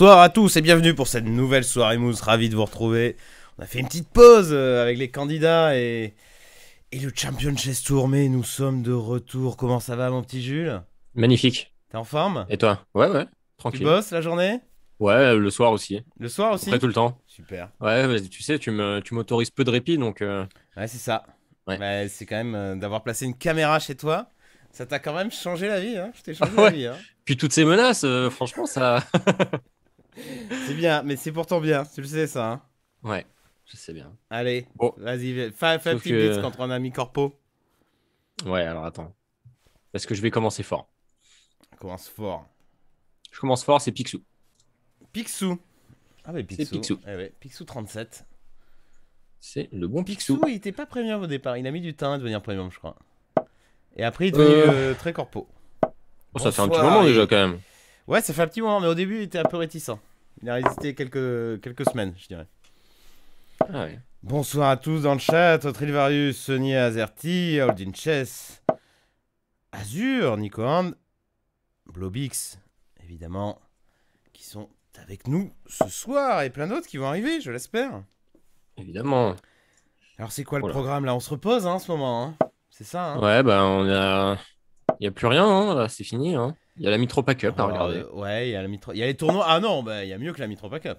Bonsoir à tous et bienvenue pour cette nouvelle soirée mousse. Ravi de vous retrouver. On a fait une petite pause euh, avec les candidats et, et le Champion Chess Tour, mais nous sommes de retour. Comment ça va, mon petit Jules? Magnifique. T'es en forme? Et toi? Ouais, ouais, Tu tranquille. bosses la journée? Ouais, le soir aussi. Le soir aussi? Après tout le temps. Super. Ouais, vas-y, tu sais, tu me, tu m'autorises peu de répit, donc euh, Ouais, c'est ça. Ouais. Bah, c'est quand même euh, d'avoir placé une caméra chez toi. Ça t'a quand même changé la vie, hein Je t'ai changé Ah la vie, hein Puis toutes ces menaces, euh, franchement, ça. C'est bien, mais c'est pourtant bien. Tu le sais, ça, hein ouais, je sais bien. Allez, Bon. vas-y, fais, un petit blitz contre un ami corpo. Ouais, alors attends. Parce que je vais commencer fort. Commence fort. Je commence fort, c'est Picsou. Picsou. Ah ouais, Picsou. Picsou. Eh ouais, Picsou 37. C'est le bon Picsou. Picsou, il était pas premium au départ. Il a mis du temps à devenir premium, je crois. Et après, il est devenu Euh. euh, très corpo. Oh, ça fait un petit moment et- déjà quand même. Ouais, ça fait un petit moment, mais au début, il était un peu réticent. Il a résisté quelques, quelques semaines, je dirais. Ah ouais. Bonsoir à tous dans le chat. Trilvarius, Sonia Azerty, Holding Chess, Azur, Nico Hand, Blobix, évidemment, qui sont avec nous ce soir et plein d'autres qui vont arriver, je l'espère. Évidemment. Alors, c'est quoi le programme là? On se repose hein, en ce moment. hein c'est ça. Hein Ouais, bah on a. Il y a plus rien, hein, là, c'est fini. Hein. Il y a la Mitropa Cup à Alors, regarder. euh, ouais, il y a la mitro... il y a les tournois. Ah non, bah il y a mieux que la Mitropa Cup.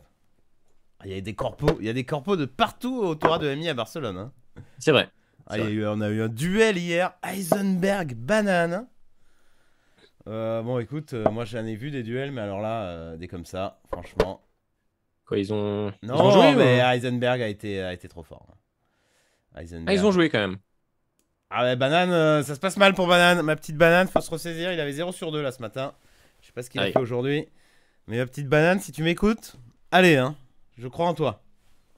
Ah, Il y a des corpos, il y a des corpos de partout au tournoi de MI à Barcelone. hein. C'est vrai. Ah, il y a eu- on a eu un duel hier, Heisenberg banane. Euh, bon, écoute, euh, moi j'en ai vu des duels, mais alors là, euh, des comme ça, franchement. Quoi, ils ont. Non, ils ont joué mais ou- Heisenberg a été, a été trop fort. Heisenberg. Ah, ils ont joué quand même. Ah ouais, banane, euh, ça se passe mal pour banane. Ma petite banane, faut se ressaisir. Il avait 0 sur 2 là ce matin. Je sais pas ce qu'il a fait aujourd'hui. Mais ma petite banane, si tu m'écoutes, allez, hein. Je crois en toi.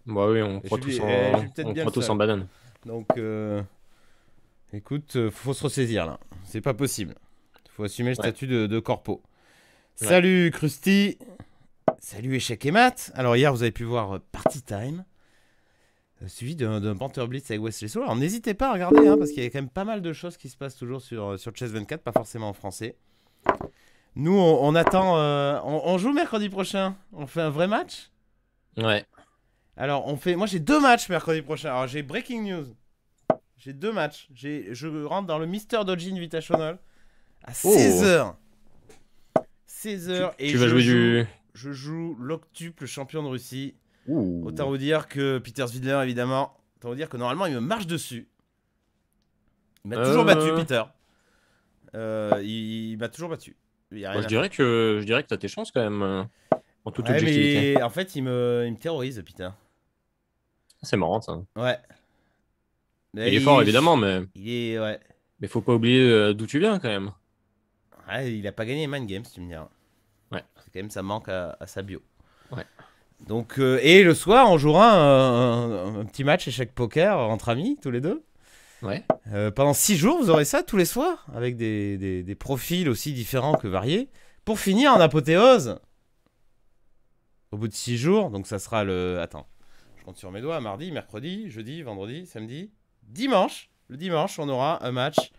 Bah oui, on croit suis- tous en, eh, je suis peut-être on bien croit le tous seul. en banane. Donc, euh, écoute, euh, faut se ressaisir là. C'est pas possible. Faut assumer le Ouais. statut de, de corpo. Ouais. Salut Krusty. Salut Échec et Matt. Alors, hier, vous avez pu voir euh, Party Time. Euh, Suivi d'un Panther Blitz avec Wesley Soul. Alors n'hésitez pas à regarder, hein, parce qu'il y a quand même pas mal de choses qui se passent toujours sur, euh, sur Chess 24, pas forcément en français. Nous, on, on attend. euh, on, on joue mercredi prochain. On fait un vrai match? Ouais. alors, on fait. Moi, j'ai deux matchs mercredi prochain. Alors, j'ai breaking news. J'ai deux matchs. Je rentre dans le Mister Dojin Invitational à Oh. 16h. 16h. et tu vas jouer joue, du. Je joue l'octuple champion de Russie. Ouh. Autant vous dire que Peter Zvidler, évidemment. Autant vous dire que normalement, il me marche dessus. Il m'a Euh. toujours battu, Peter. Euh, il il m'a toujours battu. Il y a Moi, rien je dirais que je dirais que t'as tes chances quand même euh, en toute Ouais, objectivité. mais en fait, il me, il me terrorise, Peter. C'est marrant ça. Ouais. Mais Il est fort évidemment, mais Il est. Ouais. mais faut pas oublier euh, d'où tu viens quand même. Ouais, il a pas gagné Mind Games, tu me diras. Ouais. C'est quand même ça manque à, à sa bio. Donc euh, et le soir, on jouera un, un- un petit match échec poker entre amis, tous les deux. Ouais. Euh, pendant six jours, vous aurez ça tous les soirs, avec des, des- des profils aussi différents que variés. Pour finir en apothéose, au bout de six jours, donc ça sera le. Attends, je compte sur mes doigts. Mardi, mercredi, jeudi, vendredi, samedi, dimanche. Le dimanche, on aura un match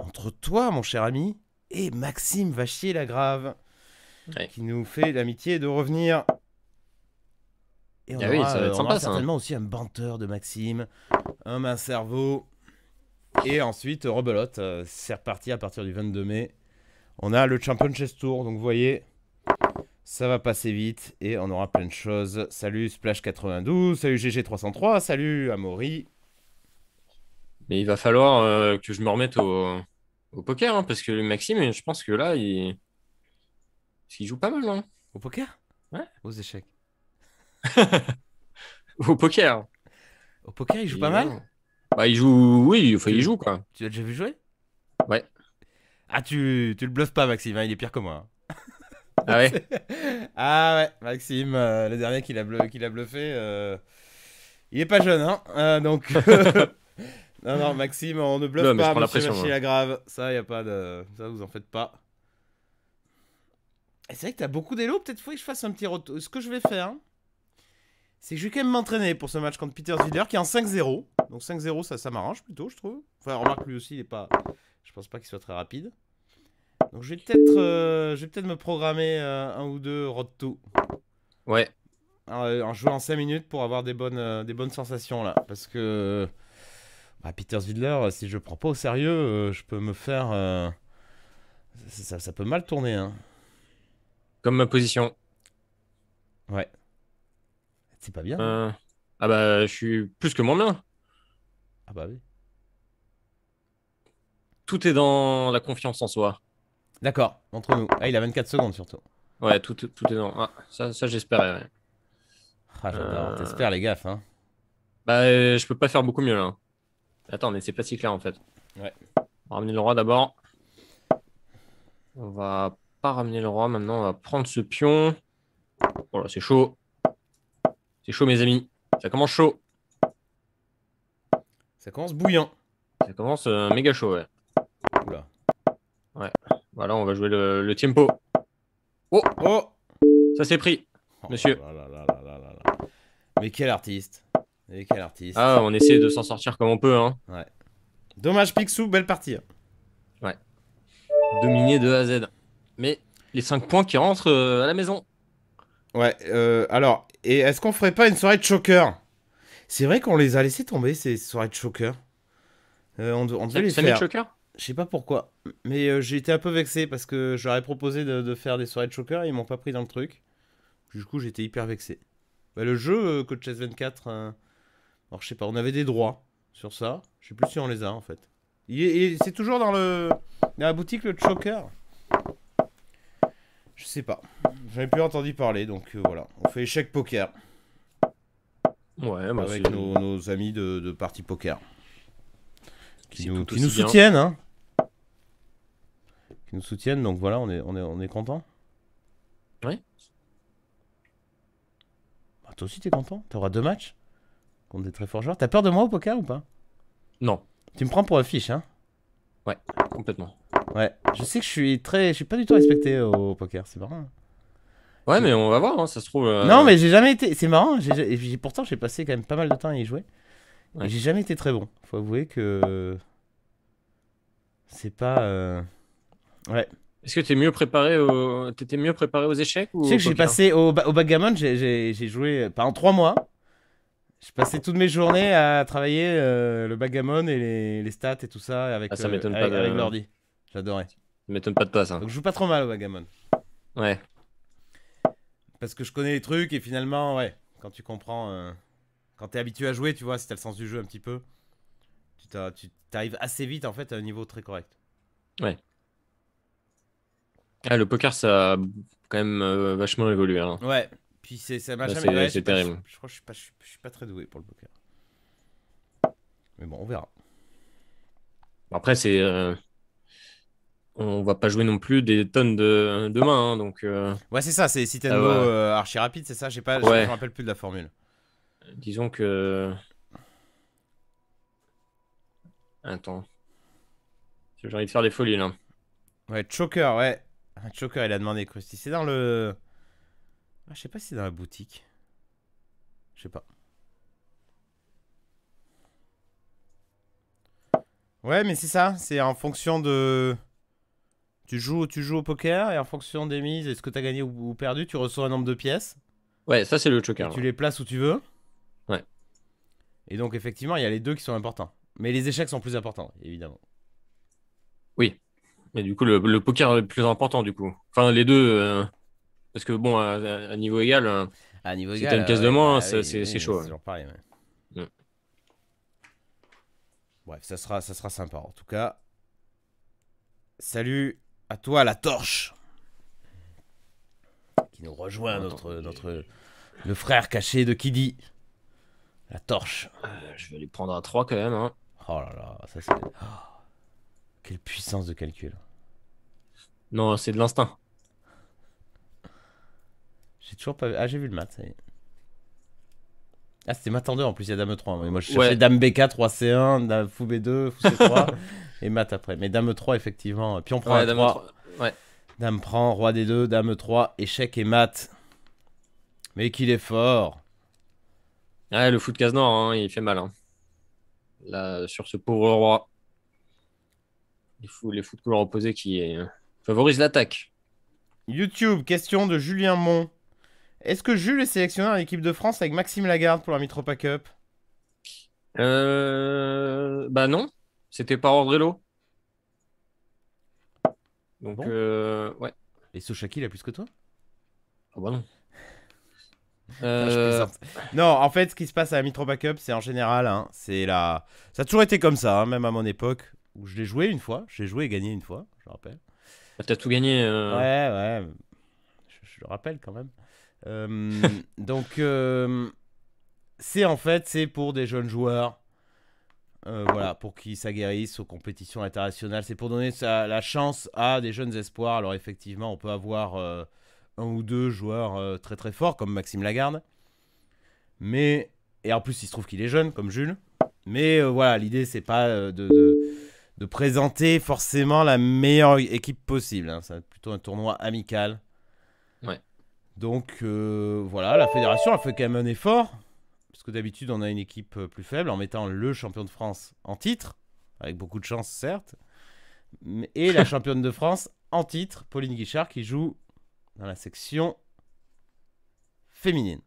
entre toi, mon cher ami, et Maxime Vachier-Lagrave, Ouais. qui nous fait l'amitié de revenir. Et on Ah oui, aura, ça va être euh, on sympa, aura ça. certainement aussi un banteur de Maxime, un main cerveau, et ensuite rebelote. euh, C'est reparti à partir du 22 mai. On a le Champion Chess Tour, donc vous voyez, ça va passer vite et on aura plein de choses. Salut Splash92, salut GG303, salut Amaury. Mais il va falloir euh, que je me remette au, au poker hein, parce que Maxime, je pense que là, il qu'il joue pas mal hein. Au poker? Ouais. Aux échecs. Au poker. Au poker, il joue pas mal? Bah il joue, oui, enfin, il joue quoi. Tu l'as déjà vu jouer? Ouais. Ah, tu, tu le bluffes pas, Maxime, hein, il est pire que moi. hein. Ah ouais? Ah ouais, Maxime, euh, le dernier qu'il a, bleu- a bluffé, euh, il est pas jeune, hein. euh, donc. non, non, Maxime, on ne bluffe Non, mais je pas, prends la pression, moi. la grave. Ça, y a pas de. Ça, vous en faites pas. Et c'est vrai que t'as beaucoup d'élo, peut-être faut que je fasse un petit retour. Ce que je vais faire, c'est que je vais quand même m'entraîner pour ce match contre Peter Zwider qui est en 5-0. Donc 5-0, ça, ça m'arrange plutôt, je trouve. Enfin, remarque, lui aussi, il est pas. Je pense pas qu'il soit très rapide. Donc je vais peut-être euh, peut-être me programmer euh, un ou deux Road to. Ouais. Euh, en jouant en 5 minutes pour avoir des bonnes, euh, des bonnes sensations là. Parce que bah, Peter Zvidler, si je le prends pas au sérieux, je peux me faire. ça, ça peut mal tourner. Hein. Comme ma position. Ouais. C'est pas bien. Euh, Ah bah, je suis plus que mon bien. Ah bah oui. Tout est dans la confiance en soi. D'accord, entre nous. Ah, il a 24 secondes surtout. Ouais, tout, tout est dans. Ah, ça, ça j'espérais. ouais. Ah, j'adore. Euh. T'espères les gaffes, hein. Bah, euh, je peux pas faire beaucoup mieux là. Attends, mais c'est pas si clair en fait. Ouais. On va ramener le roi d'abord. On va pas ramener le roi maintenant, on va prendre ce pion. Oh là, c'est chaud. C'est chaud, mes amis. Ça commence chaud. Ça commence bouillant. Ça commence euh, méga chaud, ouais. Oula. Voilà, on va jouer le, le tempo. Oh Ça c'est pris. Monsieur. Oh là là là là là là. Mais quel artiste. Mais quel artiste. Ah, on essaie de s'en sortir comme on peut, hein. Dommage Picsou, belle partie. Dominer de A à Z. Mais les 5 points qui rentrent euh, à la maison. Ouais, euh, alors, et est-ce qu'on ferait pas une soirée de choker C'est vrai qu'on les a laissés tomber, ces soirées de choker. Euh, on, on devait les faire. choker Je sais pas pourquoi. Mais euh, j'ai été un peu vexé parce que je leur ai proposé de, de faire des soirées de choker et ils m'ont pas pris dans le truc. Du coup, j'étais hyper vexé. Bah, le jeu, euh, Code Chess 24, euh, alors je sais pas, on avait des droits sur ça. Je sais plus si on les a en fait. Il est- il- C'est toujours dans le dans la boutique le choker. Je sais pas. J'en ai plus entendu parler donc euh, voilà. On fait échec poker Ouais, bah, avec nos, nos amis de, de partie poker. Qui nous, qui soutiennent, hein. Qui nous soutiennent, donc voilà, on est, on est, on est content. Ouais. Bah, toi aussi, t'es content T'auras deux matchs contre des très forts joueurs. T'as peur de moi au poker ou pas? Non, Tu me prends pour affiche, hein? Complètement. Ouais. Je sais que je suis très. Je suis pas du tout respecté au poker, c'est marrant. Ouais, mais on va voir, hein, ça se trouve. euh, Non, mais j'ai jamais été. C'est marrant, j'ai- pourtant j'ai passé quand même pas mal de temps à y jouer. Ouais. J'ai jamais été très bon. Faut avouer que. C'est pas. euh, Ouais. Est-ce que t'es mieux préparé au... T'étais mieux préparé aux échecs ou Tu sais que j'ai passé au, ba- au backgammon, j'ai- joué pendant trois mois. J'ai passé toutes mes journées à travailler euh, le backgammon et les, les stats et tout ça avec, Ah, ça avec, avec l'ordi. J'adorais. Ça m'étonne pas de toi, ça. Donc je joue pas trop mal au backgammon. Ouais. Parce que je connais les trucs et finalement, ouais, quand tu comprends, euh, quand t'es habitué à jouer, tu vois, si t'as le sens du jeu un petit peu, tu tu t'arrives assez vite en fait à un niveau très correct. Ah, le poker, ça a quand même euh, vachement évolué. Hein. Ouais, puis c'est ça m'a c'est- ouais, pas, terrible. Je, je crois que je suis, pas, je, suis- je suis pas très doué pour le poker. Mais bon, on verra. Après, c'est. euh, On va pas jouer non plus des tonnes de, de mains, hein, donc euh, Ouais, c'est ça, c'est and Ah ouais. euh, archi rapide, c'est ça J'ai pas, je- Ouais. je me rappelle plus de la formule. disons que. Attends. J'ai envie de faire des folies là. Ouais, choker, ouais. Un choker, il a demandé Krusty. C'est dans le. Ah, je sais pas si c'est dans la boutique. Je sais pas. Ouais, mais c'est ça. C'est en fonction de. Tu joues, tu joues au poker et en fonction des mises et ce que tu as gagné ou, ou perdu, tu reçois un nombre de pièces. Ouais, ça c'est le Et choker. tu les places où tu veux. Ouais. Et donc, effectivement, il y a les deux qui sont importants. Mais les échecs sont plus importants, évidemment. Mais du coup, le, le poker est le plus important du coup. Enfin, les deux. euh, Parce que bon, à, niveau égal. euh, À niveau Si égal, t'as une pièce euh, de moins, bah c'est- chaud, C'est ouais. toujours pareil, ouais. Bref, ça sera, ça sera sympa. En tout cas, salut à toi, la torche, qui nous rejoint, notre, notre, le frère caché de Kiddy. La torche. euh, je vais les prendre à 3 quand même. Hein. Oh là là, ça c'est. Oh, quelle puissance de calcul. Non, c'est de l'instinct. J'ai toujours pas vu. Ah, j'ai vu le mat, ça y est. Ah, c'était mat en deux en plus, il y a dame 3. Mais moi, je Ouais. cherchais dame B4, roi C1, dame fou B2, fou C3 et mat après. Mais dame 3, effectivement. Puis on prend Ouais, dame 3. trois. Ouais. Dame prend, roi D2, dame 3, échec et mat. Mais qu'il est fort. Ouais, le foot casse-nord, hein, il fait mal. hein. Là, sur ce pauvre roi. Les fous, les fous de couleur opposée qui, est- Favorise l'attaque. YouTube, question de Julien Mont. Est-ce que Jules est sélectionné en équipe de France avec Maxime Lagarde pour la Mitropa Cup? Euh... Bah non, c'était par Ordrello? Donc, Bon. euh, ouais. Et Sochaki, il a plus que toi? Ah bah non. Euh, plaisante. Non, en fait, ce qui se passe à la Mitropa Cup, c'est en général, hein, c'est la... ça a toujours été comme ça, hein, même à mon époque, où je l'ai joué une fois, j'ai joué et gagné une fois, je le rappelle. T'as tout gagné. euh, Ouais, ouais, je, je le rappelle quand même. Euh, donc, euh, c'est en fait, c'est pour des jeunes joueurs, euh, voilà, pour qu'ils s'aguerrissent aux compétitions internationales. C'est pour donner la chance à des jeunes espoirs. Alors, effectivement, on peut avoir euh, un ou deux joueurs euh, très très forts, comme Maxime Lagarde. Mais, et en plus, il se trouve qu'il est jeune, comme Jules. Mais voilà, l'idée, c'est pas de, de, de présenter forcément la meilleure équipe possible. hein. C'est plutôt un tournoi amical. Ouais. Donc voilà, la fédération a fait quand même un effort. Parce que d'habitude, on a une équipe euh, plus faible en mettant le champion de France en titre. Avec beaucoup de chance, certes. mais- Et la championne de France en titre, Pauline Guichard, qui joue dans la section féminine.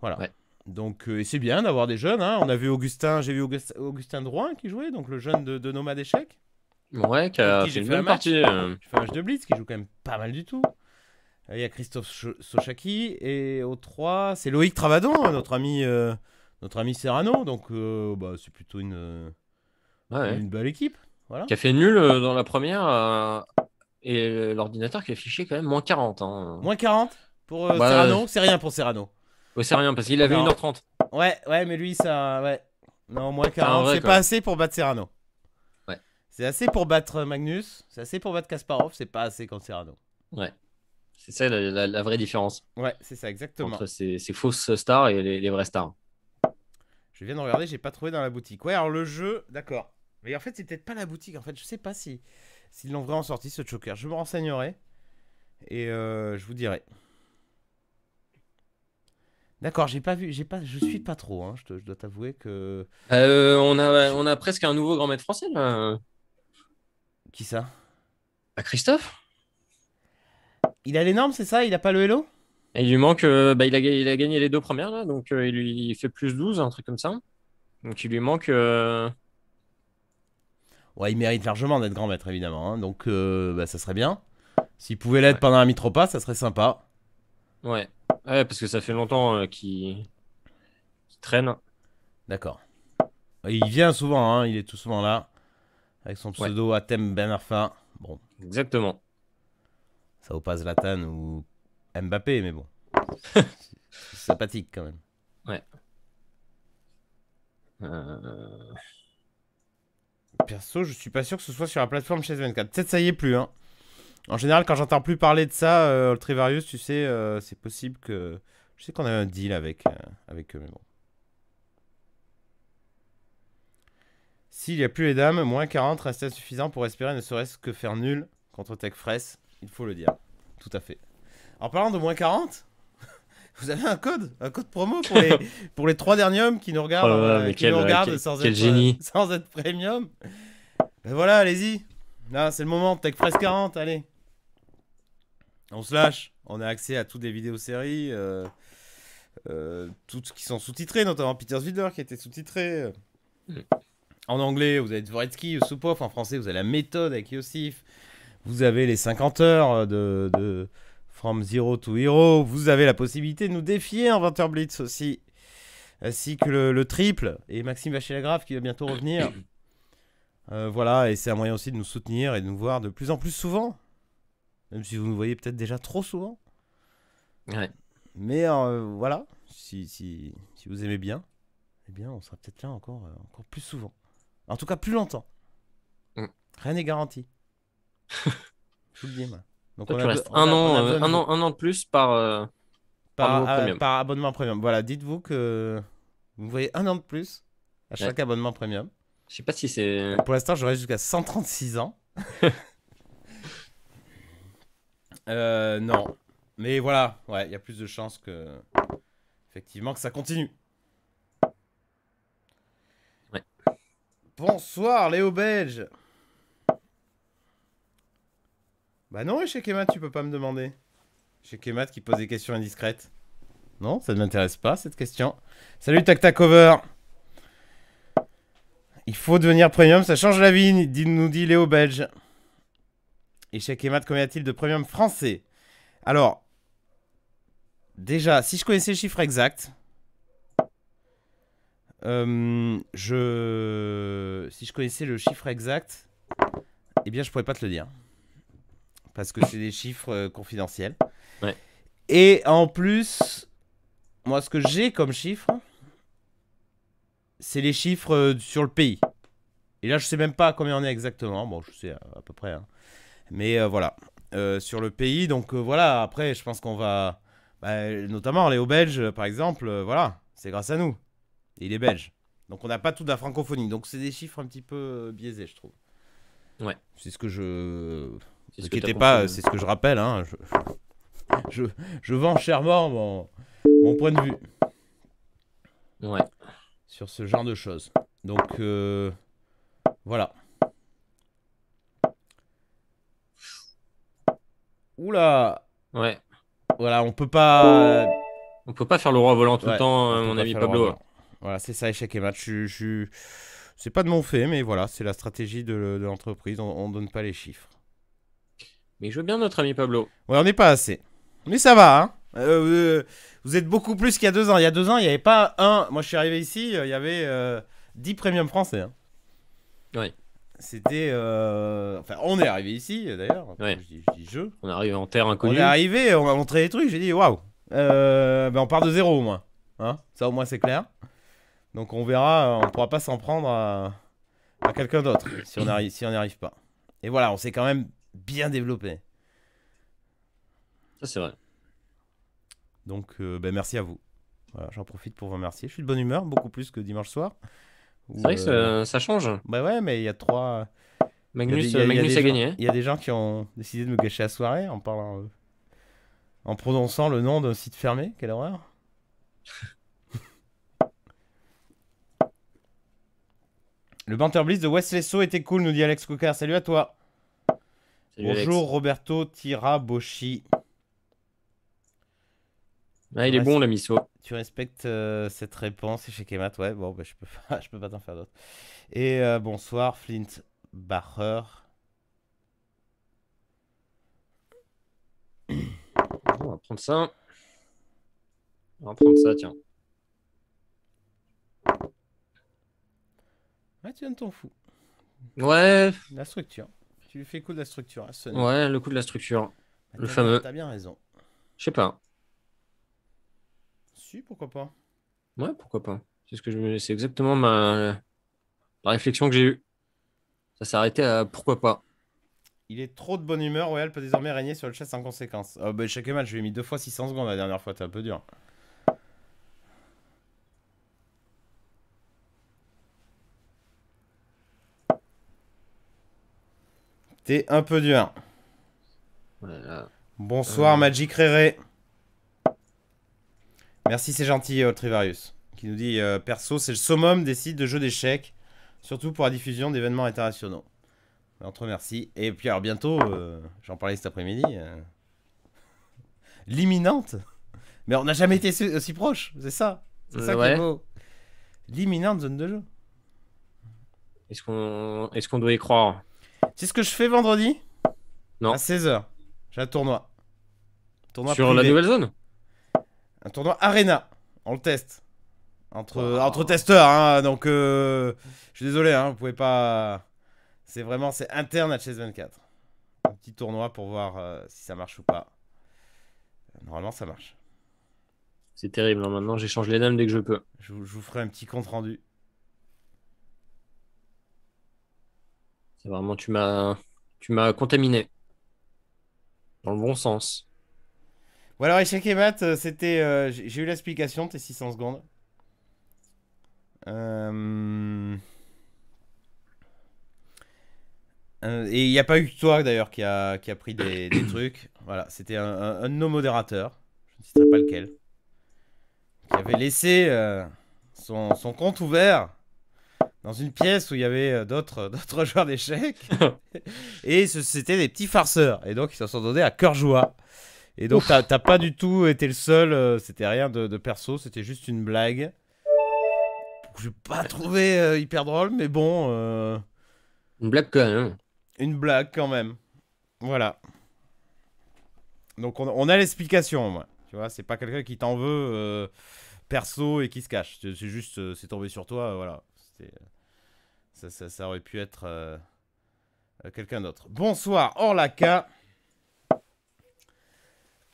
Voilà. Ouais. Donc, euh, et c'est bien d'avoir des jeunes. hein. On a vu Augustin, j'ai vu Augustin, Augustin Drouin qui jouait, donc le jeune de, de Nomade Échec. Ouais, qui a fait une match. partie. euh, un match de Blitz, qui joue quand même pas mal du tout. Euh, Il y a Christophe Sochaki. Et au 3, c'est Loïc Travadon, notre ami, euh, notre ami Serrano. Donc, euh, bah, c'est plutôt une, euh, ouais. une belle équipe. Voilà. Qui a fait nul euh, dans la première. euh, Et l'ordinateur qui a affiché quand même moins 40. Hein. Moins 40 pour euh, Bah, Serrano. C'est rien pour Serrano? Ouais, c'est rien, parce qu'il avait Non. 1h30. Ouais, ouais, mais lui, ça. Ouais. Non, moins un 40. vrai, C'est pas assez pour battre Serrano. Ouais. C'est assez pour battre Magnus. C'est assez pour battre Kasparov. C'est pas assez contre Serrano. C'est ça la, la- la vraie différence Ouais, c'est ça, exactement. entre ces, ces fausses stars et les, les vraies stars. Je viens de regarder, j'ai pas trouvé dans la boutique. Ouais, alors le jeu, d'accord. Mais en fait, c'est peut-être pas la boutique. En fait, je sais pas si s'ils l'ont vraiment sorti ce Joker. Je me renseignerai et euh, je vous dirai. D'accord, j'ai pas vu, j'ai pas, je suis pas trop. Hein, je, te- je dois t'avouer que Euh, on, a, on a presque un nouveau grand maître français là. qui ça? Bah, Christophe Il a les normes, c'est ça? Il a pas le Hello? Et il lui manque. euh, bah, il, a, il a gagné les deux premières là, donc euh, il lui il fait plus 12, un truc comme ça. Donc il lui manque. euh, Ouais, il mérite largement d'être grand maître évidemment. hein, donc, euh, bah, ça serait bien. S'il pouvait l'être Ouais. pendant un Mitropa, ça serait sympa. Ouais. Ouais, parce que ça fait longtemps euh, qu'il traîne. D'accord. Il vient souvent, hein, il est tout souvent là avec son pseudo Atem Ben Arfa. Bon. Exactement. Ça vaut pas Zlatan ou Mbappé, mais bon. c'est sympathique quand même. Euh, Perso, je suis pas sûr que ce soit sur la plateforme chez 24. Peut-être ça y est plus. Hein. En général, quand j'entends plus parler de ça, euh, Ultrivarius, tu sais, euh, c'est possible que. Je sais qu'on a un deal avec, euh, avec eux, mais bon. S'il n'y a plus les dames, moins 40 reste insuffisant pour espérer ne serait-ce que faire nul contre Tech Fresh. Il faut le dire. Tout à fait. En parlant de moins 40, vous avez un code Un code promo pour les, pour les trois derniers hommes qui nous regardent, Oh là là, euh, qui quel- nous regardent quel- sans, quel être, génie. euh, sans être premium. Ben voilà, allez-y. Là, c'est le moment. Tech Fresh 40, allez. On se lâche. On a accès à toutes les vidéos séries. Euh, toutes qui sont sous-titrées, notamment Peter Widler qui était sous-titré. euh. Mm. En anglais, vous avez Dvoretsky, Yusupov. En français, vous avez la méthode avec Yosif. Vous avez les 50 heures de, de From Zero to Hero. Vous avez la possibilité de nous défier en 20h Blitz aussi. Ainsi que le, le triple. Et Maxime Vacher-Lagrave qui va bientôt revenir. Euh, voilà, et c'est un moyen aussi de nous soutenir et de nous voir de plus en plus souvent. Même si vous nous voyez peut-être déjà trop souvent. Ouais. Mais euh, voilà, si, si, si vous aimez bien, eh bien, on sera peut-être là encore, euh, encore plus souvent. En tout cas, plus longtemps. Mm. Rien n'est garanti. Je vous le dis, moi. Donc, Toi, on tu restes a- un, an, euh, un, an, un an de plus par. euh, par, par nouveau premium. par abonnement premium. Voilà, dites-vous que vous voyez un an de plus à chaque abonnement premium. Je sais pas si c'est. Pour l'instant, j'aurai jusqu'à 136 ans. Euh, non. Mais voilà, ouais, il y a plus de chances que. Effectivement, que ça continue. Ouais. Bonsoir, Léo Belge. Bah non, échec et tu peux pas me demander. Échec et qui pose des questions indiscrètes. Non, ça ne m'intéresse pas cette question. Salut Tac Tac Over. Il faut devenir premium, ça change la vie, nous dit Léo Belge. Échec et mat, combien y a-t-il de premium français? Alors, déjà, si je connaissais le chiffre exact, euh, je... si je connaissais le chiffre exact, eh bien, je pourrais pas te le dire. Parce que c'est des chiffres euh, confidentiels. Ouais. Et en plus, moi, ce que j'ai comme chiffre, c'est les chiffres euh, sur le pays. Et là, je sais même pas combien on est exactement. Bon, je sais à, à peu près. hein. Mais euh, voilà. Euh, sur le pays, donc euh, voilà. Après, je pense qu'on va. bah, notamment, Léo Belge, euh, par exemple, euh, voilà. C'est grâce à nous. Il est belge. Donc, on n'a pas toute la francophonie. Donc, c'est des chiffres un petit peu euh, biaisés, je trouve. Ouais. C'est ce que je. Ce que t'as inquiétez pas, c'est ce que je rappelle. Hein. Je, je, je vends chèrement mon, mon point de vue Ouais. sur ce genre de choses. Donc, euh, voilà. Oula Ouais. Voilà, on peut pas... On peut pas faire le roi volant tout Ouais, le temps, euh, peut mon ami Pablo. Voilà, c'est ça, échec et match. Je, je- C'est pas de mon fait, mais voilà, c'est la stratégie de, de l'entreprise. On, on donne pas les chiffres. Mais je veux bien notre ami Pablo. Ouais, on n'est pas assez. Mais ça va, hein. Euh, euh, vous êtes beaucoup plus qu'il y a deux ans. Il y a deux ans, il n'y avait pas un. Moi, je suis arrivé ici, euh, il y avait euh, 10 premiums français. hein. Oui. C'était. euh, Enfin, on est arrivé ici, d'ailleurs. Ouais. Je, dis, je dis je. On arrive en terre On inconnue. est arrivé, on m'a montré des trucs. J'ai dit, waouh. Ben, on part de zéro au moins. Hein ça, au moins, c'est clair. Donc, on verra. On pourra pas s'en prendre à, à quelqu'un d'autre si on arrive, si on n'y arrive pas. Et voilà, on s'est quand même bien développé. Ça, c'est vrai. Donc, euh, ben, merci à vous. Voilà, J'en profite pour vous remercier. Je suis de bonne humeur, beaucoup plus que dimanche soir. C'est vrai que euh, ça, ça change. Bah ouais, mais il y a trois. a des- Magnus, a- a gagné. Il y a des gens qui ont décidé de me gâcher la soirée en parlant. euh, en prononçant le nom d'un site fermé. Quelle horreur. Le Banter Bliss de Wesley So était cool, nous dit Alex Cocker. Salut à toi. Salut, Alex. Bonjour Roberto Tiraboshi. Ah, il est bon, la miso. Tu respectes euh, cette réponse chez Kemat, ouais, bon, bah, je peux pas, je peux pas t'en faire d'autres. Et euh, bonsoir, Flint Bacher. On va prendre ça. On va prendre ça, tiens. Ouais, tu donnes ton fou. Ouais, La structure. Tu lui fais coup de la structure. Sony. ouais, le coup de la structure. Bah, le fameux. T'as bien raison. Je sais pas. Si, pourquoi pas. Ouais, pourquoi pas. C'est ce que je me- c'est exactement ma la réflexion que j'ai eue. Ça s'est arrêté à pourquoi pas. Il est trop de bonne humeur, Royal peut désormais régner sur le chat sans conséquence. Oh, bah, chaque match, je lui ai mis deux fois 600 secondes la dernière fois, t'es un peu dur. Un peu dur. Voilà. Bonsoir Euh. Magic Réré. Merci, c'est gentil, euh, Trivarius. Qui nous dit euh, Perso, c'est le summum des sites de jeux d'échecs, surtout pour la diffusion d'événements internationaux. On te remercie. Et puis, alors, bientôt, euh, j'en parlais cet après-midi, l'imminente. Mais on n'a jamais été si- aussi proche, c'est ça. C'est ça qui Ouais. est beau. L'imminente zone de jeu. Est-ce qu'on est-ce qu'on doit y croire? C'est ce que je fais vendredi Non. À 16h. J'ai un tournoi. Tournoi Sur la nouvelle zone Un tournoi Arena. On le teste. Entre, Wow. entre testeurs, hein, donc euh, je suis désolé, hein, vous pouvez pas. C'est vraiment, c'est interne à Chess 24. Un petit tournoi pour voir euh, si ça marche ou pas. Normalement, ça marche. C'est terrible. hein. Maintenant, j'échange les dames dès que je peux. Je vous ferai un petit compte rendu. C'est vraiment tu m'as tu m'as contaminé dans le bon sens. Bon, alors, échec et mat, euh, c'était. euh, j'ai eu l'explication tes 600 secondes. Euh, euh, et il n'y a pas eu que toi d'ailleurs qui a, qui a pris des, des trucs. Voilà, c'était un, un- un de nos modérateurs, je ne citerai pas lequel, qui avait laissé son, son compte ouvert dans une pièce où il y avait euh, d'autres d'autres joueurs d'échecs. et c'était des petits farceurs. Et donc, ils se sont donnés à cœur joie. Et donc, t'as t'as pas du tout été le seul. euh, c'était rien de, de perso. C'était juste une blague. Que j'ai pas trouvé euh, hyper drôle, mais bon, euh, Une blague quand même. une blague quand même. Voilà. Donc, on, on a l'explication, moi. Tu vois, c'est pas quelqu'un qui t'en veut euh, perso et qui se cache. C'est juste, c'est tombé sur toi, voilà. C'était- Ça, ça, ça aurait pu être euh, euh, quelqu'un d'autre. Bonsoir, Orlaka.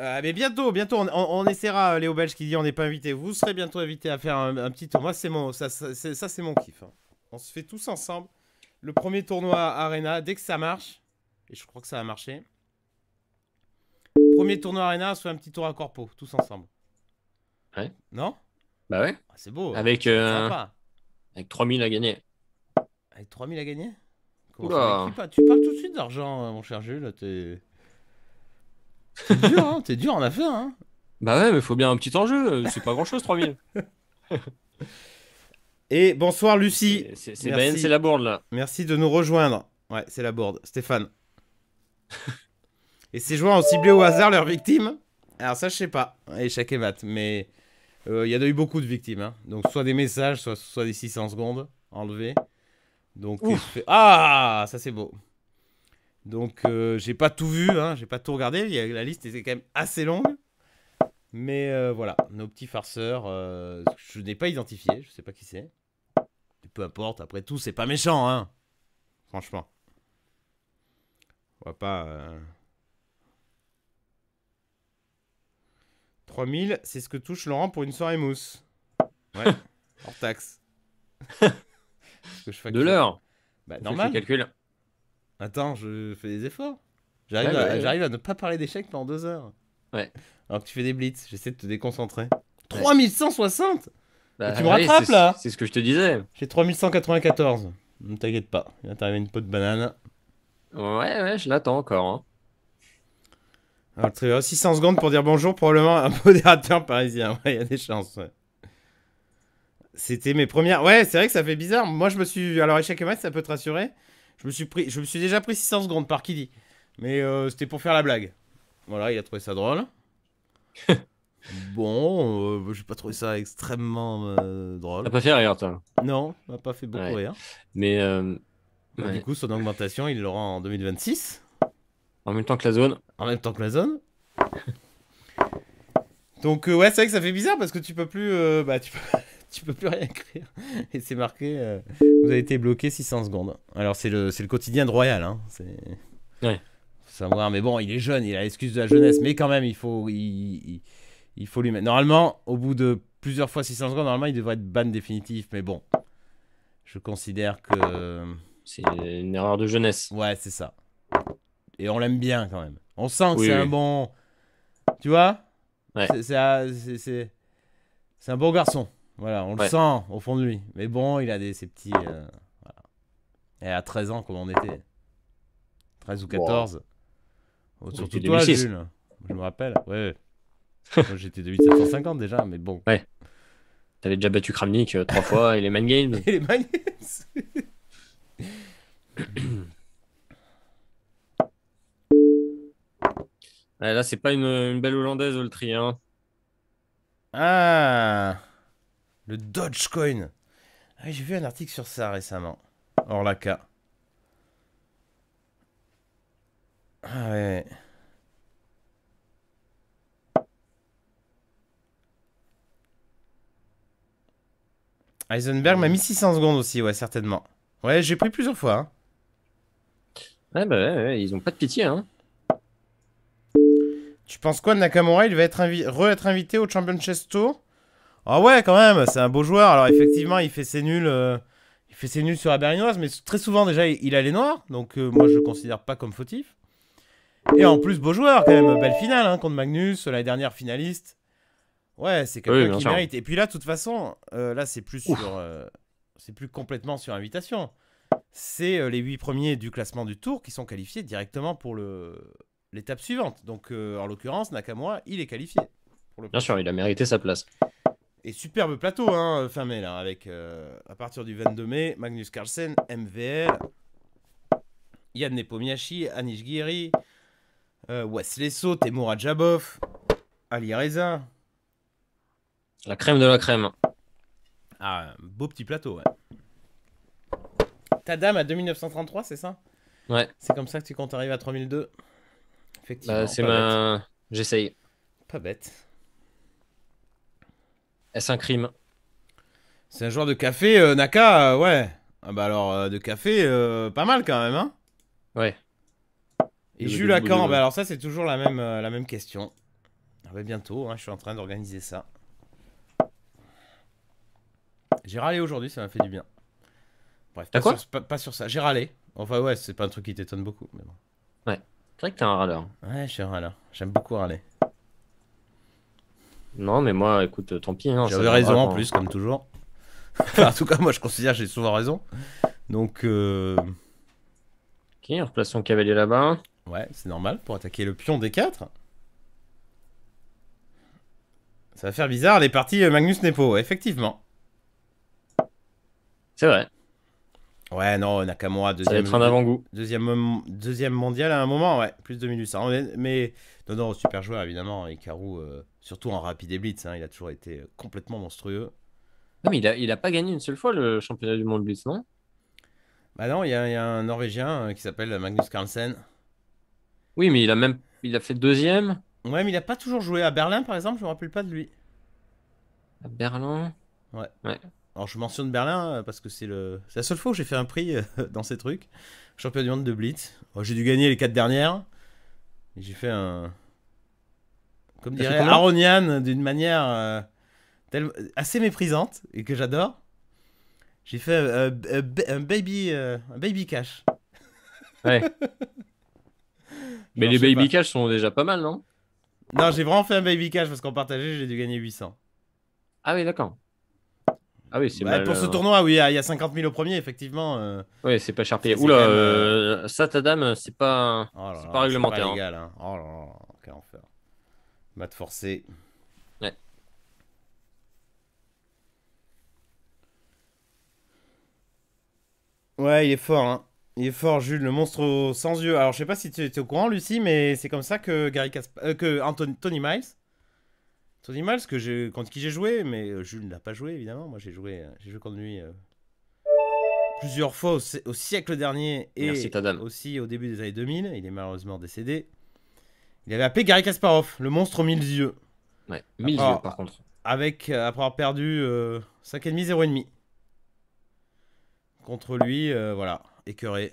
Euh, mais bientôt, bientôt, on, on- on essaiera, Léo Belge qui dit on n'est pas invité. Vous serez bientôt invité à faire un, un petit tour. Moi, c'est mon, ça, ça, c'est- mon kiff. hein. On se fait tous ensemble. Le premier tournoi Arena, dès que ça marche, et je crois que ça va marcher. Premier tournoi Arena, soit un petit tour à corpo, tous ensemble. Ouais. Non? Bah ouais. Ah, C'est beau. Avec, C'est euh, sympa. Avec 3000 à gagner. Avec 3000 à gagner? Oula. ça, Tu parles tout de suite d'argent, euh, mon cher Jules. T'es T'es dur, hein T'es dur en affaires, hein Bah ouais, mais faut bien un petit enjeu. C'est pas grand chose, 3000. Et bonsoir Lucie. C'est c'est. Ben, la bourde là. Merci de nous rejoindre. Ouais, c'est la bourde. Stéphane. Et ces joueurs ont ciblé au hasard leurs victimes? Alors ça, je sais pas. Échec et mat. Mais euh, il y en a eu beaucoup de victimes. hein. Donc soit des messages, soit, soit des 600 secondes enlevés. Donc fais- Ah, ça c'est beau. Donc euh, j'ai pas tout vu, hein, j'ai pas tout regardé. Il y a- la liste était quand même assez longue. Mais euh, voilà, nos petits farceurs, je n'ai pas identifié, je sais pas qui c'est. Peu importe, après tout, c'est pas méchant, hein. Franchement. On va pas. 3000, c'est ce que touche Laurent pour une soirée mousse. Ouais, hors taxe. Que je De l'heure. Bah, Fais normal. calcul. Attends, je fais des efforts. J'arrive Ouais, à, ouais, ouais. j'arrive à ne pas parler d'échecs pendant deux heures. Ouais. Alors que tu fais des blitz, j'essaie de te déconcentrer. 3160 Bah, tu me ouais, rattrapes, là C'est ce que je te disais. J'ai 3194. Ne t'inquiète pas, il va t'arriver une peau de banane. Ouais, ouais, je l'attends encore. hein. Alors, bien, 600 secondes pour dire bonjour, probablement un modérateur parisien. Ouais, il y a des chances, ouais. C'était mes premières. Ouais, c'est vrai que ça fait bizarre. Moi, je me suis. Alors, échec et mat, ça peut te rassurer. Je me suis, pris... je me suis déjà pris 600 secondes par qui dit. Mais euh, c'était pour faire la blague. Voilà, il a trouvé ça drôle. bon, euh, j'ai pas trouvé ça extrêmement euh, drôle. T'as pas fait rire, toi. Non, m'a pas fait beaucoup Ouais. rire. Mais euh, ouais. Du coup, son augmentation, il l'aura en 2026. En même temps que la zone. En même temps que la zone. Donc euh, ouais, c'est vrai que ça fait bizarre parce que tu peux plus, euh, bah tu peux, tu peux plus rien écrire. Et c'est marqué, euh, vous avez été bloqué 600 secondes. Alors c'est le, le quotidien de Royal, hein. C'est. Ouais. Faut savoir, mais bon, il est jeune, il a l'excuse de la jeunesse, mais quand même, il faut, il, il, il faut lui mettre. Normalement, au bout de plusieurs fois 600 secondes, normalement, il devrait être ban définitif, mais bon, je considère que. C'est une erreur de jeunesse. Ouais, c'est ça. Et on l'aime bien quand même. On sent que Oui, c'est oui. un bon. Tu vois? Ouais. C'est- un- bon garçon. Voilà, on le Ouais. sent au fond de lui. Mais bon, il a des, ces petits. euh, voilà. Et à 13 ans, comme on était? 13 ou 14. Oh, On surtout toi, 2006. Jules. Je me rappelle. Ouais. ouais. Moi, J'étais de 8750 déjà, mais bon. T'avais déjà battu Kramnik euh, trois fois et les Mind Games. Et les magnets Là, c'est pas une, une belle hollandaise, Oltri. Hein. Ah Le Dogecoin. Ah, J'ai vu un article sur ça récemment. Orlaka. Ah ouais. Heisenberg m'a mis 600 secondes aussi, ouais, certainement. Ouais, j'ai pris plusieurs fois. hein. Ouais, bah ouais, ouais, ils ont pas de pitié. Hein. Tu penses quoi de Nakamura Il va être invi- re-être invité au Champion Chess Tour Ah ouais, quand même, c'est un beau joueur. Alors effectivement, il fait ses nuls, euh, il fait ses nuls sur la berlinoise, mais très souvent déjà, il a les noirs, donc euh, moi je le considère pas comme fautif. Et en plus, beau joueur quand même, belle finale hein, contre Magnus, l'année dernière finaliste. Ouais, c'est quelqu'un qui mérite. Et puis là, de toute façon, euh, là c'est plus Ouf. sur, c'est plus complètement sur invitation. C'est les huit premiers du classement du tour qui sont qualifiés directement pour le l'étape suivante. Donc, euh, en l'occurrence, Nakamura, il est qualifié. Pour le Bien sûr, il a mérité sa place. Et superbe plateau, hein, fin mai, là, avec euh, à partir du 22 mai, Magnus Carlsen, MVL, Yann Nepomniachtchi, Anish Giri, euh, Wesley So, Temur Adjabov, Ali Reza. La crème de la crème. Ah, un beau petit plateau, ouais. Ta dame à 2933, c'est ça? Ouais. C'est comme ça que tu comptes arriver à 3002 Effectivement. Bah, c'est bête. ma. J'essaye. pas bête. Est-ce un crime? C'est un joueur de café, euh, Naka, euh, ouais. Ah bah alors, euh, de café, euh, pas mal quand même, hein Ouais. Et Le Jules Lacan, bah alors ça c'est toujours la même, euh, la même question. Ah bah bientôt, hein, je suis en train d'organiser ça. J'ai râlé aujourd'hui, ça m'a fait du bien. Bref, T'as pas, quoi? sur, pas, pas sur ça. J'ai râlé. Enfin ouais, c'est pas un truc qui t'étonne beaucoup. Mais bon. C'est vrai que t'es un râleur. Ouais, je suis un râleur. J'aime beaucoup râler. Non, mais moi, écoute, tant pis. Hein, J'avais raison en quand- plus, comme toujours. Enfin, en tout cas, moi je considère que j'ai souvent raison. Donc, euh, Ok, on replace son cavalier là-bas. ouais, c'est normal pour attaquer le pion D4. Ça va faire bizarre les parties euh, Magnus Nepo, effectivement. C'est vrai. Ouais, non, Nakamura, Ça va deuxième, être un avant-goût. deuxième, deuxième mondial à un moment, ouais, plus de 1800. Mais, mais non, non, super joueur évidemment. Hikaru, euh, surtout en rapide et blitz, hein, il a toujours été euh, complètement monstrueux. Non, mais il a, il a pas gagné une seule fois le championnat du monde Blitz, non? Bah non, il y, a il y a un Norvégien euh, qui s'appelle Magnus Carlsen. Oui, mais il a même. Il a fait deuxième Ouais, mais il a pas toujours joué à Berlin, par exemple, je me rappelle pas de lui. à Berlin? Alors je mentionne Berlin euh, parce que c'est le... la seule fois où j'ai fait un prix euh, dans ces trucs. Champion du monde de Blitz. Oh, j'ai dû gagner les quatre dernières. J'ai fait un... Comme dirait Aronian d'une manière euh, telle- assez méprisante et que j'adore. J'ai fait euh, un, baby, euh, un baby cash. Ouais. mais les baby cash sont déjà pas mal, non? Non, j'ai vraiment fait un baby cash parce qu'en partagé, j'ai dû gagner 800. Ah oui, d'accord. Ah oui, c'est Bah, mal. pour ce euh, tournoi, oui, il y a il y a 50 000 au premier, effectivement. euh, Ouais, c'est pas cher payé. Oula, même, euh, ça, ta dame, c'est pas. Oh là pas réglementaire, hein. légal, hein. Oh là là, quel enfer. Mat forcé. Ouais. Ouais, il est fort, hein. Il est fort, Jules, le monstre sans yeux. Alors, je sais pas si tu étais au courant, Lucie, mais c'est comme ça que Gary Kasp- euh, que Anthony... Tony Miles. Tony Miles, que j'ai... contre qui j'ai joué, mais euh, Jules n'a pas joué, évidemment. Moi, j'ai joué, euh, j'ai joué contre lui euh, plusieurs fois au, si- au siècle dernier et Merci, aussi au début des années 2000. Il est malheureusement décédé. Il avait appelé Gary Kasparov, le monstre aux mille yeux, Ouais, 1000 Ah. yeux par contre. avec, après avoir perdu euh, 5,5, 0,5. Contre lui, euh, voilà, écœuré.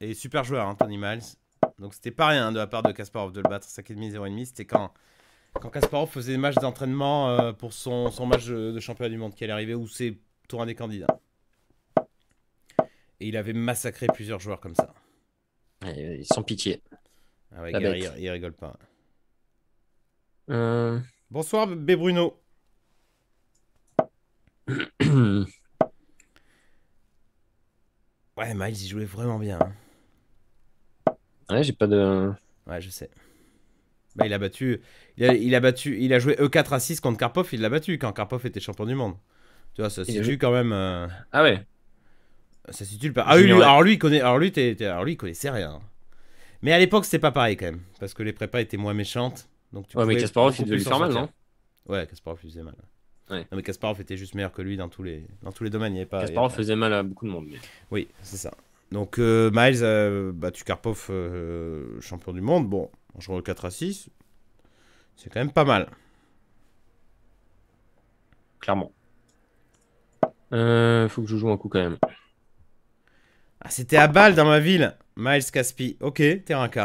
Et super joueur, hein, Tony Miles. Donc c'était pas rien de la part de Kasparov de le battre 5,5, 0,5. C'était quand, quand Kasparov faisait des matchs d'entraînement euh, pour son, son match de, de championnat du monde qui allait arriver, ou ses tours des candidats. Et il avait massacré plusieurs joueurs comme ça. Ouais, sans pitié. Ah ouais, La Gary, bête. il, il rigole pas. Euh... Bonsoir, B Bruno. Ouais, Miles, il jouait vraiment bien. hein. ouais, j'ai pas de. Ouais, je sais. Bah, il a battu. Il a, il a battu. Il a joué E4 à 6 contre Karpov, il l'a battu quand Karpov était champion du monde. Tu vois, ça a situe quand même. euh, Ah ouais. ça situe le pas. Ah oui, lui- alors lui, il connaît. Alors lui, alors lui, il connaissait rien. Mais à l'époque, c'était pas pareil quand même. Parce que les prépas étaient moins méchantes. Donc tu Ouais, mais Kasparov, il devait lui faire mal, non Ouais, Kasparov, il faisait mal. Ouais. Non, mais Kasparov était juste meilleur que lui dans tous les, dans tous les domaines. Il y avait pas, avait Kasparov faisait mal à beaucoup de monde. Mais... Oui, c'est ça. Donc euh, Miles a battu Karpov, euh, champion du monde. Bon, en jouant le 4 à 6, c'est quand même pas mal. Clairement. Euh, faut que je joue un coup quand même. Ah, c'était à Bâle dans ma ville. Miles Caspi. Ok, terrain K.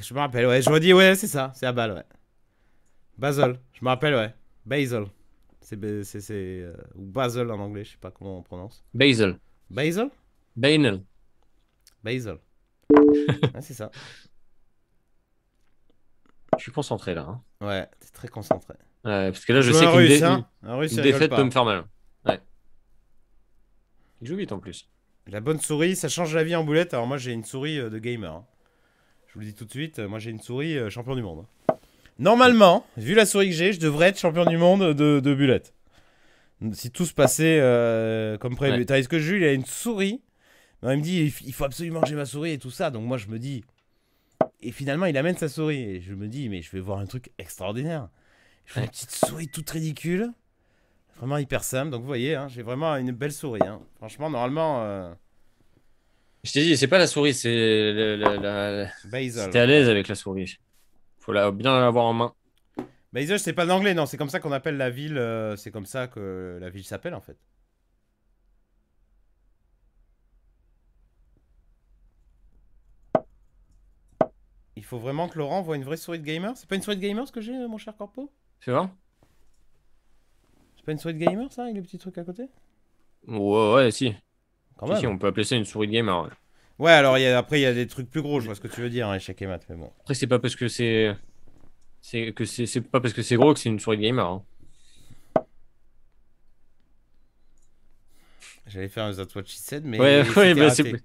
Je me rappelle, ouais. Je redis, ouais, c'est ça. C'est à Bâle, ouais. Basel. Je me rappelle, ouais. Basel. C'est B- c'est- c'est, euh, ou Basel en anglais, je sais pas comment on prononce. Basel. Basel? Bainel. Basel. ouais, c'est ça. Je suis concentré là. hein. Ouais, t'es très concentré. Ouais, parce que là, je sais un qu'une dé- hein. Une défaite peut me faire mal. Ouais. Il joue vite en plus. La bonne souris, ça change la vie en boulette. Alors moi j'ai une souris euh, de gamer. hein. Je vous le dis tout de suite, euh, moi j'ai une souris euh, champion du monde. Normalement, vu la souris que j'ai, je devrais être champion du monde de, de bullet. Si tout se passait euh, comme prévu. Ouais. Tandis que Jules, il a une souris. Mais il me dit, il faut absolument que j'ai ma souris et tout ça. Donc moi, je me dis. Et finalement, il amène sa souris. Et je me dis, mais je vais voir un truc extraordinaire. Je fais Ouais. une petite souris toute ridicule. Vraiment hyper simple. Donc vous voyez, hein, j'ai vraiment une belle souris. hein. Franchement, normalement, euh, Je t'ai dit, c'est pas la souris, c'est la- Basil. Si t'es à l'aise avec la souris. Faut la, bien l'avoir en main. Basil, c'est pas l'anglais, non. C'est comme ça qu'on appelle la ville. euh, c'est comme ça que la ville s'appelle en fait. Il faut vraiment que Laurent voit une vraie souris de gamer. C'est pas une souris de gamer ce que j'ai, euh, mon cher Corpo? Tu vois C'est pas une souris de gamer ça, avec les petits trucs à côté? Ouais, ouais, si. Quand Si, même. si, on peut appeler ça une souris de gamer. ouais. Ouais, alors il y a- après il y a des trucs plus gros, je vois ce que tu veux dire, hein, échec et mat, mais bon. Après, c'est pas parce que c'est. C'est que c'est c'est pas parce que c'est gros que c'est une souris de gamer. hein. J'allais faire un That's What She Said, mais Ouais, c'était ouais, bah, c'est.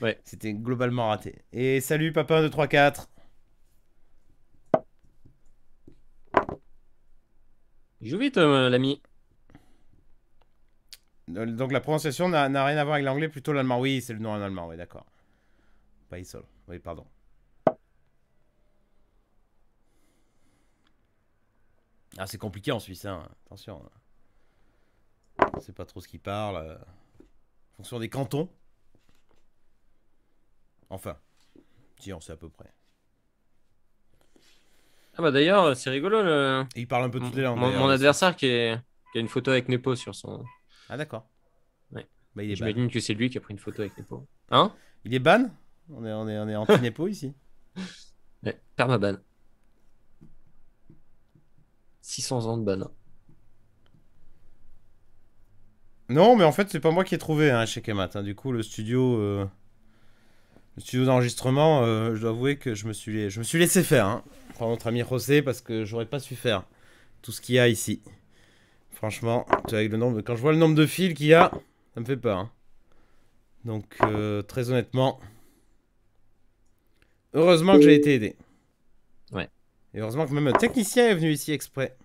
ouais. C'était globalement raté. Et salut papa 2 3 4. Joue vite, euh, l'ami. Euh, Donc la prononciation n'a rien à voir avec l'anglais, plutôt l'allemand. Oui, c'est le nom en allemand, oui, d'accord. Pas Isol. Oui, pardon. Ah, c'est compliqué en Suisse, hein. attention. C'est pas trop ce qu'il parle. euh, En fonction des cantons. Enfin, si, on sait à peu près. Ah bah d'ailleurs, c'est rigolo. Le... Et il parle un peu toutes les langues. Mon, mon adversaire qui, est... qui a une photo avec Nepo sur son. Ah, d'accord. Ouais. Bah. J'imagine que c'est lui qui a pris une photo avec Nepo. Hein? Il est ban? On est, on est, on est anti-nepo ici. Ouais, permaban. 600 ans de ban. Non, mais en fait, c'est pas moi qui ai trouvé hein, chez Kemat. hein. Du coup, le studio, euh, le studio d'enregistrement, euh, je dois avouer que je me suis, je me suis laissé faire hein, par notre ami José parce que j'aurais pas su faire tout ce qu'il y a ici. Franchement, tu vois, avec le nombre, quand je vois le nombre de fils qu'il y a, ça me fait peur. hein. Donc, euh, très honnêtement, heureusement que j'ai été aidé. Ouais. Et heureusement que même un technicien est venu ici exprès.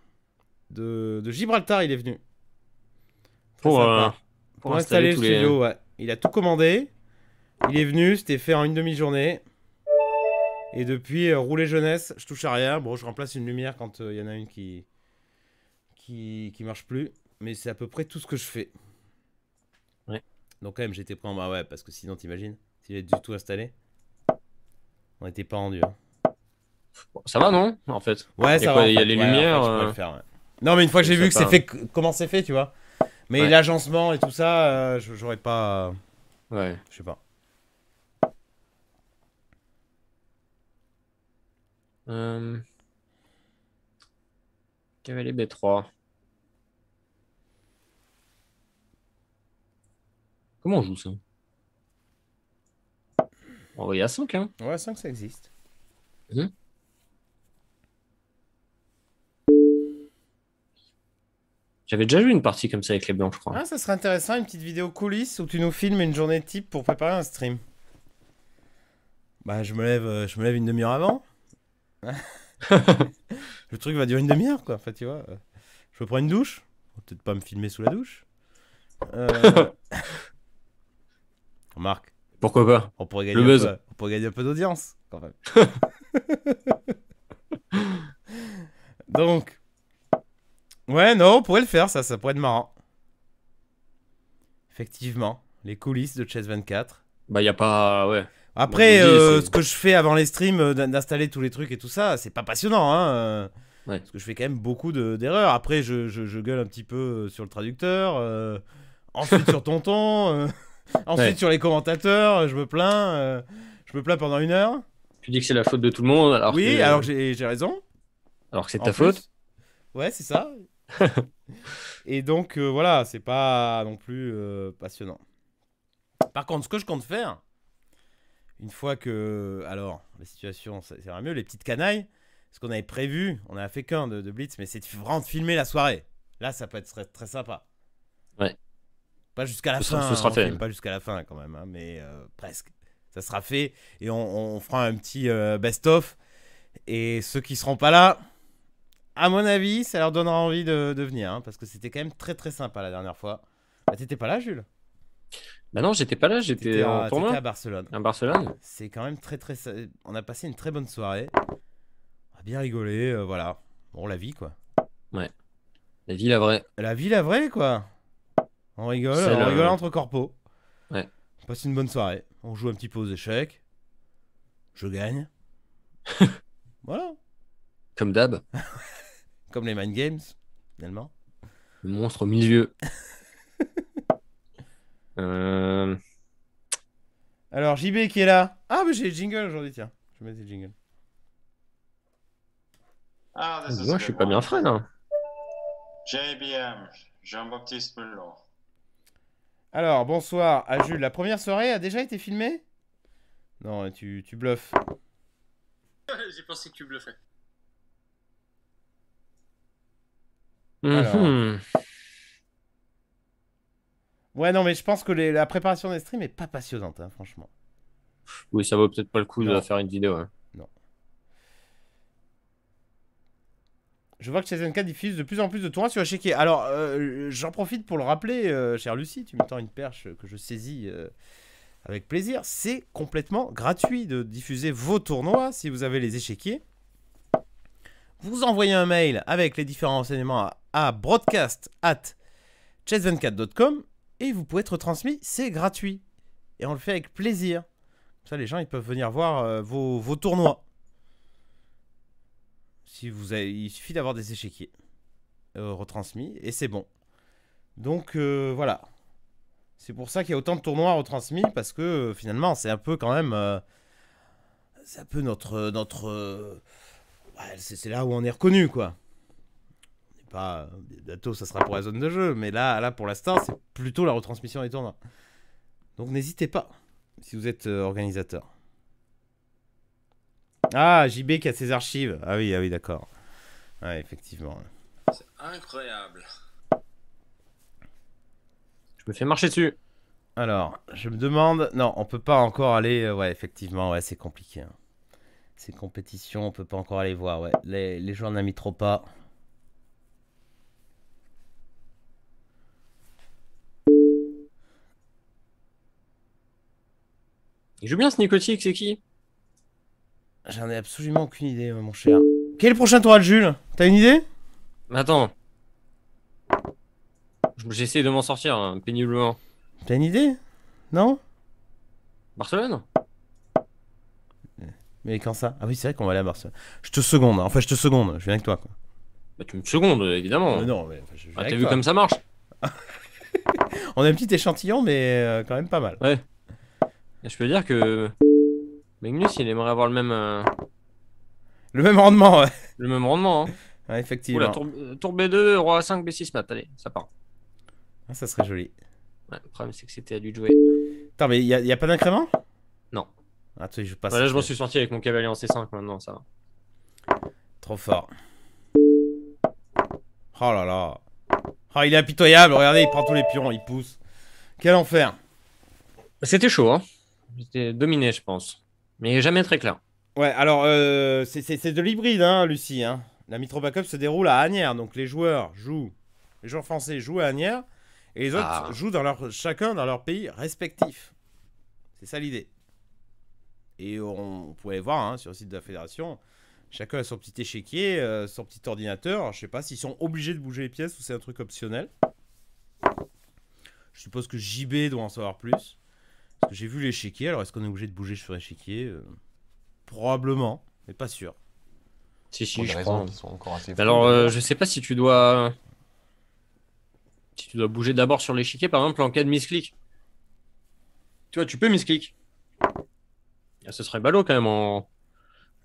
De, de Gibraltar, il est venu. Très Pour, sympa. euh, Pour, installer, le les- studio, ouais. Il a tout commandé. Il est venu, c'était fait en une demi-journée. Et depuis, euh, rouler jeunesse, je touche à rien. Bon, je remplace une lumière quand euh, il y en a une qui... qui qui marche plus. Mais c'est à peu près tout ce que je fais. Ouais. Donc quand même, j'étais prêt en bah ouais, parce que sinon, t'imagines, s'il avait du tout installé, on n'était pas rendu. hein. Bon, ça va, non En fait? Ouais, ça quoi, va. il y a les Ouais, en fait, lumières, euh, le faire, ouais. Non, mais une fois que j'ai vu que c'est fait, comment c'est fait, tu vois? Mais Ouais. l'agencement et tout ça, j'aurais pas. Ouais. Je sais pas. Euh... Cavalier B3. Comment on joue ça? On va y à 5, hein Ouais, 5 ça existe. J'avais déjà vu une partie comme ça avec les blancs, je crois. Ah, ça serait intéressant, une petite vidéo coulisses où tu nous filmes une journée type pour préparer un stream. Bah, je me lève, euh, je me lève une demi-heure avant. Le truc va durer une demi-heure, quoi. Enfin, tu vois. Je peux prendre une douche. On va Peut-être pas me filmer sous la douche. Euh... Remarque, Pourquoi pas? On pourrait Le gagner, un buzz. peu, on pourrait gagner un peu d'audience, quand même. Donc, ouais, non, on pourrait le faire, ça, ça pourrait être marrant. Effectivement, les coulisses de Chess 24. Bah, y a pas. Ouais. Après, Bah, dis, euh, ce que je fais avant les streams, euh, d'in- d'installer tous les trucs et tout ça, c'est pas passionnant, hein. euh, Ouais. Parce que je fais quand même beaucoup de- d'erreurs. Après, je, je- je gueule un petit peu sur le traducteur, euh, ensuite sur Tonton, euh, ensuite Ouais. sur les commentateurs, je me plains, je me plains pendant une heure. Tu dis que c'est la faute de tout le monde alors oui, que, alors que j'ai raison. alors que c'est ta plus. faute. Ouais, c'est ça. et donc, voilà, c'est pas non plus passionnant. Par contre, ce que je compte faire, une fois que. Alors, la situation, ça ira mieux, les petites canailles, ce qu'on avait prévu, on a fait qu'un de, de Blitz, mais c'est vraiment de filmer la soirée. Là, ça peut être très, très sympa. Ouais. Pas jusqu'à la Ce fin. sera- ce sera fait. Pas jusqu'à la fin, quand même, hein, mais euh, presque. Ça sera fait et on, on fera un petit euh, best-of. Et ceux qui seront pas là, à mon avis, ça leur donnera envie de, de venir, hein, parce que c'était quand même très très sympa la dernière fois. Bah, t'étais pas là, Jules? Bah non, j'étais pas là, j'étais en tournoi à Barcelone. à Barcelone. C'est quand même très très. On a passé une très bonne soirée. On a bien rigolé, euh, voilà. Bon, la vie quoi. La ville, la vraie. La vie, la vraie quoi. On rigole, on le- rigole entre corpos. Ouais. On passe une bonne soirée. On joue un petit peu aux échecs. Je gagne. voilà. Comme d'hab. Comme les mind games, finalement. Le monstre au milieu. euh... Alors, JB qui est là. Ah, mais j'ai le jingle aujourd'hui, tiens. Je vais mettre le jingle. Ah, this is Moi, a je suis pas bien frais là. JBM, Jean-Baptiste Melon. Alors, bonsoir à Jules. La première soirée a déjà été filmée? Non, tu, tu bluffes. J'ai pensé que tu bluffais. Alors. Mhm. Ouais, non, mais je pense que les- la préparation des streams est pas passionnante, hein, franchement. Oui, ça vaut peut-être pas le coup de Non. faire une vidéo. hein. Je vois que 4 diffuse de plus en plus de tournois sur échiquier. Alors, euh, j'en profite pour le rappeler, euh, chère Lucie, tu me tends une perche que je saisis euh, avec plaisir. C'est complètement gratuit de diffuser vos tournois si vous avez les échiquiers. Vous envoyez un mail avec les différents renseignements à, à broadcast at chess24.com et vous pouvez être transmis, c'est gratuit. Et on le fait avec plaisir. Comme ça, les gens ils peuvent venir voir euh, vos, tournois. Si vous avez, il suffit d'avoir des échiquiers euh, retransmis et c'est bon. Donc euh, voilà. C'est pour ça qu'il y a autant de tournois retransmis parce que finalement c'est un peu quand même, c'est un peu notre notre, c'est là où on est reconnu quoi. Pas bientôt ça sera pour la zone de jeu, mais là là pour l'instant c'est plutôt la retransmission des tournois. Donc n'hésitez pas si vous êtes euh, organisateur. Ah, JB qui a ses archives. Ah oui, ah oui, d'accord. Ouais, effectivement. C'est incroyable. Je me fais marcher dessus. Alors, je me demande. Non, on peut pas encore aller. euh, Ouais, effectivement, ouais, c'est compliqué. hein. Ces compétitions, on peut pas encore aller voir. Ouais, les, les joueurs n'ont mis trop pas. Il joue bien ce Nicotique, c'est qui? J'en ai absolument aucune idée, euh, mon cher. Quel est le prochain tour de Jules? T'as une idée? Attends. J'essaie de m'en sortir hein, péniblement. T'as une idée? Non? Barcelone? Mais quand ça? Ah oui, c'est vrai qu'on va aller à Barcelone. Je te seconde. hein. Enfin, je te seconde. Je viens avec toi, quoi. Bah tu me secondes, évidemment. Euh, non, mais enfin, je viens Ah, T'as vu toi. comme ça marche? On a un petit échantillon, mais euh, quand même pas mal. Et Je peux dire que Magnus, il aimerait avoir le même, euh, Le même rendement, ouais. le même rendement. Hein. Ouais, effectivement. Oula, tour, euh, tour B2, roi A5, B6 mat. Allez, ça part. Ah, ça serait joli. Ouais, le problème, c'est que c'était à lui de jouer. Attends, mais il y, a- y a pas d'incrément? Non. Ah, tu sais, je passe. Ouais, là, je m'en suis sorti avec mon cavalier en C5 maintenant, ça va. Trop fort. Oh là là. Oh, il est impitoyable. Regardez, il prend tous les pions, il pousse. Quel enfer. C'était chaud, hein. J'étais dominé, je pense. Mais jamais très clair. Ouais, alors, euh, c'est- de l'hybride, hein, Lucie. Hein. La Mitropa Cup se déroule à Agnières. Donc, les joueurs jouent. Les joueurs français jouent à Agnières. Et les autres Ah. jouent dans leur, chacun dans leur pays respectif. C'est ça l'idée. Et on, on pouvait voir hein, sur le site de la fédération. Chacun a son petit échiquier, euh, son petit ordinateur. Alors, je sais pas s'ils sont obligés de bouger les pièces ou c'est un truc optionnel. Je suppose que JB doit en savoir plus. Parce que j'ai vu l'échiquier. Alors, est-ce qu'on est obligé de bouger sur l'échiquier Euh, Probablement, mais pas sûr. Si, si, je raisons crois. qui sont encore assez Alors, euh, je sais pas si tu dois. Si tu dois bouger d'abord sur l'échiquier, par exemple, en cas de misclick. Tu vois, tu peux misclick. Ah, Ce serait ballot quand même en,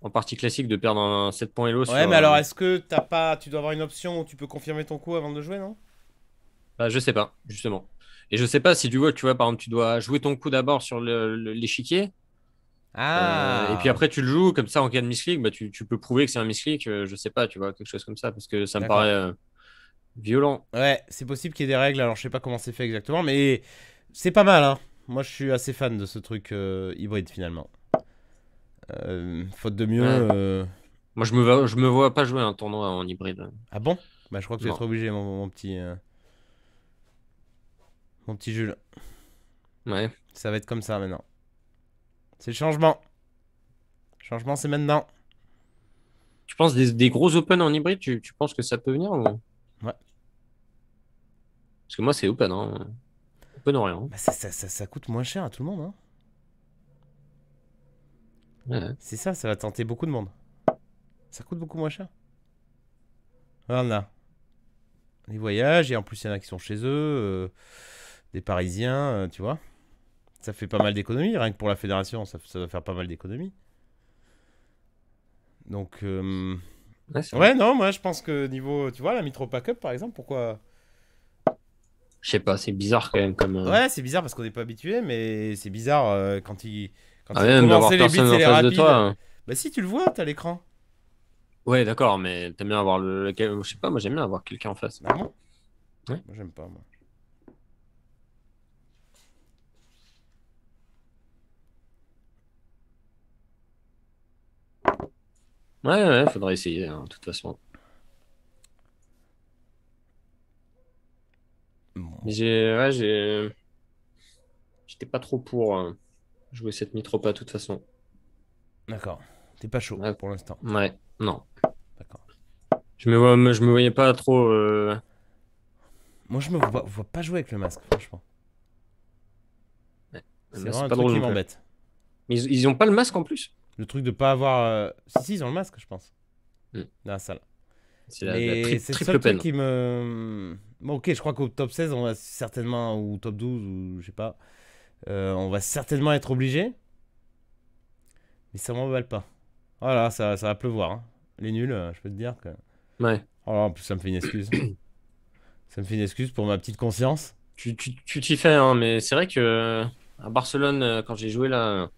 en partie classique de perdre un 7 points Elo. Ouais, sur, mais euh, alors est-ce que t'as pas, tu dois avoir une option où tu peux confirmer ton coup avant de jouer, non? Bah, je sais pas, justement. Et je sais pas si tu vois, tu vois, par exemple, tu dois jouer ton coup d'abord sur l'échiquier. Ah. euh, et puis après, tu le joues comme ça en cas de misclick. Bah, tu, tu peux prouver que c'est un misclick. euh, je sais pas, tu vois, quelque chose comme ça. Parce que ça me paraît euh, violent. Ouais, c'est possible qu'il y ait des règles. Alors je sais pas comment c'est fait exactement, mais c'est pas mal. Hein. Moi, je suis assez fan de ce truc euh, hybride finalement. Faute de mieux, Ouais. Moi, je me, vois- je me vois pas jouer un tournoi en hybride. Ah bon? Bah, je crois que tu vas être obligé, mon, mon petit. Mon petit Jules. Ouais. Ça va être comme ça maintenant. C'est le changement. Le changement, c'est maintenant. Tu penses des, des gros open en hybride, tu, tu penses que ça peut venir ou... Ouais. Parce que moi, c'est open. Hein. Open Orient. Bah, ça, ça, ça, ça coûte moins cher à tout le monde. Hein. Ouais. C'est ça, ça va tenter beaucoup de monde. Ça coûte beaucoup moins cher. Voilà. Les voyages, et en plus, il y en a qui sont chez eux. euh, des Parisiens, euh, tu vois. Ça fait pas mal d'économies. Rien que pour la fédération, ça, ça va faire pas mal d'économies. Donc, euh, Ouais, non, moi je pense que niveau, tu vois, la Mitropa Cup par exemple, pourquoi? Je sais pas, c'est bizarre quand même comme. euh, Ouais, c'est bizarre parce qu'on n'est pas habitué, mais c'est bizarre euh, quand il. Quand Ah, il même d'avoir personne en face de toi. hein. Bah si, tu le vois, t'as l'écran. Ouais, d'accord, mais t'aimes bien avoir le. Je sais pas, moi j'aime bien avoir quelqu'un en face. Ah bon Ouais. Moi j'aime pas, moi. Ouais, ouais, faudrait essayer, hein, de toute façon. Bon. Mais j'ai. Ouais, j'ai. J'étais pas trop pour euh, jouer cette Mitropa, de toute façon. D'accord. T'es pas chaud Ouais. pour l'instant. Ouais, non. D'accord. Je me, vois, je me voyais pas trop. euh, Moi je me vois, vois pas jouer avec le masque, franchement. Ouais. C'est vraiment un pas truc drôle qui m'embête. Mais ils, ils ont pas le masque en plus? Le truc de pas avoir. euh, Si, si, ils ont le masque, je pense. Hmm. Dans la salle. C'est la, la Mais tri- c'est le triple seul peine. truc qui me. Bon, ok, je crois qu'au top 16, on va certainement. Ou top 12, ou je sais pas. euh, on va certainement être obligé. Mais ça m'emballe pas. Voilà, ça, ça va pleuvoir. hein. Les nuls, euh, je peux te dire que. Ouais. Oh, en plus, ça me fait une excuse. ça me fait une excuse pour ma petite conscience. Tu tu- tu t'y fais, hein, mais c'est vrai que à Barcelone, quand j'ai joué là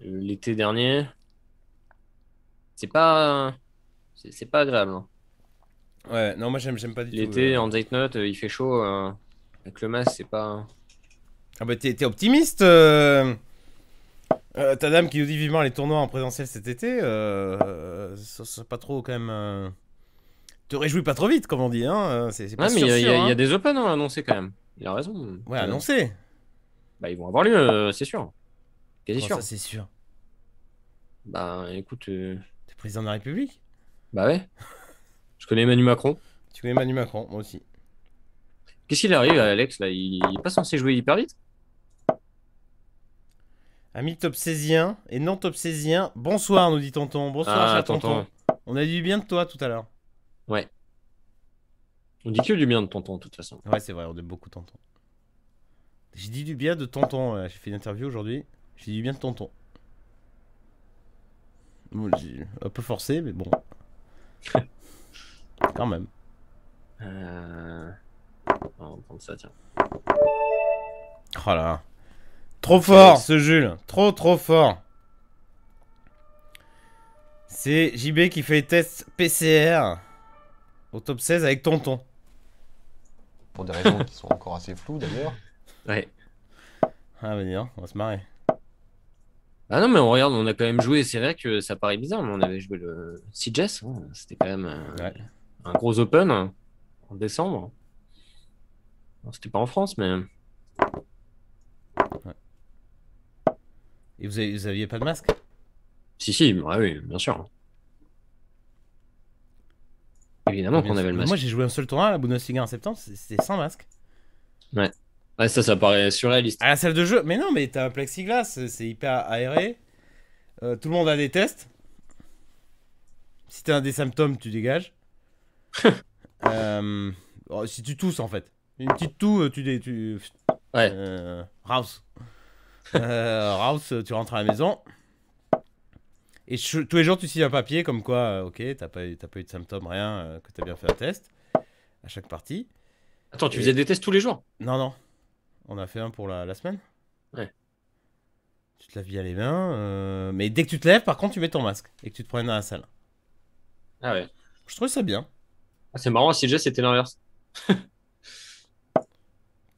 l'été dernier, c'est pas c'est c'est pas agréable. hein. Ouais, non, moi j'aime, pas du tout. L'été euh. en Zeitnot, euh, il fait chaud euh, avec le masque, c'est pas. Ah bah t'es, optimiste euh... Ta dame qui nous dit vivement les tournois en présentiel cet été, serait pas trop quand même... Te réjouis pas trop vite comme on dit, hein C'est, c'est pas Ouais, mais il y, a- y hein. des Open hein, annoncés quand même. Il a raison. Ouais, Euh, annoncé. Bah, ils vont avoir lieu, c'est sûr. Quasi Comment sûr. ça c'est sûr Bah, écoute, euh, T'es président de la République? Bah ouais. Je connais Emmanuel Macron. Tu connais Manu Macron, moi aussi. Qu'est-ce qu'il arrive à Alex là? Il il est pas censé jouer hyper vite? Ami top 16 et non top 16 bonsoir nous dit tonton. Bonsoir Ah, cher tonton. tonton. On a dit du bien de toi tout à l'heure. On dit que du bien de tonton, de toute façon. Ouais c'est vrai, on aime beaucoup tonton. J'ai dit du bien de tonton, euh, j'ai fait une interview aujourd'hui. J'ai dit du bien de tonton. Bon, j'ai un peu forcé, mais bon. Quand même. Euh... On va prendre ça, tiens. Oh là. Trop fort ce Jules. Trop trop fort. C'est JB qui fait les tests PCR au top 16 avec tonton. Pour des raisons qui sont encore assez floues d'ailleurs. Ouais. Ah bah dis donc, on va se marrer. Ah non, mais on regarde, on a quand même joué. C'est vrai que ça paraît bizarre, mais on avait joué le CJS. hein. C'était quand même euh, Ouais. un gros open hein, en décembre. C'était pas en France, mais. Et vous, avez- vous aviez pas de masque? Si, si, ouais, oui, bien sûr. Évidemment Bien qu'on avait le masque. Moi j'ai joué un seul tournoi à la Bundesliga en septembre, c'était sans masque. Ouais, ça, ça paraît surréaliste. À la salle de jeu, mais non, mais t'as un plexiglas, c'est hyper aéré. Euh, tout le monde a des tests. Si t'as des symptômes, tu dégages. Euh, oh, si tu tousses en fait. Une petite toux, euh, tu. dé- tu Ouais. Euh, Rouse. Rouse, tu rentres à la maison. Et tous les jours, tu signes un papier comme quoi, ok, t'as pas, eu- t'as pas eu de symptômes, rien, que t'as bien fait un test à chaque partie. Attends, tu Et- faisais des tests tous les jours? Non, non. On a fait un pour la, la semaine. Ouais. Tu te laves bien les mains. euh, Mais dès que tu te lèves, par contre, tu mets ton masque et que tu te promènes dans la salle. Ah ouais. Je trouve ça bien. Ah, c'est marrant, CJS, c'était l'inverse.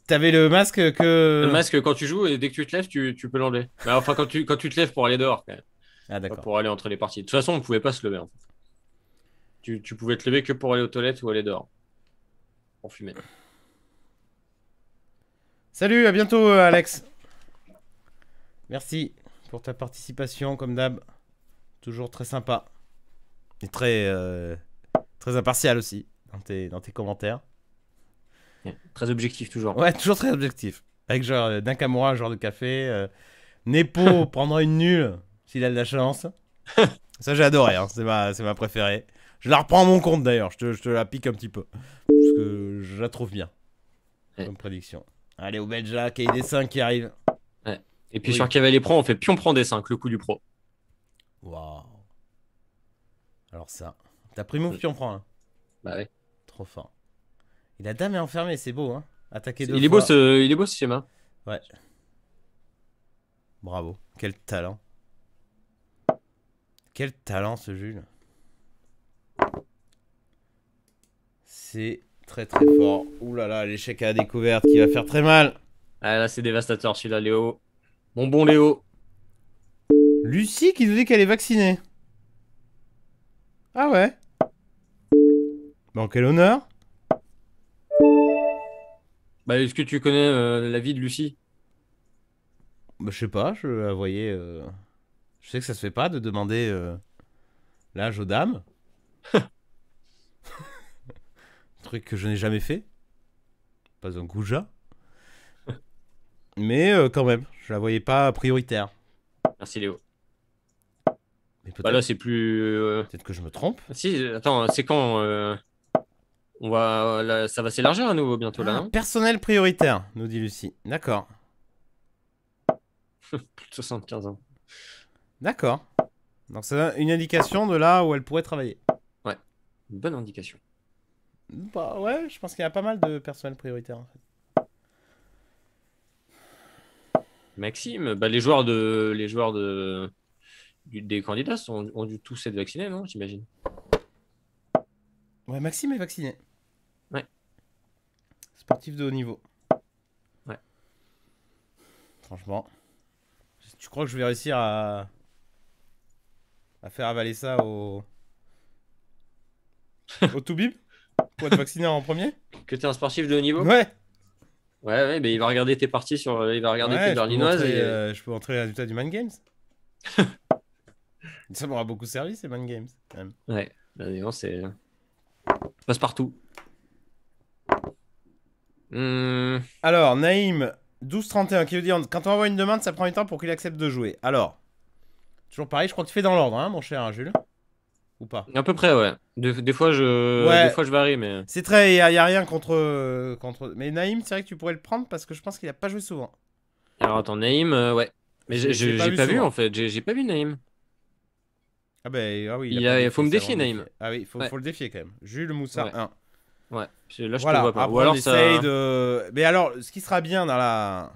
T'avais le masque que. Le masque, quand tu joues, et dès que tu te lèves, tu, tu peux l'enlever. Mais enfin, quand tu, quand tu te lèves pour aller dehors, quand même. Ah, d'accord. pour aller entre les parties. De toute façon, on pouvait pas se lever. en fait. Tu, tu pouvais te lever que pour aller aux toilettes ou aller dehors. Pour fumer. Salut, à bientôt, euh, Alex. Merci pour ta participation, comme d'hab. Toujours très sympa. Et très, euh, très impartial aussi dans tes, dans tes commentaires. Très objectif toujours. Ouais, toujours très objectif. Avec genre euh, Nakamura, genre de café. euh, Nepo prendra une nulle s'il a de la chance. Ça, j'ai adoré. hein, C'est ma, ma préférée. Je la reprends à mon compte d'ailleurs. Je te, je te la pique un petit peu. Parce que je la trouve bien. Comme prédiction. Allez, au Belja, KD5 qui arrive. Et puis Oui. sur Cavalier Pro, on fait pion prend des 5, le coup du pro. Waouh. Alors ça. T'as pris move puis on prend. Hein. Bah ouais. Trop fort. Et la dame est enfermée, c'est beau. Hein. Attaquer deux Il est, beau ce, il est beau ce schéma. Ouais. Bravo. Quel talent. Quel talent ce Jules. C'est très très fort. Ouh là là, l'échec à la découverte qui va faire très mal. Ah là, c'est dévastateur celui-là, Léo. Bon, bon, Léo. Lucie qui nous dit qu'elle est vaccinée. Ah ouais. Bon, quel honneur. Bah, est-ce que tu connais euh, la vie de Lucie? Bah, je sais pas, je la voyais. euh, Je sais que ça se fait pas de demander euh, l'âge aux dames. Truc que je n'ai jamais fait. Pas un goujat. Mais euh, quand même, je la voyais pas prioritaire. Merci, Léo. Mais peut-être Bah là, c'est plus. euh, peut-être que je me trompe. Si, attends, c'est quand euh, on va, là, ça va s'élargir à nouveau bientôt là, Ah, non? personnel prioritaire, nous dit Lucie. D'accord. Plus de 75 ans. D'accord. Donc c'est une indication de là où elle pourrait travailler. Une bonne indication. Bah ouais, je pense qu'il y a pas mal de personnel prioritaire en fait. Maxime, bah, les joueurs de, les joueurs de, du- des candidats sont, ont dû tous être vaccinés, non J'imagine? Ouais, Maxime est vacciné. Ouais. Sportif de haut niveau. Ouais. Franchement. Tu crois que je vais réussir à. à faire avaler ça au. au Toubib Pour être vacciné en premier Que t'es un sportif de haut niveau Ouais Ouais, ouais, mais il va regarder tes parties sur, il va regarder Ouais, tes berlinoises. et- euh, je peux montrer les résultats du Man Games. ça m'aura beaucoup servi, ces Man Games. quand même. Ouais, bah, c'est. Passe partout. Hum, Alors, Naïm, 1231, qui veut dire quand on envoie une demande, ça prend du temps pour qu'il accepte de jouer. Alors, toujours pareil, je crois que tu fais dans l'ordre, hein, mon cher hein, Jules? Ou pas à peu près, ouais. Des, des fois, je, Ouais. des fois, je varie, mais. C'est très. Il n'y a, rien contre, contre. Mais Naïm, c'est vrai que tu pourrais le prendre parce que je pense qu'il a pas joué souvent. Alors attends, Naïm, euh, ouais. Mais j'ai pas vu pas vu en fait, j'ai pas vu Naïm. Ah, ben ah oui. Il a a- pas faut me défier, Naïm. Ah oui, faut, Ouais. faut le défier quand même. Jules Moussa Ouais. 1. Ouais, là je voilà, te vois pas. après Ou alors on ça. essaye de. Mais alors, ce qui sera bien dans la.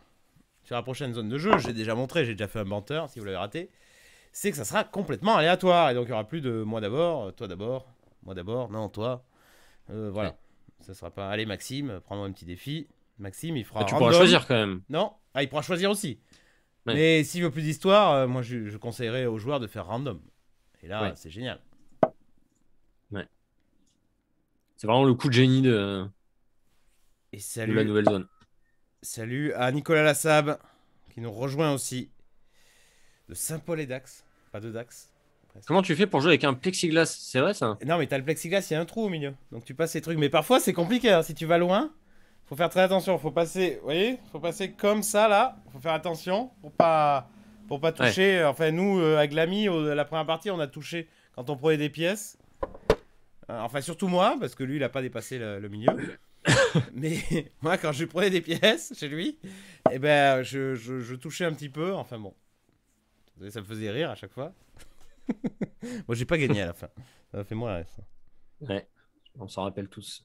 Sur la prochaine zone de jeu, j'ai déjà montré, j'ai déjà fait un menteur si vous l'avez raté, c'est que ça sera complètement aléatoire. Et donc il y aura plus de moi d'abord, toi d'abord, moi d'abord, non, toi. Euh, voilà. Ouais. Ça sera pas. Allez, Maxime, prends-moi un petit défi. Maxime, il fera. Ah, tu random. pourras choisir quand même. Non Ah, il pourra choisir aussi. Ouais. Mais s'il veut plus d'histoire, euh, moi je, je conseillerais aux joueurs de faire random. Et là, Ouais. c'est génial. C'est vraiment le coup de génie de, Et de salut. la nouvelle zone. Salut à Nicolas Lassab qui nous rejoint aussi de Saint-Paul et Dax. Pas de Dax. Comment tu fais pour jouer avec un plexiglas? C'est vrai ça Non, mais t'as le plexiglas, il y a un trou au milieu. Donc tu passes ces trucs. Mais parfois c'est compliqué. hein. Si tu vas loin, faut faire très attention. Faut passer, vous voyez, faut passer comme ça là. Faut faire attention pour pas, pour pas toucher. Enfin, nous, euh, avec l'ami, au- la première partie, on a touché quand on prenait des pièces. Euh, enfin, surtout moi, parce que lui, il a pas dépassé le, le milieu. mais moi, quand je prenais des pièces chez lui, eh ben, je, je- je touchais un petit peu. Enfin bon, ça me faisait rire à chaque fois. moi, j'ai pas gagné à la fin. Ça m'a fait moins rire. ça. Ouais, on s'en rappelle tous.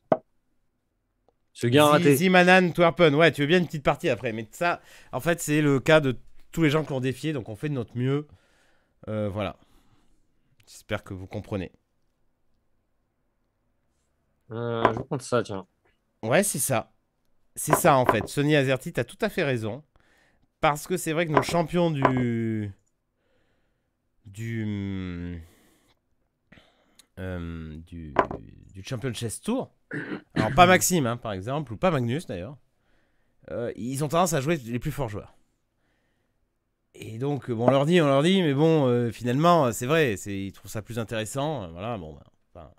Ce gars raté. Zimanan Twerpen, ouais, tu veux bien une petite partie après. Mais ça, en fait, c'est le cas de tous les gens qui l'ont défié, donc on fait de notre mieux. Euh, voilà. J'espère que vous comprenez. Euh, je prendre ça, tiens. Ouais, c'est ça. C'est ça, en fait. Sony Azerty, t'as tout à fait raison. Parce que c'est vrai que nos champions du. Du, euh, du, du Champion Chess Tour. Alors, pas Maxime, hein, par exemple, ou pas Magnus d'ailleurs. Euh, ils ont tendance à jouer les plus forts joueurs. Et donc, bon, on leur dit, on leur dit, mais bon, euh, finalement, c'est vrai, c'est, ils trouvent ça plus intéressant. euh, Voilà, bon, ben, enfin,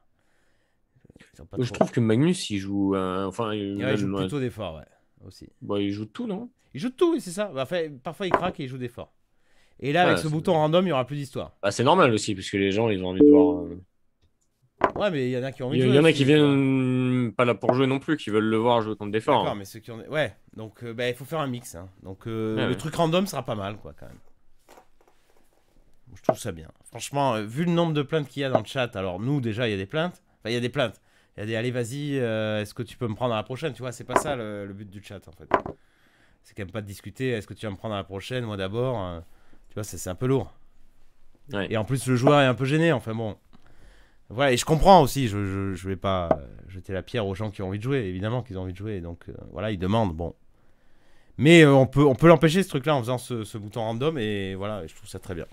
ils ont pas Je trop- trouve que Magnus, il joue. enfin, il, Ouais, même, euh, plutôt des forts, ouais, aussi. bah, il joue tout, non? Il joue tout, c'est ça. Bah, fait, parfois, il craque et il joue des forts. Et là, avec ce bouton random, il y aura plus d'histoire. bah, C'est normal aussi, parce que les gens, ils ont envie de voir. euh, Ouais, mais il y en a qui ont envie Il de y, jouer en a qui viennent pas là pour jouer non plus, qui veulent le voir jouer contre des forts. D'accord, hein. mais ceux qui ont. Ouais, donc euh, bah, il faut faire un mix. hein. Donc euh, Ouais, le ouais. truc random sera pas mal, quoi, quand même. Je trouve ça bien. Franchement, vu le nombre de plaintes qu'il y a dans le chat, alors nous, déjà, il y a des plaintes. Enfin, il y a des plaintes. Il y a des allez, vas-y, est-ce que tu peux me prendre à la prochaine Tu vois, c'est pas ça le, le but du chat, en fait. C'est quand même pas de discuter, est-ce que tu vas me prendre à la prochaine, moi d'abord euh, Tu vois, c'est un peu lourd. Ouais. Et en plus, le joueur est un peu gêné, enfin bon. Voilà, et je comprends aussi, je, je, je vais pas euh, jeter la pierre aux gens qui ont envie de jouer, évidemment qu'ils ont envie de jouer, donc euh, voilà, ils demandent, bon. Mais euh, on peut, on peut l'empêcher ce truc-là en faisant ce, ce bouton random, et voilà, et je trouve ça très bien.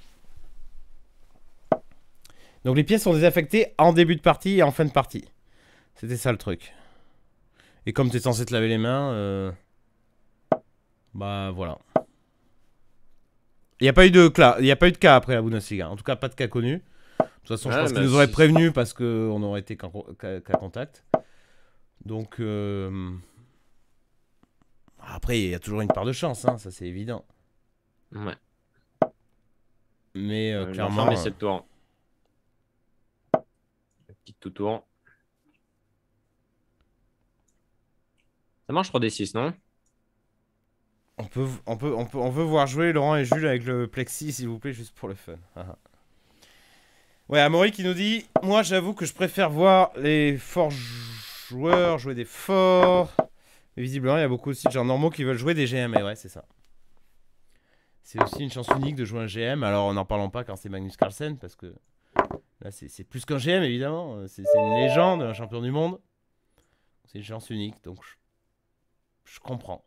Donc les pièces sont désaffectées en début de partie et en fin de partie. C'était ça le truc. Et comme tu es censé te laver les mains, euh, bah voilà. Il n'y a, pas eu de cla- il y a pas eu de cas après la Bundesliga, en tout cas pas de cas connu. De toute façon, je pense qu'ils nous auraient c'est- prévenu parce qu'on aurait été qu'à contact. Donc euh, après, il y a toujours une part de chance, hein, ça c'est évident. Ouais. Mais euh, Euh, clairement, mais c'est tour. La petite tout tour. Ça marche 3D6, non? On peut, on, peut, on, peut, on veut voir jouer Laurent et Jules avec le plexi, s'il vous plaît, juste pour le fun. Haha. ouais, Amaury qui nous dit Moi, j'avoue que je préfère voir les forts joueurs jouer des forts. Mais visiblement, il y a beaucoup aussi de gens normaux qui veulent jouer des GM. Et ouais, c'est ça. C'est aussi une chance unique de jouer un GM. Alors, n'en parlons pas quand c'est Magnus Carlsen, parce que là, c'est plus qu'un GM, évidemment. C'est une légende, un champion du monde. C'est une chance unique, donc je comprends.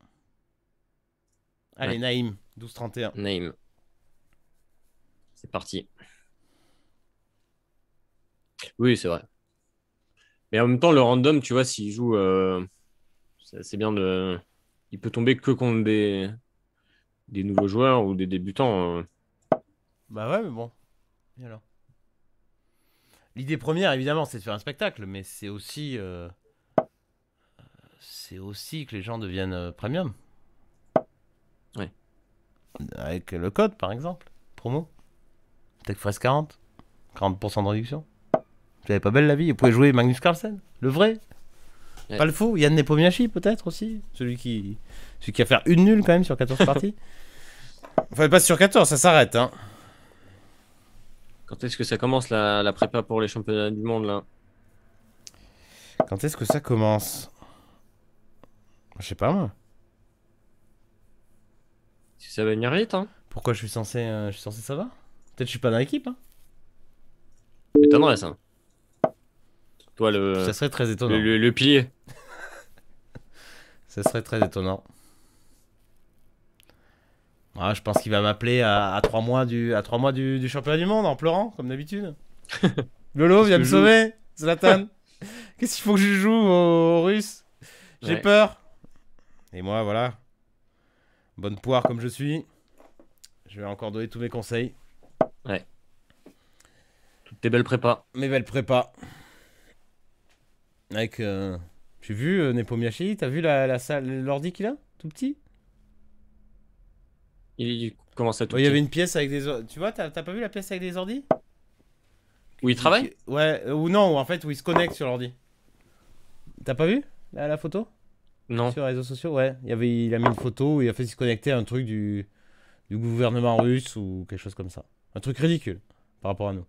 Allez, Ouais. Naïm, 12-31. Name. C'est parti. Oui, c'est vrai. Mais en même temps, le random, tu vois, s'il joue, euh, c'est bien de. Il peut tomber que contre des, des nouveaux joueurs ou des débutants. euh. Bah ouais, mais bon. Et alors? L'idée première, évidemment, c'est de faire un spectacle, mais c'est aussi. euh, C'est aussi que les gens deviennent premium. Avec le code, par exemple. Promo. TechFresh 40. 40% de réduction. Vous avez pas belle la vie. Vous pouvez jouer Magnus Carlsen, le vrai. Ouais. Pas le faux. Yann Nepomniachtchi, peut-être aussi. Celui qui, celui qui a fait une nulle quand même sur 14 parties. Enfin, pas sur 14, ça s'arrête. Hein. Quand est-ce que ça commence la, la prépa pour les championnats du monde là? Quand est-ce que ça commence? Je sais pas moi. Si ça va venir vite, hein Pourquoi je suis censé, euh, je suis censé savoir? Peut-être je suis pas dans l'équipe. Hein. M'étonnerait ça. Toi, le, ça serait très étonnant. le, le- le pilier. Ça serait très étonnant. Ah, je pense qu'il va m'appeler à, à 3 mois, du, à trois mois du, du championnat du monde en pleurant, comme d'habitude. Lolo, viens que me sauver Zlatan Qu'est-ce qu'il faut que je joue aux, aux Russes J'ai Ouais. peur. Et moi, voilà. Bonne poire comme je suis. Je vais encore donner tous mes conseils. Toutes tes belles prépas. Mes belles prépas. Avec. Euh... J'ai vu euh, Nepomniachtchi, t'as vu la, la salle, l'ordi qu'il a Tout petit? Il, commence à tout. Ouais, Il y avait une pièce avec des. Tu vois, t'as t'as pas vu la pièce avec des ordis Où il travaille? Ouais, euh, ou non, ou en fait, où il se connecte sur l'ordi. T'as pas vu la, la photo? Non. Sur les réseaux sociaux Ouais, il, y avait, il a mis une photo où il a fait se connecter à un truc du, du gouvernement russe ou quelque chose comme ça. Un truc ridicule par rapport à nous.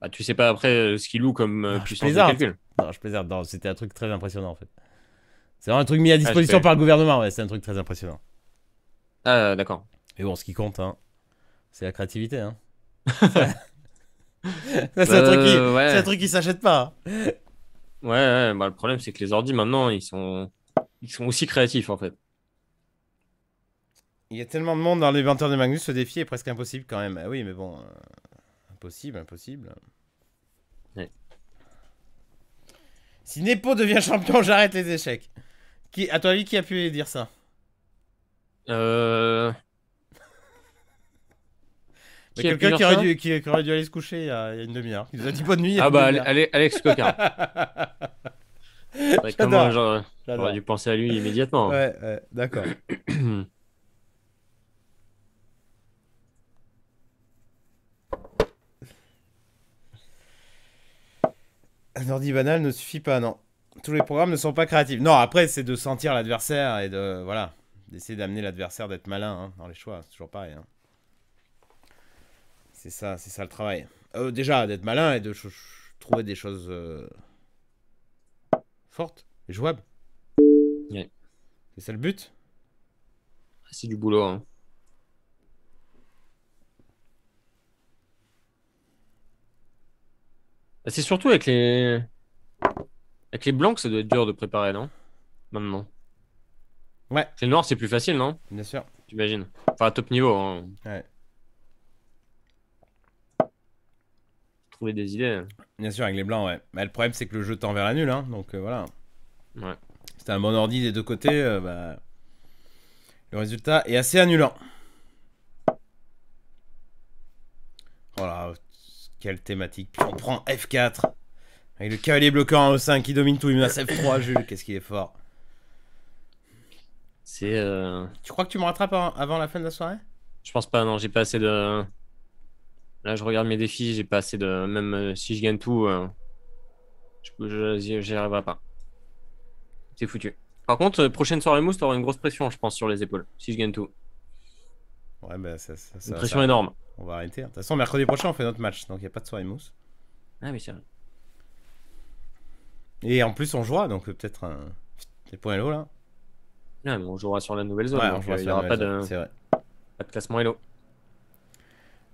Bah, tu sais pas après euh, ce qu'il loue comme euh, Ah, puissance de plaisante. calcul. Non, je plaisante, non, c'était un truc très impressionnant en fait. C'est vraiment un truc mis à disposition fais- par le gouvernement, ouais, c'est un truc très impressionnant. Ah, d'accord. Et bon, ce qui compte, hein, c'est la créativité. Hein. C'est un, truc qui- Euh, ouais. un truc qui s'achète pas. Ouais, ouais, bah, le problème, c'est que les ordis, maintenant, ils sont... ils sont aussi créatifs, en fait. Il y a tellement de monde dans les 20 heures de Magnus, ce défi est presque impossible quand même. Ah oui, mais bon. euh, impossible, impossible. Ouais. Si Nepo devient champion, j'arrête les échecs. Qui, à ton avis, qui a pu dire ça? Euh... Mais Qui a pu Quelqu'un qui, aurait dû- qui- qui aurait dû aller se coucher il y a, il y a une demi-heure. Il nous a dit bonne nuit. Ah bah. Ale- Alex Coquin. J'aurais dû penser à lui immédiatement. Ouais, ouais, d'accord. Un ordi banal ne suffit pas, non. Tous les programmes ne sont pas créatifs. Non, après, c'est de sentir l'adversaire et de. Voilà. D'essayer d'amener l'adversaire d'être malin hein, dans les choix. C'est toujours pareil. hein. C'est ça, c'est ça le travail. Euh, déjà, d'être malin et de trouver des choses euh, fortes et jouables. Ouais. C'est ça le but? C'est du boulot. hein. Bah, C'est surtout avec les... Avec les blancs que ça doit être dur de préparer, non? Maintenant. Ouais. Avec les noirs, c'est plus facile, non? Bien sûr. J'imagine. Enfin, à top niveau. hein. Ouais. Trouver des idées. Bien sûr, avec les blancs, ouais. Mais le problème, c'est que le jeu tend vers la nulle, hein. Donc euh, voilà. Ouais. T'as un bon ordi des deux côtés, euh, bah, le résultat est assez annulant. Voilà, quelle thématique. Puis on prend F4 avec le cavalier bloquant en E5 qui domine tout. Il menace F3, Jules. Qu'est-ce qu'il est fort. C'est. euh, Tu crois que tu me rattrapes avant la fin de la soirée? Je pense pas, non, j'ai pas assez de. Là, je regarde mes défis, j'ai pas assez de. Même euh, si je gagne tout, euh, je j'y arriverai pas. C'est foutu. Par contre, euh, prochaine soirée mousse, t'auras une grosse pression, je pense, sur les épaules, si je gagne tout. Ouais, bah ça, ça, ça- Une pression ça- énorme. On va arrêter. hein. De toute façon, mercredi prochain, on fait notre match. Donc il n'y a pas de soirée mousse. Ah, oui, c'est vrai. Et en plus, on jouera. Donc peut-être un. Des points Hello là. Ouais, mais on jouera sur la nouvelle zone, Ouais, on donc jouera euh, il sur y la aura pas de, zone, vrai. pas de classement Hello.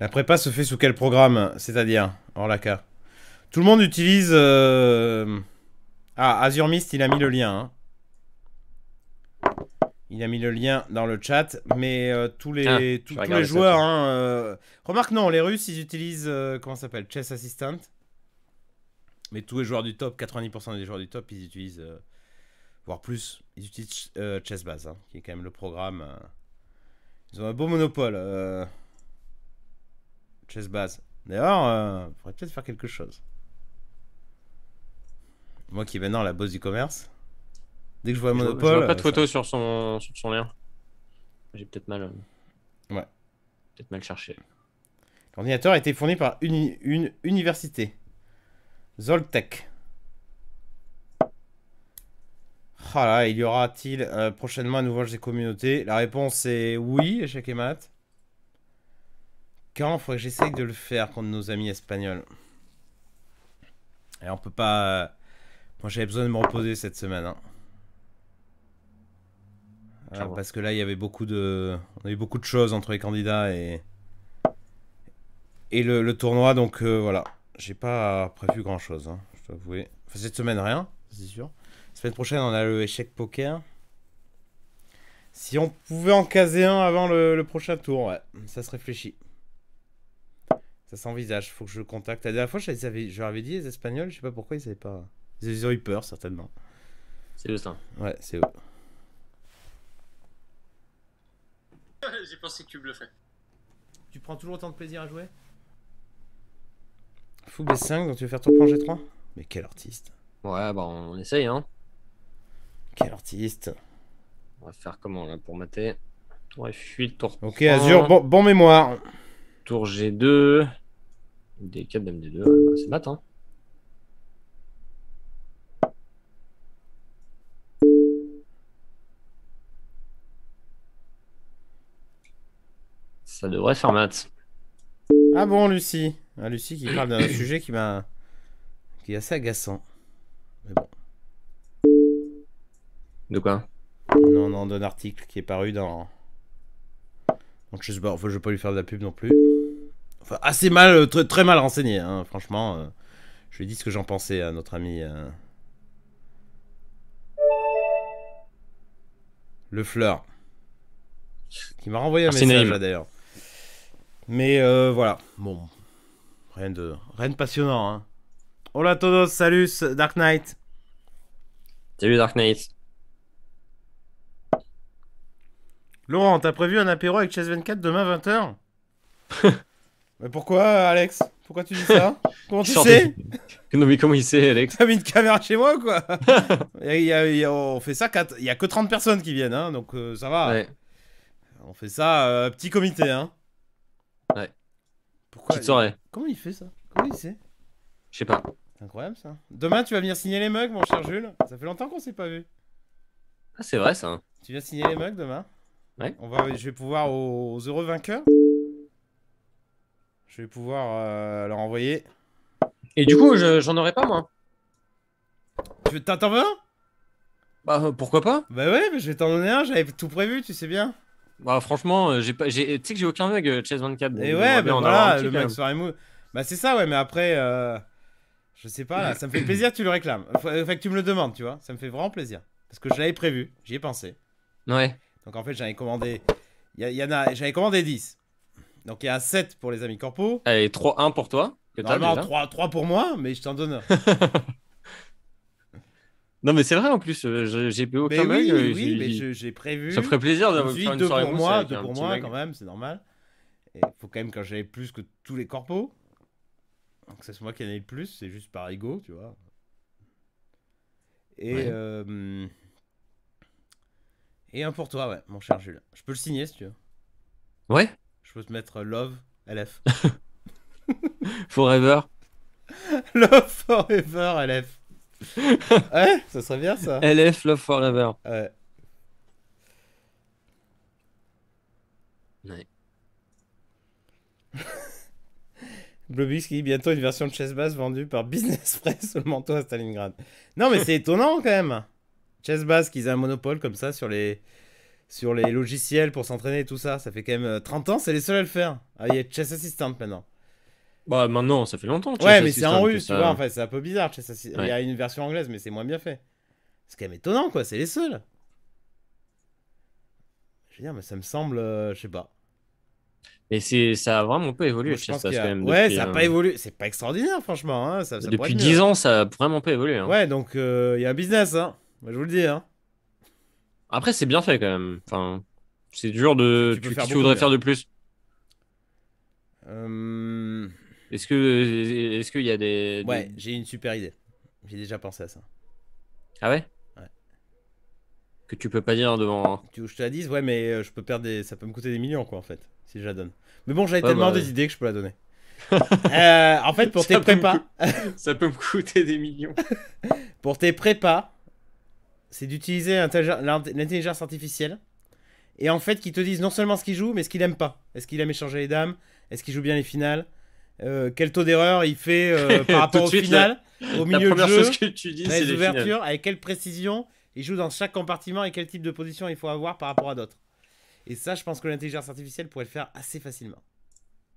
La prépa se fait sous quel programme C'est-à-dire hors la cas. Tout le monde utilise. euh, Ah, Azure Mist, il a mis le lien. hein. Il a mis le lien dans le chat, mais euh, tous les, Ah, tous joueurs. hein, euh, Remarque, non, les Russes, ils utilisent. Comment ça s'appelle? Chess Assistant. Mais tous les joueurs du top, 90% des joueurs du top, ils utilisent. voire plus, ils utilisent euh, Chess Base, hein, qui est quand même le programme. Ils ont un beau monopole. Chess Base. D'ailleurs, euh, faudrait peut-être faire quelque chose. Moi qui est maintenant la boss du commerce. Dès que je vois Je vois- je monopole. vois pas de euh, photo sur son, sur son lien. J'ai peut-être mal. euh, Ouais. Peut-être mal cherché. L'ordinateur a été fourni par une, une université. Zoltec. Ah là, il y aura-t-il euh, prochainement un ouvrage des communautés? La réponse est oui, échec et mat. Quand faudrait que j'essaye de le faire contre nos amis espagnols Et on peut pas. euh, Moi j'avais besoin de me reposer cette semaine. hein. Clairement. parce que là il y avait beaucoup de. On a eu beaucoup de choses entre les candidats et. Et le, le tournoi, donc euh, voilà. J'ai pas prévu grand chose, je dois avouer. Enfin, cette semaine, rien, c'est sûr. Semaine prochaine, on a le échec poker. Si on pouvait en caser un avant le, le prochain tour, ouais, ça se réfléchit. Ça s'envisage, faut que je le contacte. La dernière fois, je, les avais- je leur avais dit, les Espagnols, je sais pas pourquoi ils savaient pas. Ils ont eu peur, certainement. C'est ça. Ouais, c'est eux. J'ai pensé que tu bluffais. Tu prends toujours autant de plaisir à jouer? Fou B5, donc tu veux faire ton plan G3 Mais quel artiste Ouais, bah on essaye, hein. Quel artiste On va faire comment là pour mater? Tour F8, tour Ok, 3, Azure, bon, bon mémoire. Tour G2. D4, Dame D2. ouais, bah, c'est mat, hein. Ça devrait faire mat. Ah bon, Lucie ah, Lucie qui parle d'un sujet qui m'a. qui est assez agaçant. Mais bon. De quoi? Non, non, d'un article qui est paru dans. Donc je sais pas, enfin, je vais pas lui faire de la pub non plus. Enfin, assez mal, euh, très, très mal renseigné, hein, franchement. euh, je lui ai dit ce que j'en pensais à notre ami. euh, Le Fleur. Qui m'a renvoyé un Merci, message là, d'ailleurs. Mais euh, voilà, bon. Rien de, rien de passionnant. Hein. Hola todos, salut Dark Knight. Salut Dark Knight. Laurent, t'as prévu un apéro avec Chess 24 demain 20h Mais pourquoi, Alex? Pourquoi tu dis ça? Comment tu sais? de- Non mais comment il sait Alex? T'as mis une caméra chez moi ou quoi? Il y a- il y On fait ça, quatre- il y a que 30 personnes qui viennent, hein, donc euh, ça va. Ouais. On fait ça, euh, petit comité, hein. Ouais. Pourquoi Petite soirée. Comment il fait ça? Comment il sait? Je sais pas. C'est incroyable ça. Demain, tu vas venir signer les mugs, mon cher Jules. Ça fait longtemps qu'on s'est pas vu. Ah c'est vrai ça. Tu viens signer les mugs demain? Ouais. On va, je vais pouvoir aux, aux heureux vainqueurs. Je vais pouvoir euh, leur envoyer. Et du coup je- j'en aurais pas moi. Tu veux, t'en veux un? Bah euh, pourquoi pas? Bah ouais, mais je vais t'en donner un. J'avais tout prévu, tu sais bien. Bah franchement euh, j'ai pas, j'ai, tu sais que j'ai aucun mug euh, Chess 24. donc Et ouais, bien bah voilà, le mec mou. Bah c'est ça, ouais, mais après, euh, je sais pas, là, ça me fait plaisir que tu le réclames. Faut que tu me le demandes, tu vois. Ça me fait vraiment plaisir. Parce que je l'avais prévu, j'y ai pensé. Ouais. Donc en fait, j'avais commandé. Il y, y en a, j'avais commandé 10. Donc il y a 7 pour les amis corpo. Allez 3-1 pour toi. Que Normalement, déjà. 3, 3 pour moi, mais je t'en donne. Non mais c'est vrai en plus euh, j'ai plus aucun mais oui, euh, oui, mais j'ai- prévu. Ça ferait plaisir d'avoir dit une deux soirée pour moi, deux pour moi quand même, c'est normal. Et faut quand même que j'avais plus que tous les corpos. Donc c'est moi qui en ai le plus, c'est juste par ego, tu vois. Et Ouais. euh, et un pour toi, ouais, mon cher Jules. Je peux le signer si tu veux. Ouais. Peux te mettre Love LF. Forever. Love Forever LF. ouais, ça serait bien ça. LF Love Forever. Ouais. Ouais. Blobix qui dit bientôt une version de Chess Bass vendue par Business Press sur le manteau à Stalingrad. Non mais c'est étonnant quand même. Chess Bass qu'ils aient un monopole comme ça sur les sur les logiciels pour s'entraîner et tout ça. Ça fait quand même euh, 30 ans, c'est les seuls à le faire. Ah, il y a Chess Assistant maintenant. Bah maintenant ça fait longtemps. ouais, Chess mais c'est en russe, tu ça- vois. En fait, c'est un peu bizarre. Chess Il y Ouais. a une version anglaise, mais c'est moins bien fait. C'est quand même étonnant, quoi. C'est les seuls. Je veux dire, mais ça me semble, euh, je sais pas. Et c'est ça a vraiment pas évolué. Moi, je pense y a- quand même. Ouais, depuis, ça a euh, pas évolué. C'est pas extraordinaire, franchement. hein. Ça, ça Depuis être 10 mieux. ans ça a vraiment pas évolué. hein. Ouais, donc euh, il y a un business, hein. Moi, je vous le dis, hein. Après c'est bien fait quand même. Enfin c'est dur de. Tu peux faire tu voudrais mieux. faire de plus. Euh, Est-ce que est-ce qu'il y a des. Ouais, j'ai une super idée. J'ai déjà pensé à ça. Ah ouais? Ouais. Que tu peux pas dire devant. Tu veux que je te la dise? Ouais, mais euh, je peux perdre des... ça peut me coûter des millions, quoi, en fait, si je la donne. Mais bon, j'avais Ouais, tellement bah, des idées que je peux la donner. Euh, en fait, pour Ça tes me prépas, ça peut me coûter des millions. pour tes prépas, c'est d'utiliser l'intellig- l'int- l'intelligence artificielle. Et en fait, qu'ils te disent non seulement ce qu'il joue, mais ce qu'il aime pas. Est-ce qu'il aime échanger les dames? Est-ce qu'il joue bien les finales? Euh, Quel taux d'erreur il fait euh, par rapport au final Au La milieu de jeu chose que tu dis les finales. ouvertures, avec quelle précision il joue dans chaque compartiment et quel type de position il faut avoir par rapport à d'autres. Et ça, je pense que l'intelligence artificielle pourrait le faire assez facilement.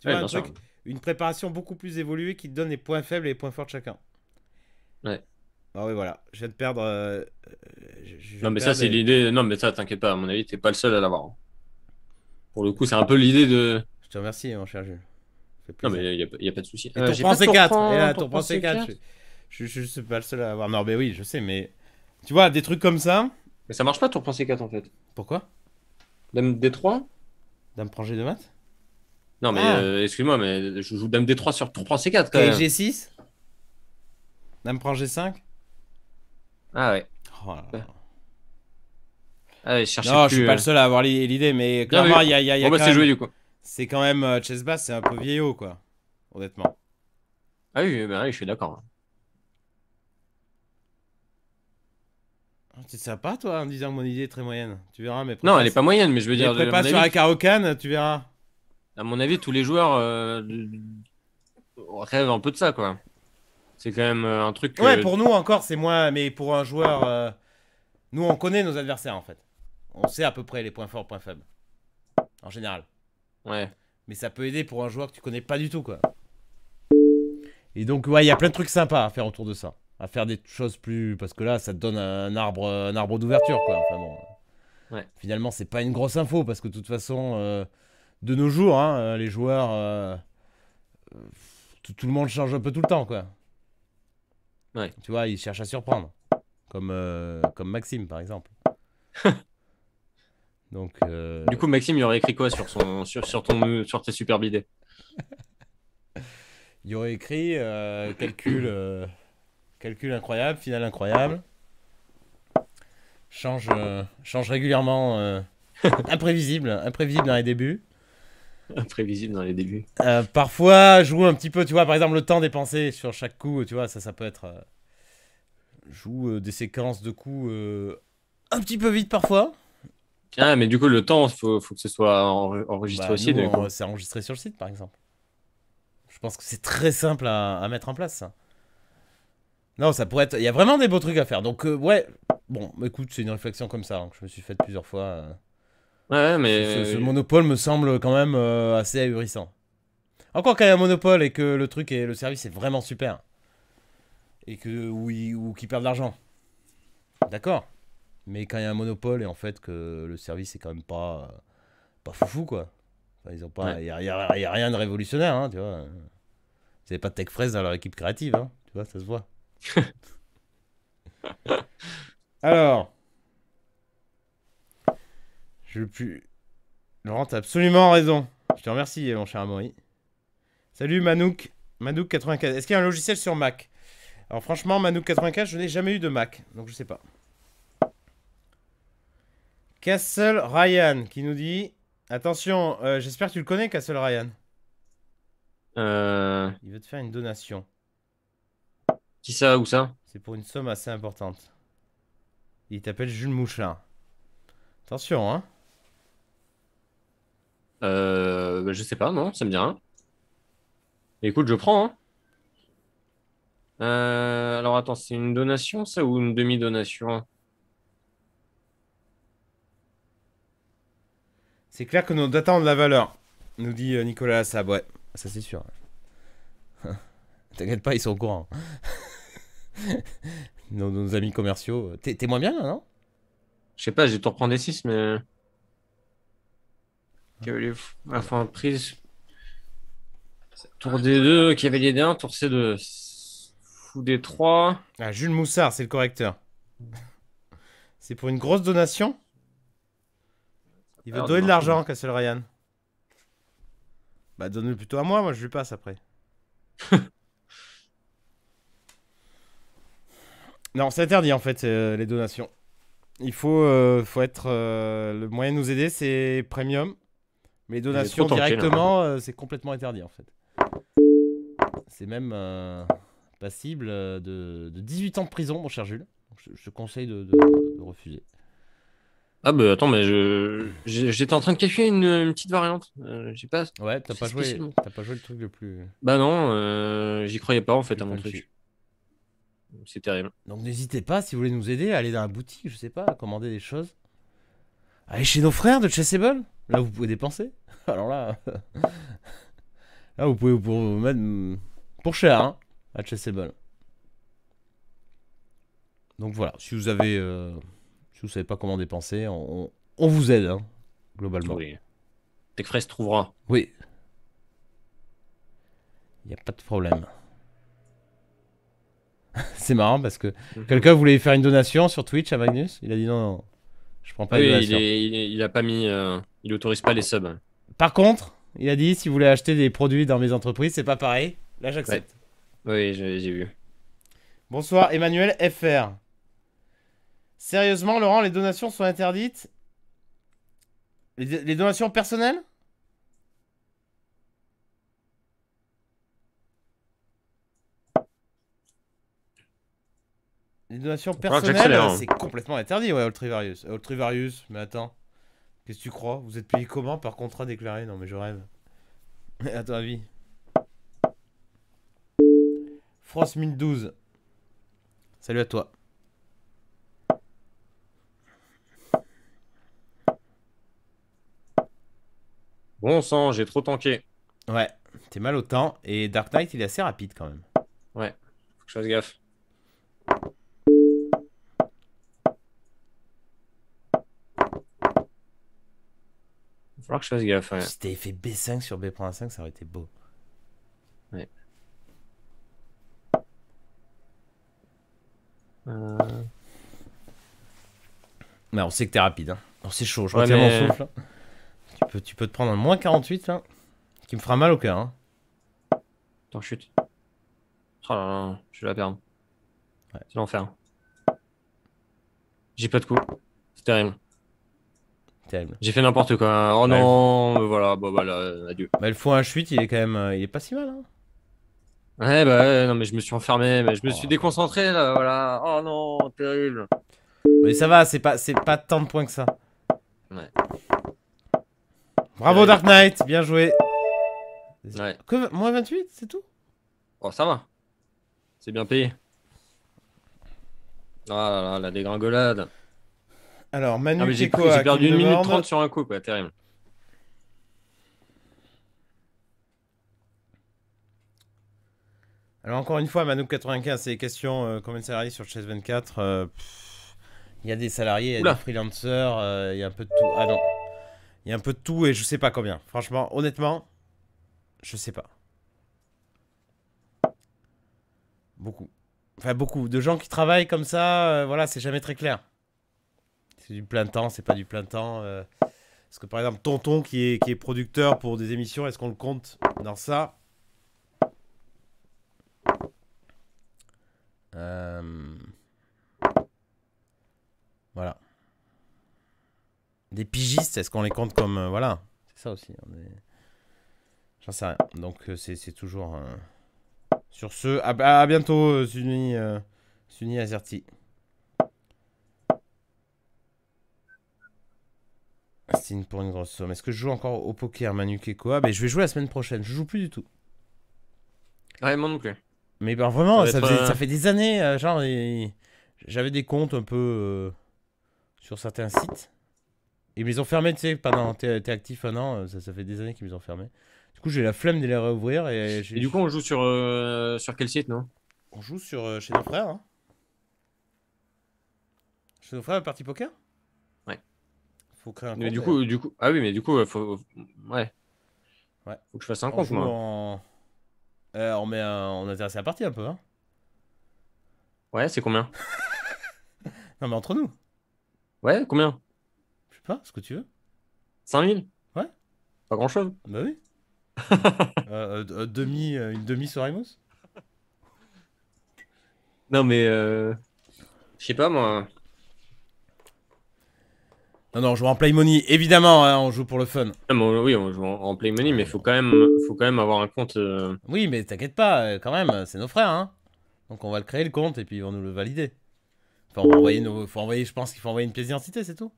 Tu Ouais, vois, un truc, une préparation beaucoup plus évoluée qui te donne les points faibles et les points forts de chacun. Ouais. Ah oui, voilà, je viens de perdre. euh, je- je viens Non de mais ça perdre c'est et- l'idée. Non mais ça t'inquiète pas. À mon avis t'es pas le seul à l'avoir. hein. Pour le coup c'est un peu l'idée de. Je te remercie, mon cher Jules. Ça fait Non plaisir. mais y a, y a pas de souci. Et Euh, j'ai pas de C4. tour Et là, prend- ton prend tour C4. Je, je, je suis pas le seul à avoir. Non, mais oui, je sais, mais. Tu vois, des trucs comme ça. Mais ça marche pas tour prend C4 en fait. Pourquoi? Dame D3 Dame prend G de maths? Non mais Ah. euh, excuse-moi mais je joue Dame D3 sur tour prend C4 quand Et même. G6 Dame prend G5 Ah ouais. Oh là là. Ah ouais, je Non, plus, je suis pas euh, le seul à avoir l'i- l'idée, mais clairement, il y a, il y a- il y a Bon bah quand c'est même- joué du coup. C'est quand même. euh, Chess Bass, c'est un peu vieillot, quoi. Honnêtement. Ah oui, bah oui, je suis d'accord. Ah, C'est sympa, toi, en disant que mon idée est très moyenne. Tu verras, mes Non, elle est pas moyenne, mais je veux dire, prépas mon, sur avis, la tu verras. à mon avis, tous les joueurs euh, rêvent un peu de ça, quoi. C'est quand même euh, un truc. que- Ouais, pour nous encore, c'est moins. Mais pour un joueur. euh, Nous, on connaît nos adversaires, en fait. On sait à peu près les points forts, points faibles. En général. Ouais. Mais ça peut aider pour un joueur que tu connais pas du tout, quoi. Et donc, ouais, il y a plein de trucs sympas à faire autour de ça. À faire des choses plus. Parce que là, ça te donne un arbre, un arbre d'ouverture, quoi. Enfin bon. Ouais. Finalement, c'est pas une grosse info parce que de toute façon, euh, de nos jours, hein, les joueurs, euh, tout, tout le monde change un peu tout le temps, quoi. Ouais. Tu vois, ils cherchent à surprendre, comme euh, comme Maxime par exemple. Donc, euh, Du coup, Maxime, il aurait écrit quoi sur, son, sur, sur, ton, sur tes superbes idées? Il aurait écrit euh, calcul, calcul incroyable, finale incroyable. Change, change régulièrement, imprévisible, imprévisible dans les débuts. Imprévisible dans les débuts. Euh, parfois, joue un petit peu, tu vois, par exemple, le temps dépensé sur chaque coup, tu vois, ça, ça peut être. euh, joue euh, des séquences de coups un petit peu vite parfois. Ah, mais du coup, le temps, il faut, faut que ce soit en- enregistré Bah, aussi. c'est enregistré sur le site, par exemple. Je pense que c'est très simple à, à mettre en place, ça. Non, ça pourrait être. Il y a vraiment des beaux trucs à faire. Donc, ouais. Bon, écoute, c'est une réflexion comme ça hein, que je me suis faite plusieurs fois. Ouais, mais. Ce, ce monopole me semble quand même euh, assez ahurissant. Encore quand il y a un monopole et que le truc et le service est vraiment super. Et que ou, ou qu'ils perdent de l'argent. D'accord. Mais quand il y a un monopole et en fait que le service est quand même pas euh, pas foufou quoi. Enfin, ils ont pas Ouais. il y, a, rien de révolutionnaire hein, tu vois. Vous pas de tech fraise dans leur équipe créative hein, tu vois, ça se voit. Alors je veux plus Laurent, t'as absolument raison. Je te remercie, mon cher Amaury. Salut Manouk. Manouk94. Est-ce qu'il y a un logiciel sur Mac? Alors franchement, Manouk94, je n'ai jamais eu de Mac, donc je sais pas. Castle Ryan qui nous dit Attention, euh, j'espère que tu le connais, Castle Ryan. Euh, Il veut te faire une donation. qui ça, où ça? C'est pour une somme assez importante. Il t'appelle Jules Mouchard. Attention, hein. Euh, bah, Je sais pas, non, ça me dit rien. Écoute, je prends. Hein. Euh, alors attends, c'est une donation, ça, ou une demi-donation? C'est clair que nos data ont de la valeur, nous dit euh, Nicolas Lassab. Ouais, ça c'est sûr. T'inquiète pas, ils sont au courant. nos, nos amis commerciaux. T'es t'es moins bien là, non? Je sais pas, j'ai tour prendre des 6, mais. Cavalier, f- enfin, prise. Tour D2, cavalier D1, tour C2. Fou D3. Ah, Jules Moussard, c'est le correcteur. C'est pour une grosse donation? Il veut donner de l'argent, Castle Ryan. Bah, donne-le plutôt à moi, moi je lui passe après. non, c'est interdit en fait, euh, les donations. Il faut, euh, faut être. euh, le moyen de nous aider, c'est premium. Mais les donations directement, euh, c'est complètement interdit en fait. C'est même euh, passible euh, de, de 18 ans de prison, mon cher Jules. Je, je te conseille de, de- de refuser. Ah bah attends, mais je j'étais en train de calculer une, une petite variante. Euh, j'ai pas. Ouais, t'as pas, joué, t'as pas joué le truc le plus. Bah non, euh, j'y croyais pas en fait à mon truc. C'est terrible. Donc n'hésitez pas, si vous voulez nous aider, à aller dans la boutique, je sais pas, à commander des choses. Allez chez nos frères de Chessable. Là, vous pouvez dépenser. Alors là. là, vous pouvez pour vous mettre pour cher, hein, à Chessable. Donc voilà, si vous avez. euh, si vous savez pas comment dépenser, on, on- vous aide, hein, globalement. Oui. Techfresh trouvera. Oui. Il n'y a pas de problème. C'est marrant parce que quelqu'un voulait faire une donation sur Twitch à Magnus. Il a dit non, non, je prends pas Oui, de il, donation. est, il, est- il a pas mis. euh, il autorise pas les subs. Par contre, il a dit si vous voulez acheter des produits dans mes entreprises, c'est pas pareil. Là, j'accepte. Oui, j'ai vu. Bonsoir, Emmanuel FR. Sérieusement, Laurent, les donations sont interdites? Les, les donations personnelles? Les donations personnelles, hein. c'est complètement interdit, ouais, Ultrivarius. Euh, Ultrivarius, mais attends. Qu'est-ce que tu crois? Vous êtes payé comment par contrat déclaré? Non, mais je rêve. à ton avis Frost 1012. Salut à toi. Bon sang, j'ai trop tanké. Ouais, t'es mal au temps. Et Dark Knight, il est assez rapide quand même. Faut que je fasse gaffe. Falloir que je fasse gaffe. Ouais. Si t'avais fait B5 sur B.5, ça aurait été beau. Euh, Mais on sait que t'es rapide. Hein. Oh, c'est chaud, je Ouais, retiens mais- mon souffle. là. Tu peux, tu peux te prendre un moins 48 là, qui me fera mal au cœur. Hein. Attends, chute. Oh là là, je vais la perdre. Ouais. C'est l'enfer. J'ai pas de coup. C'est terrible. Terrible. J'ai fait n'importe quoi. Oh Ouais. non, mais voilà, bon bah là, adieu. Bah, le fou 1 8 il est quand même. euh, il est pas si mal. Hein. Ouais, bah ouais, non, mais je me suis enfermé, mais je me suis Oh. déconcentré là, voilà. Oh non, terrible. Mais ça va, c'est pas, c'est pas tant de points que ça. Ouais. Bravo Dark Knight, bien joué. Ouais. Que moins 28, c'est tout? Oh, ça va. C'est bien payé. Ah là là, la dégringolade. Alors, Manu Ah, j'ai perdu 1 minute. 30 sur un coup, quoi, terrible. Alors, encore une fois, Manu95, c'est des questions euh, combien de salariés sur Chess 24 euh, Il y a des salariés, il y a Oula. des freelancers, euh, il y a un peu de tout. Ah non. Il y a un peu de tout et je sais pas combien. Franchement, honnêtement, je sais pas. Beaucoup. Enfin, beaucoup. De gens qui travaillent comme ça, voilà, c'est jamais très clair. C'est du plein temps, c'est pas du plein temps. euh. Parce que par exemple, Tonton qui est, qui est producteur pour des émissions, est-ce qu'on le compte dans ça? Euh, Voilà. Des pigistes, est-ce qu'on les compte comme. euh, voilà. C'est ça aussi. est- J'en sais rien. Donc c'est toujours. Sur ce, à, à bientôt, Suni, Suni Azerty. Une- pour une grosse somme. Est-ce que je joue encore au poker, Manu Kekoa? Ben, Je vais jouer la semaine prochaine. Je joue plus du tout. Ouais, moi non plus. Mais ben vraiment, Ça faisait- euh, ça fait des années, euh, genre, et- j'avais des comptes un peu euh, sur certains sites. Ils me les ont fermés, tu sais, pendant, t'es t'es actif un an, ça, ça fait des années qu'ils me les ont fermés. Du coup, j'ai la flemme de les réouvrir et, du coup, on joue sur, euh, sur quel site, non? On joue sur, chez nos frères. hein. Chez nos frères, le parti poker? Faut créer un compte. Mais du et- coup, du coup, ah oui, mais du coup, euh, faut, ouais. Ouais. Faut que je fasse un on compte, moi. en... Euh, on met un... on intéresse la partie un peu, hein. Ouais, c'est combien? Non, mais entre nous, Ouais, combien? Je sais pas, ce que tu veux. 5000 Ouais. Pas grand chose. Bah oui. Euh, euh, demi, euh, une demi mousse Non, mais euh... je sais pas moi. Non, non, on joue en Play Money, évidemment, hein, on joue pour le fun. Ah, oui, on joue en, Play Money, mais faut quand même, faut quand même avoir un compte. euh, Oui, mais t'inquiète pas, euh, quand même, c'est nos frères, hein. Donc on va le créer le compte et puis ils vont nous le valider. Enfin, on va envoyer nos... faut envoyer, je pense qu'il faut envoyer une pièce d'identité, c'est tout.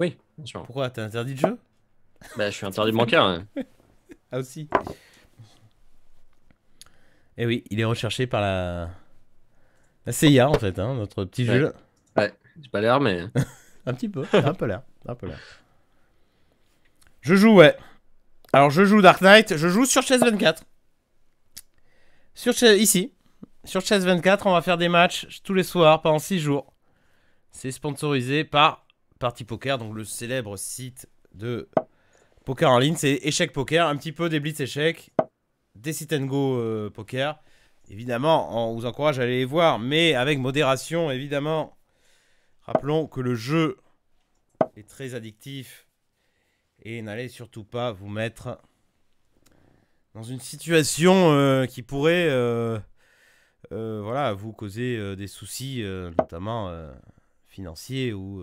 Oui, bien sûr. Pourquoi T'as interdit de jeu? Bah, je suis interdit bancaire. hein. Ah aussi. Eh oui, il est recherché par la... La CIA, en fait, hein, notre petit Ouais. jeu. J'ai pas l'air, mais. Un petit peu, un peu l'air, un peu. Je joue, ouais. Alors je joue Dark Knight, je joue sur Chess 24. Sur ici, sur Chess 24, on va faire des matchs tous les soirs pendant 6 jours. C'est sponsorisé par Party Poker, donc le célèbre site de poker en ligne. C'est échec poker, un petit peu des blitz échecs, des sit and go euh, poker. Évidemment, on vous encourage à aller les voir, mais avec modération, évidemment. Rappelons que le jeu est très addictif et n'allez surtout pas vous mettre dans une situation euh, qui pourrait euh, euh, voilà, vous causer des soucis, notamment financiers ou,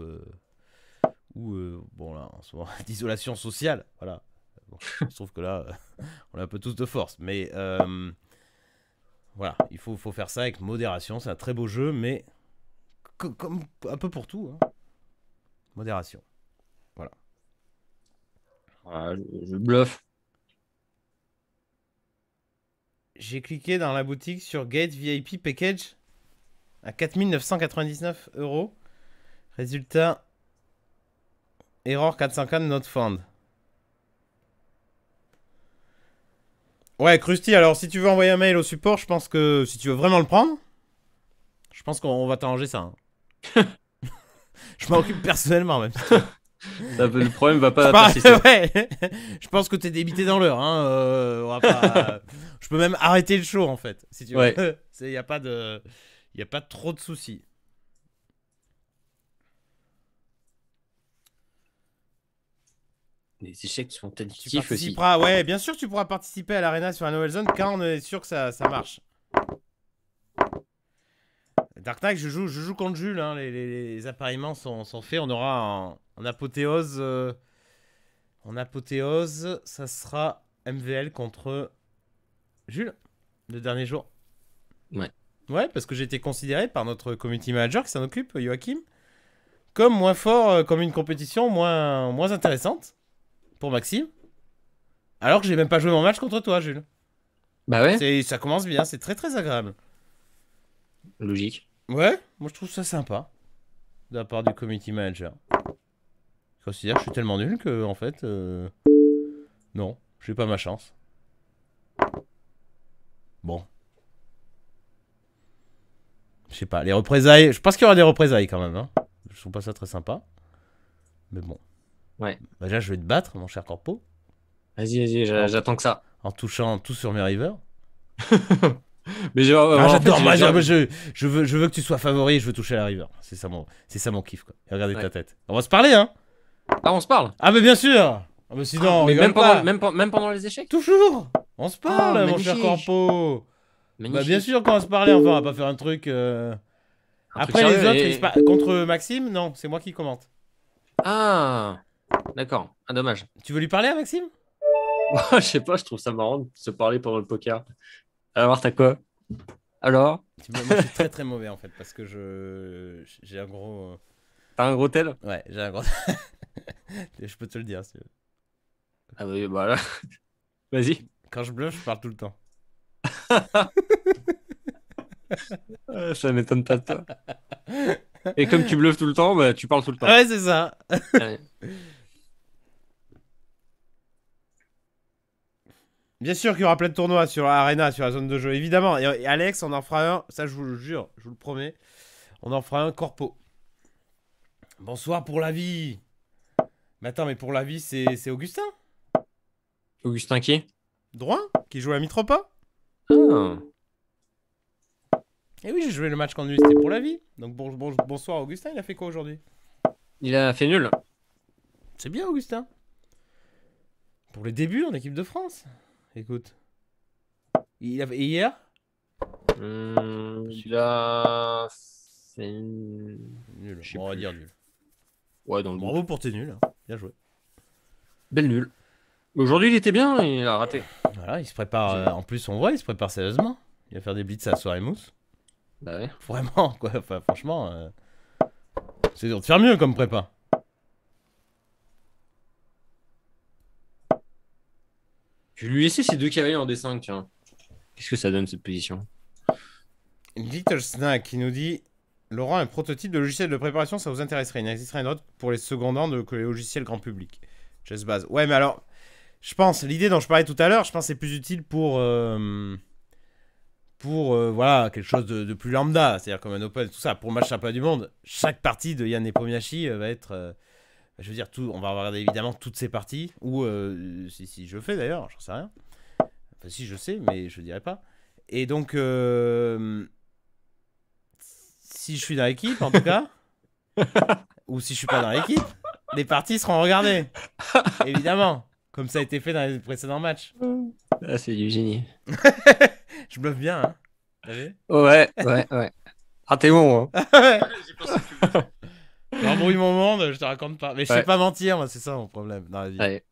bon là, d'isolation sociale. Voilà. Bon, se trouve que là, on a un peu tous de force, mais voilà, il faut, faire ça avec modération. C'est un très beau jeu, mais comme un peu pour tout, hein. modération. Voilà, je, je bluffe. J'ai cliqué dans la boutique sur Gate VIP Package à 4999 euros. Résultat Error 404 not found. Ouais, Krusty, alors si tu veux envoyer un mail au support, je pense que si tu veux vraiment le prendre, je pense qu'on va t'arranger ça. hein. je m'en occupe personnellement même. Ça le problème va pas Je ouais. Je pense que t'es débité dans l'heure. Hein. euh, pas- Je peux même arrêter le show en fait, si tu veux. Ouais. Il y a pas de, il y a pas trop de soucis. Les échecs sont Tu addictifs aussi. participeras, ouais, bien sûr, tu pourras participer à l'arena sur la nouvelle zone quand on est sûr que ça, ça marche. Dark Knight, je joue, je joue contre Jules. hein, Les, les- les appareillements sont, sont faits. On aura en, en apothéose. euh, en apothéose, ça sera MVL contre Jules, le dernier jour. Ouais. Ouais, parce que j'ai été considéré par notre community manager qui s'en occupe, Joachim, comme moins fort, euh, comme une compétition moins, moins intéressante pour Maxime. Alors que j'ai même pas joué mon match contre toi, Jules. Bah ouais, Ça commence bien, c'est très très agréable. Logique. Ouais, moi je trouve ça sympa de la part du community manager. Je considère que je suis tellement nul que en fait, euh, non, j'ai pas ma chance. Bon. Je sais pas, les représailles, je pense qu'il y aura des représailles quand même. Hein. Je trouve pas ça très sympa. Mais bon. Ouais. Bah, déjà, je vais te battre, mon cher Corpo, Vas-y, vas-y, j'a- j'attends que ça. en touchant tout sur mes rivers. Mais j'ai- Ah, en fait, j'adore, moi, je, je, veux, je veux que tu sois favori et je veux toucher la river. C'est ça mon, c'est ça mon kiff, quoi. Et regardez Ouais. ta tête. On va se parler, hein Ah, on se parle Ah, mais bien sûr Ah, mais sinon, Mais même pas. pendant, même, pe- même pendant les échecs Toujours On se parle, Ah, mon cher. Corpo Bah, bien sûr qu'on va se parler, enfin, on va pas faire un truc... euh, Un truc Après, les autres, et- contre Maxime, non, c'est moi qui commente. Ah, d'accord. Ah, dommage. Tu veux lui parler à Maxime? Je sais pas, je trouve ça marrant de se parler pendant le poker. Alors, t'as quoi? Alors? Moi, je suis très très mauvais, en fait, parce que je... J'ai un gros... euh, T'as un gros tel? Ouais, j'ai un gros... je peux te le dire, si tu veux. Ah, oui, voilà. Vas-y. Quand je bluffe, je parle tout le temps. Ça m'étonne pas de toi. Et comme tu bluffes tout le temps, bah, tu parles tout le temps. Ouais, c'est ça Ouais. Bien sûr qu'il y aura plein de tournois sur Arena, sur la zone de jeu, évidemment. Et, Alex, on en fera un, ça je vous le jure, je vous le promets. On en fera un corpo. Bonsoir pour la vie. Mais attends, mais pour la vie, c'est c'est Augustin? Augustin qui? Droit? Qui joue à Mitropa? Ah. Et oui, j'ai joué le match contre lui, c'était pour la vie. Donc bon, bon- bonsoir Augustin, il a fait quoi aujourd'hui? Il a fait nul. C'est bien Augustin. Pour les débuts en équipe de France. Écoute. Il a... Et hier? Hum, il a fait... Nul. Je sais Bon, on va dire nul. Ouais, dans le bon. Bravo pour tes nuls. hein. Bien joué. Belle nul. Aujourd'hui, il était bien, il a raté. Voilà, il se prépare. euh, en plus, on voit, il se prépare sérieusement. Il va faire des blitz à la soirée mousse. Bah ouais. Vraiment, quoi. Enfin, franchement, euh, c'est dur de faire mieux comme prépa. Je vais lui laisser ces deux cavaliers en D5, tiens. Qu'est-ce que ça donne cette position? Little Snack qui nous dit Laurent, un prototype de logiciel de préparation, ça vous intéresserait Il n'existerait un autre pour les secondants que les logiciels grand public. Chess base. Ouais, mais alors, je pense, l'idée dont je parlais tout à l'heure, je pense c'est plus utile pour. euh, pour, euh, voilà, quelque chose de, plus lambda, c'est-à-dire comme un open, tout ça. Pour le match du monde, chaque partie de Yann Nepomniachtchi euh, va être. Je veux dire, tout, on va regarder évidemment toutes ces parties, ou euh, si, si je le fais d'ailleurs, j'en sais rien. Enfin, si je sais, mais je dirais pas. Et donc, euh, si je suis dans l'équipe, en tout cas, ou si je suis pas dans l'équipe, les parties seront regardées. Évidemment. Comme ça a été fait dans les précédents matchs. Ah, c'est du génie. Je bluffe bien, hein. T'as vu? Ouais, ouais, ouais. Ah, t'es bon, hein. J'ai J'embrouille mon monde, je te raconte pas. Mais je sais Ouais. pas mentir, moi, c'est ça mon problème dans la vie. Ouais.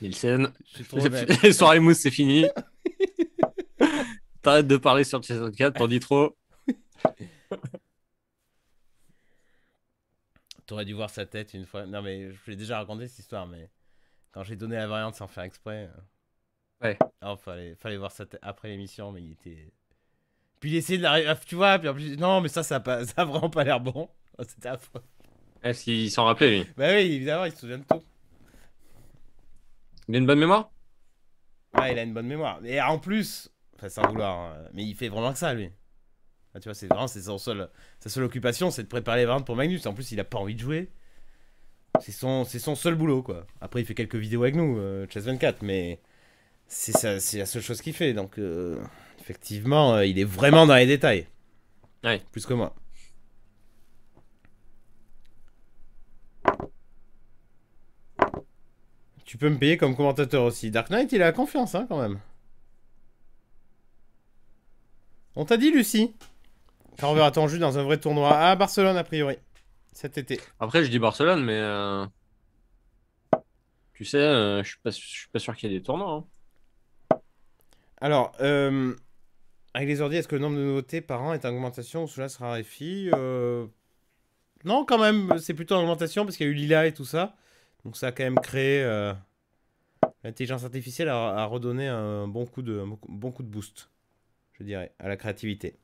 Nielsen. Je suis trop honnête. Les soirées mousse, c'est fini. T'arrêtes de parler sur le CS4, t'en dis trop. T'aurais dû voir sa tête une fois. Non, mais je l'ai déjà raconté cette histoire, mais quand j'ai donné la variante sans faire exprès. euh, Ouais. Oh, fallait, fallait voir sa tête après l'émission, mais il était. Puis il essayait de la. ah, Tu vois, puis en plus. Non, mais ça, ça a, pas... ça a vraiment pas l'air bon. Oh, C'était affreux. Est-ce qu'il s'en rappelait, lui Bah oui, évidemment, il se souvient de tout. Il a une bonne mémoire? Ouais, il a une bonne mémoire. Et en plus, enfin sans vouloir, hein, mais il fait vraiment que ça lui. Ah, tu vois, c'est vraiment c'est son seul, sa seule occupation, c'est de préparer les ventes pour Magnus. En plus, il a pas envie de jouer. C'est son, c'est son seul boulot, quoi. Après, il fait quelques vidéos avec nous, euh, Chess24, mais c'est ça, c'est la seule chose qu'il fait. Donc, euh, effectivement, euh, il est vraiment dans les détails. Ouais. Plus que moi. Tu peux me payer comme commentateur aussi. Dark Knight, il a la confiance, hein, quand même. On t'a dit, Lucie Car on verra ton jus dans un vrai tournoi à Barcelone, a priori. Cet été. Après, je dis Barcelone, mais. euh, Tu sais, euh, je suis pas, je suis pas sûr qu'il y ait des tournois. hein. Alors, euh, avec les ordi, est-ce que le nombre de nouveautés par an est en augmentation ou cela se raréfie Euh, Non, quand même, c'est plutôt en augmentation parce qu'il y a eu Lila et tout ça. Donc ça a quand même créé... euh, L'intelligence artificielle a, a redonné un bon coup, de, un bon coup de boost, je dirais, à la créativité.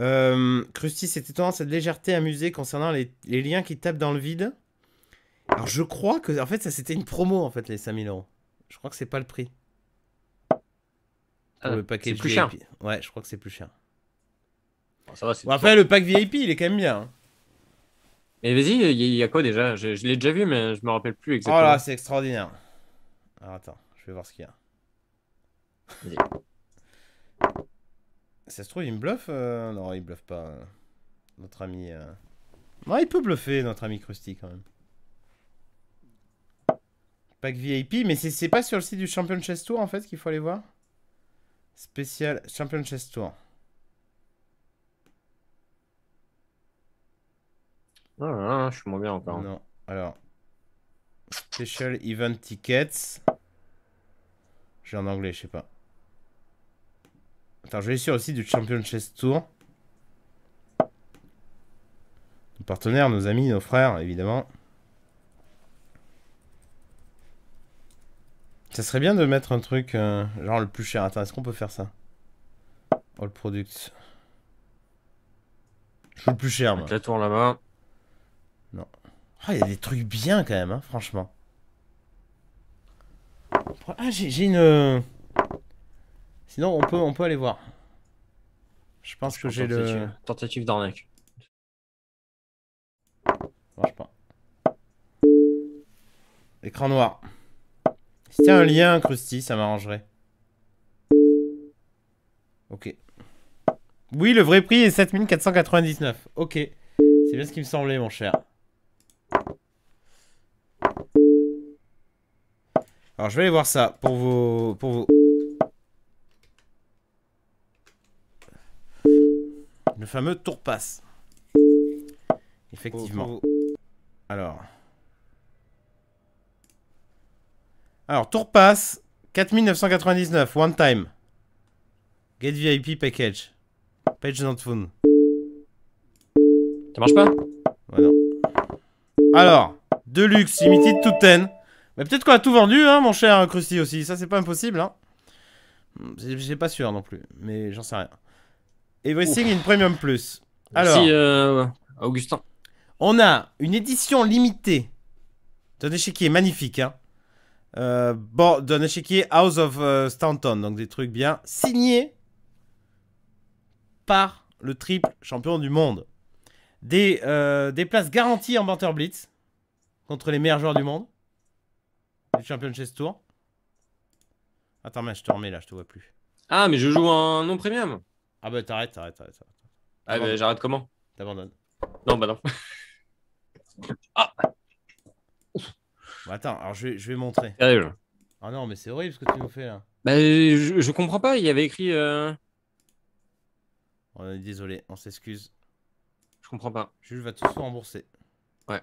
Euh, Krusty, c'est étonnant cette légèreté amusée concernant les, les liens qui tapent dans le vide. Alors je crois que, en fait, ça c'était une promo, en fait, les 5000 euros. Je crois que c'est pas le prix. Pour Ah, le cher. VIP. Ouais, je crois que c'est plus cher. Bon, ça va, Bon, après, le pack VIP, il est quand même bien. hein. Mais vas-y, il y, a quoi déjà? Je, je l'ai déjà vu, mais je me rappelle plus Oh exactement. là, c'est extraordinaire. Alors attends, je vais voir ce qu'il y a. Vas-y. Ça se trouve, il me bluffe euh, Non, il bluffe pas. euh, Notre ami. euh. Ouais, il peut bluffer, notre ami Krusty quand même. Pack VIP, mais c'est- c'est pas sur le site du Champion Chess Tour en fait qu'il faut aller voir? Spécial Champion Chess Tour. Ah, ah, je suis moins bien encore. Non, alors. Special Event Tickets. J'ai en anglais, je sais pas. Attends, je vais sur site du Champion Chess Tour. Nos partenaires, nos amis, nos frères, évidemment. Ça serait bien de mettre un truc, euh, genre le plus cher. Attends, est-ce qu'on peut faire ça? All Products. Je veux le plus cher, moi. La tour là-bas. Ah, il y a des trucs bien quand même, hein, franchement. Ah, j'ai une. euh, Sinon, on peut, on peut aller voir. Je pense que j'ai le. Tentative, tentative d'arnaque. Marche pas. Écran noir. Si t'as un lien, Krusty, ça m'arrangerait. Ok. Oui, le vrai prix est 7499. Ok. C'est bien ce qui me semblait, mon cher. Alors, je vais aller voir ça pour vos... Pour vos... Le fameux tour passe. Effectivement. Alors. Alors, tour passe 4999, one time. Get VIP package. Page not found. Ça marche pas? Ouais, non. Alors, Deluxe, Limited to 10. Mais peut-être qu'on a tout vendu, hein, mon cher Krusty aussi. Ça, c'est pas impossible, hein. C'est pas sûr non plus, mais j'en sais rien. Everything in Premium Plus. Alors, Merci, euh, Augustin. on a une édition limitée d'un échiquier magnifique, hein. Euh, bon, d'un échiquier House of euh, Staunton, donc des trucs bien signés par le triple champion du monde. Des, euh, des places garanties en Banter Blitz contre les meilleurs joueurs du monde du Champion Chess Tour. Attends, mais je te remets là, je te vois plus. Ah, mais je joue en non premium. Ah bah t'arrêtes, t'arrêtes, t'arrêtes. Ah, bah, j'arrête comment? T'abandonnes. Non, bah non. Bon, attends, alors je vais, je vais montrer. Terrible. Ah non, mais c'est horrible ce que tu nous fais là. Bah, je, je comprends pas, il y avait écrit. euh, On est désolé, on s'excuse. Je comprends pas. Jules va tout se rembourser. Ouais.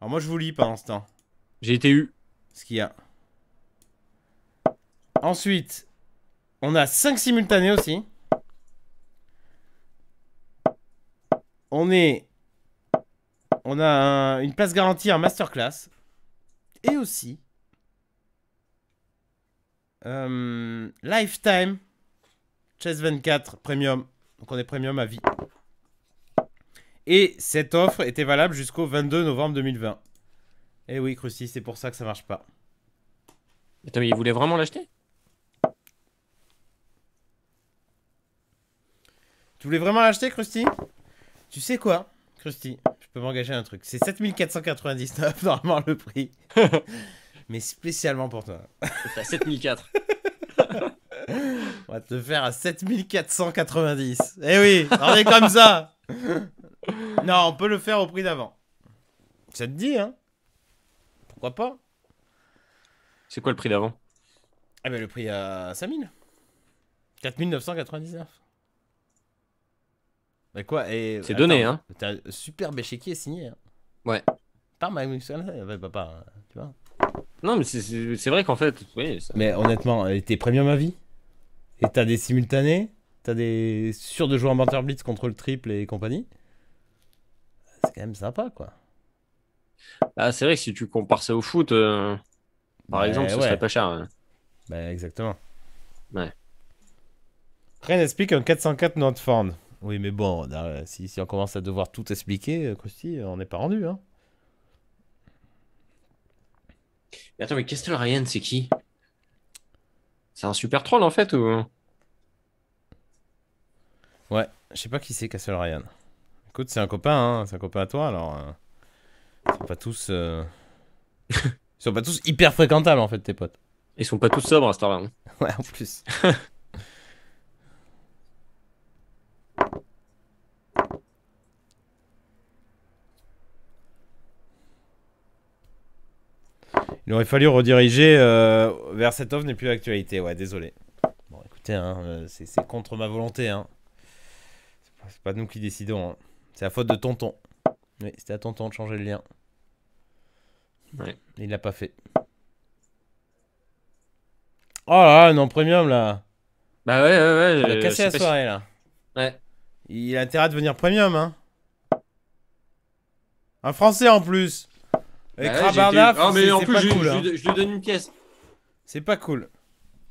Alors moi je vous lis ce temps. J'ai été eu. ce qu'il y a. Ensuite, on a 5 simultanés aussi. On est. On a un- une place garantie en masterclass. Et aussi. euh, Lifetime Chess 24 Premium. Donc on est Premium à vie. Et cette offre était valable jusqu'au 22 novembre 2020. Eh oui, Krusty, c'est pour ça que ça marche pas. Attends, mais il voulait vraiment l'acheter? Tu voulais vraiment l'acheter, Krusty? Tu sais quoi, Krusty? Peux m'engager un truc. C'est 7499 normalement le prix. Mais spécialement pour toi. C'est à 7004. On va te le faire à 7490. Eh oui, on est comme ça. Non, on peut le faire au prix d'avant. Ça te dit, hein? Pourquoi pas C'est quoi le prix d'avant Eh ben le prix à 5000. 4999. Mais quoi. C'est donné, hein. T'as un superbe échiquier signé. Hein. Ouais. Carlsen, ouais, bah, pas, tu vois. Non, mais c'est- vrai qu'en fait, oui, ça- Mais honnêtement, euh, t'es premium à vie. Et t'as des simultanés. T'as des sûrs de jouer en Banter Blitz contre le triple et compagnie. C'est quand même sympa, quoi. Ah, c'est vrai que si tu compares ça au foot, euh, par Bah, exemple, ce ouais. serait pas cher. hein. Bah, exactement. Ouais. Ren explique un 404 not found. Oui, mais bon, là, si, si on commence à devoir tout expliquer, euh, Krusty, on n'est pas rendu, hein. Mais attends, mais Castle Ryan, c'est qui? C'est un super troll en fait ou? Ouais, je sais pas qui c'est Castle Ryan. Écoute, c'est un copain, hein, c'est un copain à toi, alors. Ils sont pas tous. euh, ils sont pas tous hyper fréquentables en fait, tes potes. Ils sont pas tous sobres à ce temps-là. hein. Ouais, en plus. Il aurait fallu rediriger euh, vers cette offre n'est plus d'actualité. Ouais, désolé. Bon, écoutez, hein, euh, c'est c'est contre ma volonté. Hein. C'est pas- C'est pas nous qui décidons. hein. C'est la faute de tonton. Oui, c'était à tonton de changer le lien. Ouais. Il l'a pas fait. Oh là là, non premium là. Bah ouais, ouais, ouais. Il a cassé la soirée là. Ouais. Il a intérêt à devenir premium, hein. Un français en plus. Avec Bah ouais, j'ai Rabardaf, été- Ah, mais en plus, pas je, cool, je hein. lui- je lui donne une pièce. C'est pas cool.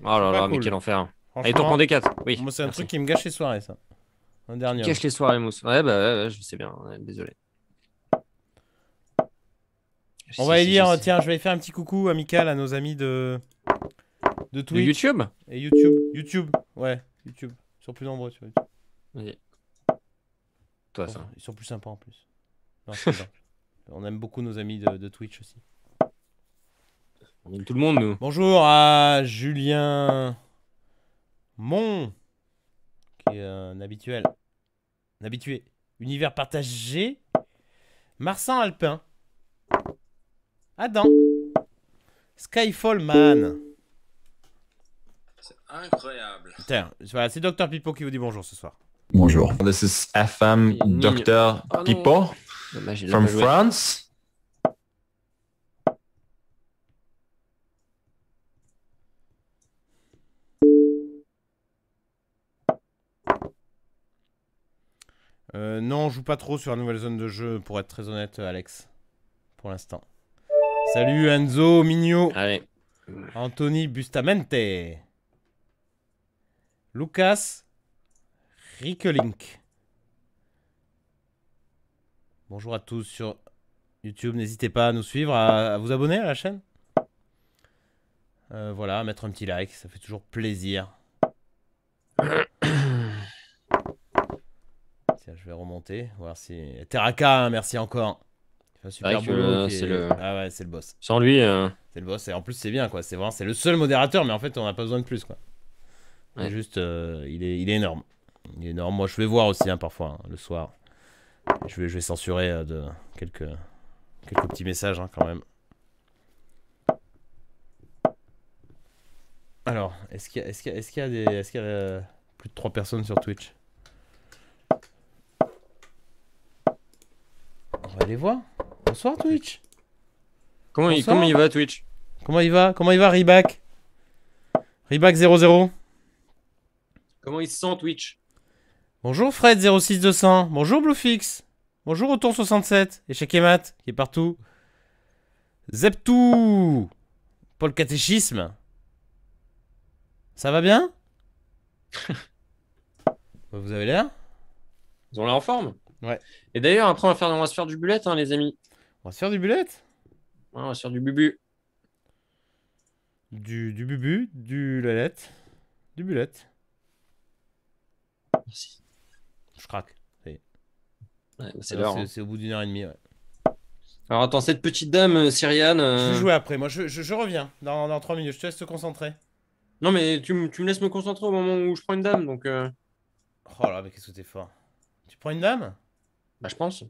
Oh là là, mais quel enfer. Franchement, t'en prends des 4. Oui. moi c'est un merci. truc qui me gâche les soirées, ça. Un dernier. Cache les soirées, mousse. Ouais, bah ouais, ouais, je sais bien. ouais, désolé. On va si, si. tiens, je vais faire un petit coucou amical à nos amis de de De Twitch YouTube et YouTube. YouTube, ouais, YouTube. Ils sont plus nombreux sur YouTube. Vas-y. Toi, ça. Ils sont plus sympas en plus. Non. On aime beaucoup nos amis de, de Twitch aussi. On aime tout le monde, nous. Bonjour à Julien Mon, qui est un habituel, un habitué. Univers partagé. Marsan Alpin. Adam. Skyfall Man. C'est incroyable. Tiens, voilà, c'est Dr Pipo qui vous dit bonjour ce soir. Bonjour. This is FM. Dr. Oh. Pipo from. France. Euh, non, on joue pas trop sur la nouvelle zone de jeu, pour être très honnête, Alex. Pour l'instant. Salut Enzo Migno. Allez. Anthony Bustamente. Lucas Rickelink. Bonjour à tous sur YouTube. N'hésitez pas à nous suivre, à, à vous abonner à la chaîne. Euh, voilà, mettre un petit like, ça fait toujours plaisir. Tiens, je vais remonter, voir si. Terraka, hein, merci encore. Super boulot. qui est- le- Ah ouais, c'est le boss. Sans lui, euh, C'est le boss et en plus c'est bien quoi. C'est vraiment c'est le seul modérateur mais en fait on n'a pas besoin de plus quoi. Il est Ouais. Juste euh, il est il est énorme. Il est énorme. Moi je vais voir aussi hein, parfois hein, le soir. Je vais je vais censurer euh, de quelques quelques petits messages hein, quand même. Alors est-ce qu'il y a est-ce qu'il y a est-ce qu'il y a des est-ce qu'il y a euh, plus de 3 personnes sur Twitch? On va aller voir. Bonsoir Twitch. comment, il, comment il va, Twitch? Comment il va? Comment il va Ribac Ribac 00 Comment il se sent, Twitch? Bonjour Fred 06200 Bonjour Bluefix. Bonjour Auton 67 Et Chekemat qui est partout. Zeptou. Paul Catéchisme. Ça va bien? Bah, Vous avez l'air? Ils ont l'air en forme. Ouais. Et d'ailleurs, après, on va, faire, on va se faire du bullet, hein, les amis. On va se faire du bullet? Ouais, on va se faire du bubu. Du, du bubu, du lalette, du bullet. Merci. Je craque. Ouais, c'est hein. C'est au bout d'une heure et demie. ouais. Alors attends, cette petite dame euh, syriane. euh, Je vais jouer après. Moi, je, je- je reviens dans, dans 3 minutes. Je te laisse te concentrer. Non, mais tu, me- tu me laisses me concentrer au moment où je prends une dame, donc. euh, Oh là, mais qu'est-ce que t'es fort. Tu prends une dame? Bah, je pense.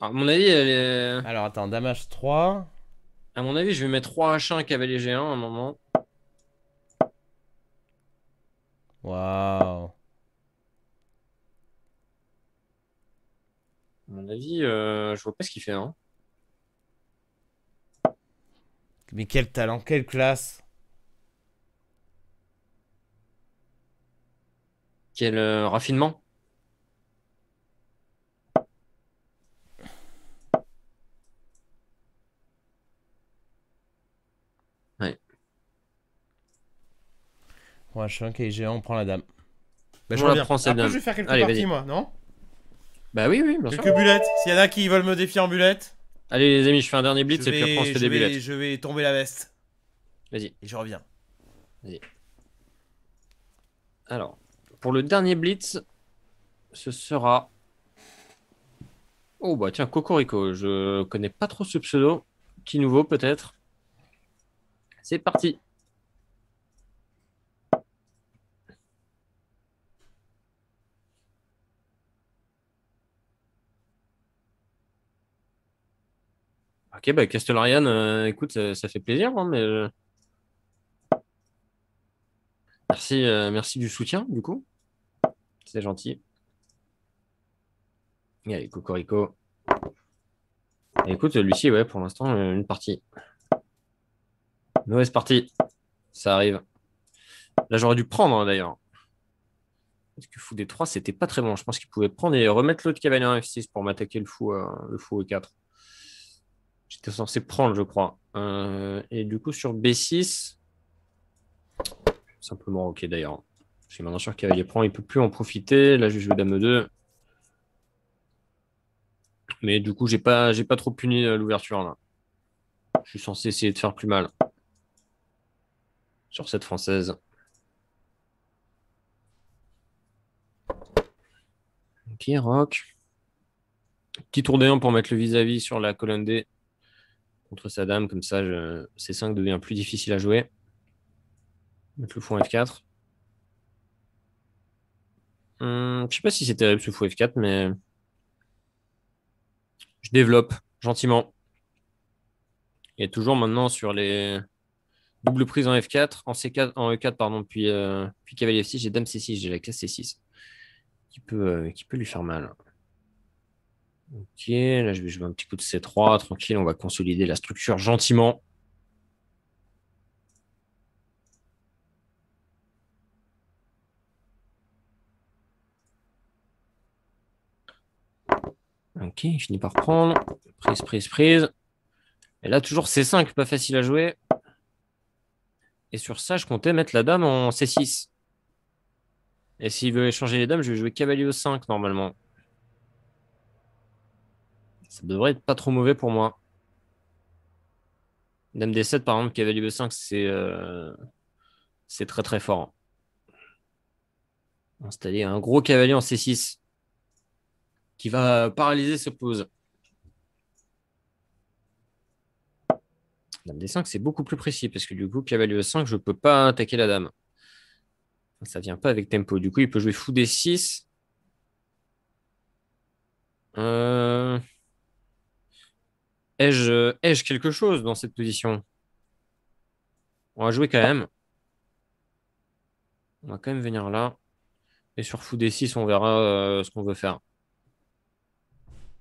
À mon avis, elle est... Alors, attends, dame H3. à mon avis, je vais mettre 3 H1 cavalier G1 à un moment. Waouh. À mon avis, euh, je vois pas ce qu'il fait. Hein. Mais quel talent, quelle classe. Quel euh, raffinement. Ouais, je suis un on prend la dame. Bah, je On la reviens. prend, cette dame. je vais faire quelques Allez, parties, vas-y. moi, non? Bah oui, oui, bien sûr. Quelques bulettes. S'il y en a qui veulent me défier en bullette, Allez, les amis, je fais un dernier je blitz et puis après, on se fait je, des vais, je vais tomber la veste. Vas-y. Et je reviens. Alors, pour le dernier blitz, ce sera. Oh, bah tiens, Cocorico. Je connais pas trop ce pseudo. Petit nouveau, peut-être? C'est parti. Ok, bah Castellarian, euh, écoute, ça, ça fait plaisir, hein, mais. euh, Merci, euh, merci du soutien, du coup. C'est gentil. Et allez, Cocorico. Et Écoute, Lucie, ouais, pour l'instant, euh, une partie. Mauvaise partie. Ça arrive. Là, j'aurais dû prendre, hein, d'ailleurs. Parce que fou des 3, c'était pas très bon. Je pense qu'il pouvait prendre et remettre l'autre cavalier en F6 pour m'attaquer le fou, euh, le fou E4. J'étais censé prendre, je crois. Euh, et du coup, sur B6, simplement ok d'ailleurs. Parce que maintenant, sur cavalier prend, il peut plus en profiter. Là, je jouer dame 2. Mais du coup, j'ai pas, j'ai pas trop puni euh, l'ouverture là. Je suis censé essayer de faire plus mal. Sur cette française. Ok, rock. Petit tour D1 pour mettre le vis-à-vis sur la colonne D contre sa dame. Comme ça, je... C5 devient plus difficile à jouer. Mettre le fou en F4. Hum, je sais pas si c'est terrible ce fou F4, mais je développe gentiment. Et toujours maintenant sur les doubles prises en F4, en C4, en E4, pardon, puis, euh, cavalier F6, j'ai dame C6, j'ai la classe C6 qui peut, euh, qui peut lui faire mal. Ok, là je vais jouer un petit coup de C3, tranquille, on va consolider la structure gentiment. Ok, il finit par prendre. Prise, prise, prise. Et là, toujours C5, pas facile à jouer. Et sur ça, je comptais mettre la dame en C6. Et s'il veut échanger les dames, je vais jouer cavalier E5 normalement. Ça devrait être pas trop mauvais pour moi. Dame D7, par exemple, cavalier E5, c'est euh, c'est très très fort. Installer un gros cavalier en C6 qui va paralyser ce pose. Dame D5, c'est beaucoup plus précis parce que du coup, cavalier E5, je peux pas attaquer la dame. Ça vient pas avec tempo. Du coup, il peut jouer fou D6. Euh... Ai-je ai quelque chose dans cette position? On va jouer quand même. On va quand même venir là. Et sur fou D6, on verra euh, ce qu'on veut faire.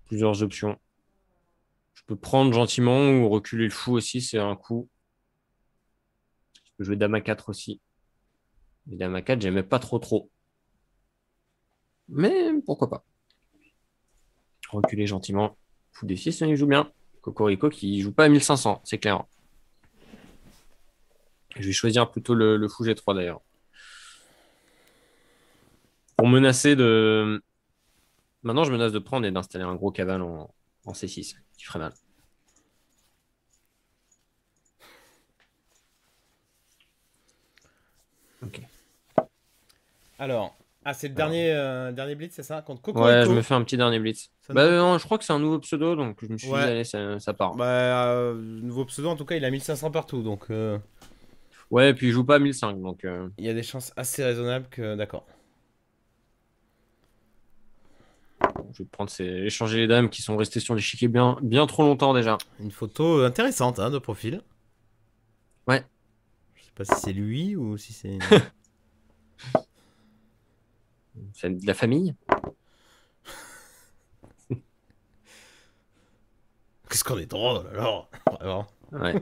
Plusieurs options. Je peux prendre gentiment ou reculer le fou aussi, c'est un coup. Je peux jouer dame à 4 aussi. Et dame à 4, j'aimais pas trop trop. Mais pourquoi pas. Reculer gentiment. Fou D6, il joue bien. Cocorico qui joue pas à 1500, c'est clair. Je vais choisir plutôt le, le fou G3 d'ailleurs. Pour menacer de. Maintenant, je menace de prendre et d'installer un gros cavale en, en C6, qui ferait mal. Alors, Ah, c'est le dernier, euh, dernier blitz, c'est ça Contre Coco Ouais, je me fais un petit dernier blitz. Ça Bah non, je crois que c'est un nouveau pseudo, donc je me suis Ouais. dit, allez, ça, ça part. Bah, euh, nouveau pseudo, en tout cas, il a 1500 partout, donc euh, Ouais, et puis il joue pas à 1005, donc... euh, il y a des chances assez raisonnables que. D'accord. Je vais prendre ces... échanger les dames qui sont restées sur l'échiquier bien, bien trop longtemps déjà. Une photo intéressante hein, de profil. Ouais. Je sais pas si c'est lui ou si c'est. C'est de la famille. Qu'est-ce qu'on est drôle alors Vraiment. Ouais.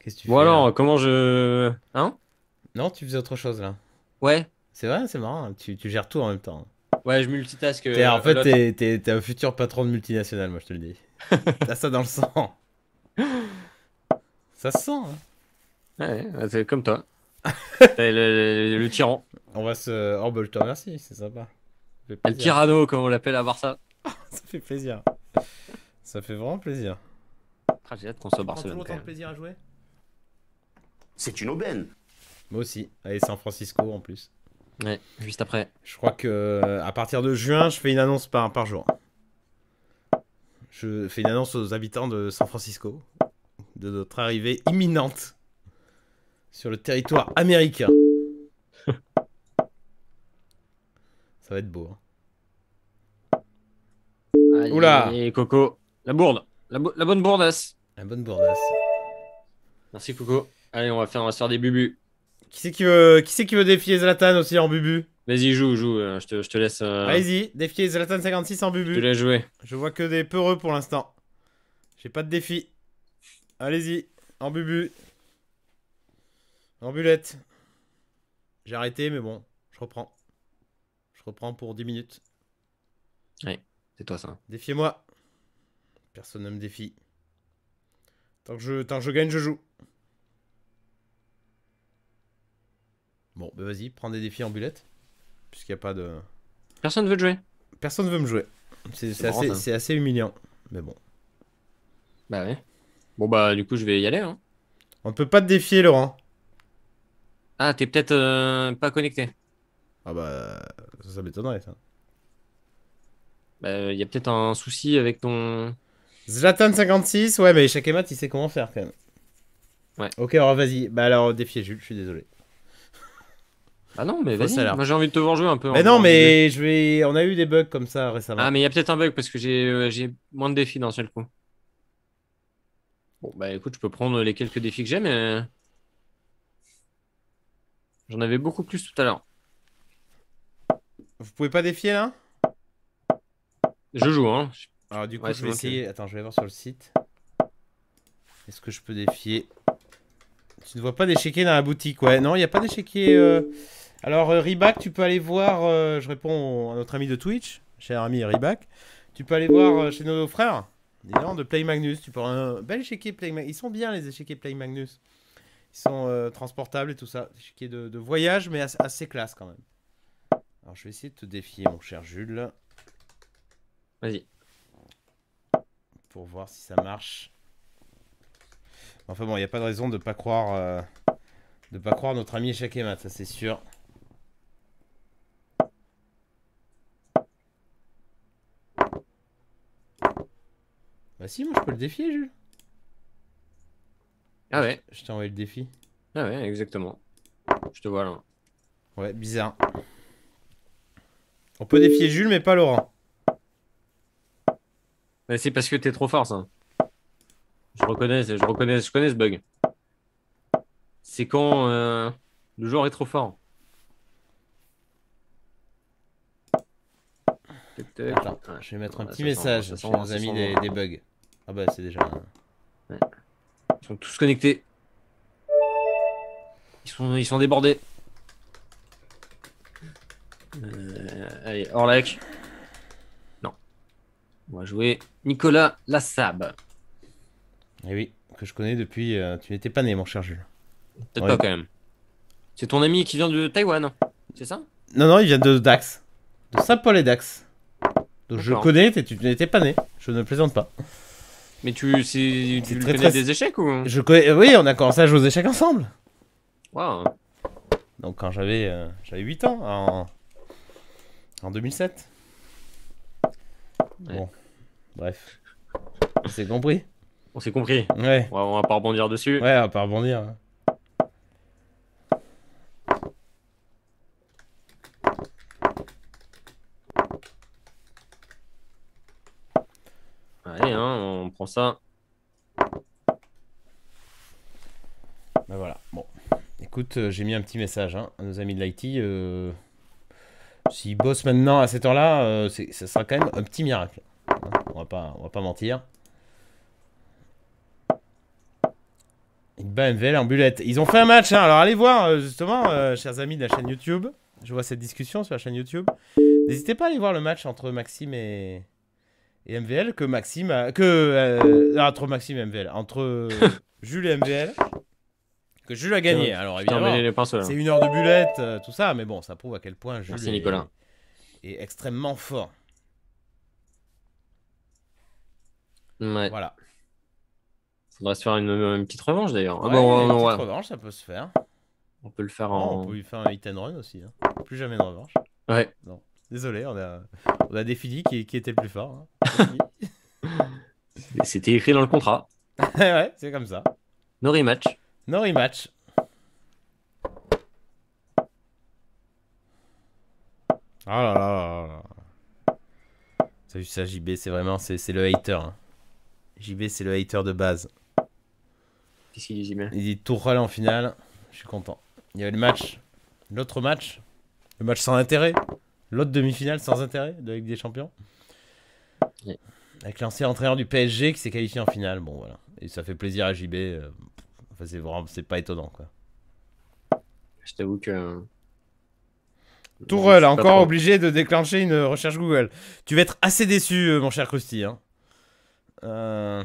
Qu'est-ce que tu bon fais là alors, comment je... Hein? Non, tu faisais autre chose là. Ouais. C'est vrai, c'est marrant. hein, Tu, tu gères tout en même temps. Ouais, je multitask. T'es- euh, en fait, l'autre. t'es, t'es- t'es un futur patron de multinationale, moi je te le dis. T'as ça dans le sang. Ça se sent. hein. Ouais, c'est comme toi. Le, le- le tyran. On va se. Oh bah je te remercie, c'est sympa. Le tyranno, comme on l'appelle à Barça. Ça fait plaisir. Ça fait vraiment plaisir. Ah, J'ai hâte qu'on soit Barcelone. autant de plaisir à jouer? C'est une aubaine. Moi aussi. Allez, San Francisco en plus. Ouais, juste après. Je crois que euh, à partir de juin, je fais une annonce par, par jour. Je fais une annonce aux habitants de San Francisco de notre arrivée imminente sur le territoire américain. Ça va être beau. hein. Allez, Oula. Coco. La bourde. La, bo- la bonne bourdasse. La bonne bourdasse. Merci, Coco. Allez, on va faire, on va se faire des bubus. Qui c'est qui veut, qui c'est qui veut défier Zlatan aussi en bubu? Vas-y, joue, joue. euh, Je te, je te laisse. euh, Allez-y, défier Zlatan 56 en je te bubu. laisse jouer. Je vois que des peureux pour l'instant. J'ai pas de défi. Allez-y, en bubu. En bulette. J'ai arrêté, mais bon, je reprends. Je reprends pour 10 minutes. C'est toi, ça. Défiez-moi. Personne ne me défie. Tant que je, tant que je gagne, je joue. Bon, bah vas-y, prends des défis en bulette. Puisqu'il n'y a pas de. Personne veut te jouer Personne veut me jouer. C'est assez, assez humiliant. Mais bon. Bah ouais. Bon, bah, du coup, je vais y aller. Hein. On ne peut pas te défier, Laurent. Ah, t'es peut-être euh, pas connecté. Ah bah, ça, ça m'étonnerait ça. Bah, il y a peut-être un souci avec ton. Zlatan 56, ouais, mais chaque mat il sait comment faire quand même. Ouais. Ok, alors vas-y. Bah alors, défier Jules, je suis désolé. Ah non, mais vas-y. Moi, j'ai envie de te voir jouer un peu. Mais non, mais je vais. On a eu des bugs comme ça récemment. Ah, mais il y a peut-être un bug parce que j'ai euh, j'ai moins de défis d'un seul coup. Bon, bah écoute, je peux prendre les quelques défis que j'ai, mais. J'en avais beaucoup plus tout à l'heure. Vous pouvez pas défier là? Je joue, hein. Alors du coup, Ouais, je vais essayer. Attends, je vais voir sur le site. Est-ce que je peux défier? Tu ne vois pas d'échiquier dans la boutique Ouais, non, il n'y a pas d'échiquier. euh. Alors, euh, tu peux aller voir. euh, Je réponds à notre ami de Twitch, cher ami Reebok. Tu peux aller voir euh, chez nos frères, des gens de Play Magnus. Tu peux avoir un bel échiquier Play Magnus. Ils sont bien, les échiquiers Play Magnus. Ils sont euh, transportables et tout ça. Échiquier de, de voyage, mais assez, assez classe quand même. Alors, je vais essayer de te défier, mon cher Jules, Vas-y. pour voir si ça marche. Enfin bon, il n'y a pas de raison de pas croire, euh, de pas croire notre ami échec et mat, ça c'est sûr. Bah si, moi je peux le défier, Jules. Ah ouais, Je t'ai envoyé le défi. ah ouais, exactement. Je te vois là. Ouais, bizarre. On peut défier Jules, mais pas Laurent. Mais c'est parce que t'es trop fort, ça. Je reconnais, je reconnais, je connais ce bug. C'est quand euh, le joueur est trop fort. Attends, je vais mettre un petit message sent- nos amis des, des bugs. Ah bah c'est déjà... un- sont tous connectés. Ils sont, ils sont débordés. Euh, allez, Orlek. Non. On va jouer Nicolas Lassab. Eh oui, que je connais depuis... euh, tu n'étais pas né, mon cher Jules. Peut-être Ouais. pas quand même. C'est ton ami qui vient de Taïwan. C'est ça? Non, non, il vient de Dax. De Saint-Paul et Dax. Donc je connais, tu n'étais pas né. Je ne plaisante pas. Mais tu, C'est tu très, connais très- des échecs ou? Je connais... Oui, on a commencé à jouer aux échecs ensemble. Waouh. Donc quand j'avais euh, j'avais 8 ans, en, en 2007. Ouais. Bon, bref. C'est compris On s'est compris. Ouais. On va, on va pas rebondir dessus. Ouais, on va pas rebondir. Allez, hein, on prend ça. Ben voilà, bon. Écoute, euh, j'ai mis un petit message hein, à nos amis de l'IT. Euh... S'ils bossent maintenant à cette heure-là, euh, ça sera quand même un petit miracle. On va pas, on va pas mentir. Il bat MVL en bulette. Ils ont fait un match, hein. alors allez voir euh, justement, chers amis de la chaîne YouTube. Je vois cette discussion sur la chaîne YouTube. N'hésitez pas à aller voir le match entre Maxime et, et MVL que Maxime a- que euh, ah, entre Maxime et MVL entre Jules et MVL que Jules a gagné. Alors évidemment, c'est une heure de bulette, euh, tout ça, mais bon, ça prouve à quel point Jules Merci, est, Nicolas. est extrêmement fort. Ouais. Voilà. Faudrait se faire une, une petite revanche d'ailleurs. Ah Ouais, bon, une petite ouais, revanche, ça peut se faire. on peut le faire en. on peut lui faire un hit and run aussi. hein. Plus jamais de revanche. Ouais. Désolé, on a, on a défini qui, qui était le plus fort. hein. C'était écrit dans le contrat. ouais, c'est comme ça. No rematch. No rematch. Oh là là là là. Ça, JB, c'est vraiment, c'est c'est le hater. hein. JB, c'est le hater de base. Qu'est-ce qu'il dit, Jimmy Il dit Tourelle en finale, je suis content. Il y avait le match, l'autre match, le match sans intérêt, l'autre demi-finale sans intérêt de la Ligue des Champions. Avec l'ancien entraîneur du PSG qui s'est qualifié en finale. Bon, voilà. Et ça fait plaisir à JB. euh, Enfin, c'est vraiment, c'est pas étonnant, quoi. Je t'avoue que. Tourelle, sais pas encore trop. obligé de déclencher une recherche Google. Tu vas être assez déçu, euh, mon cher Krusty. hein. Euh,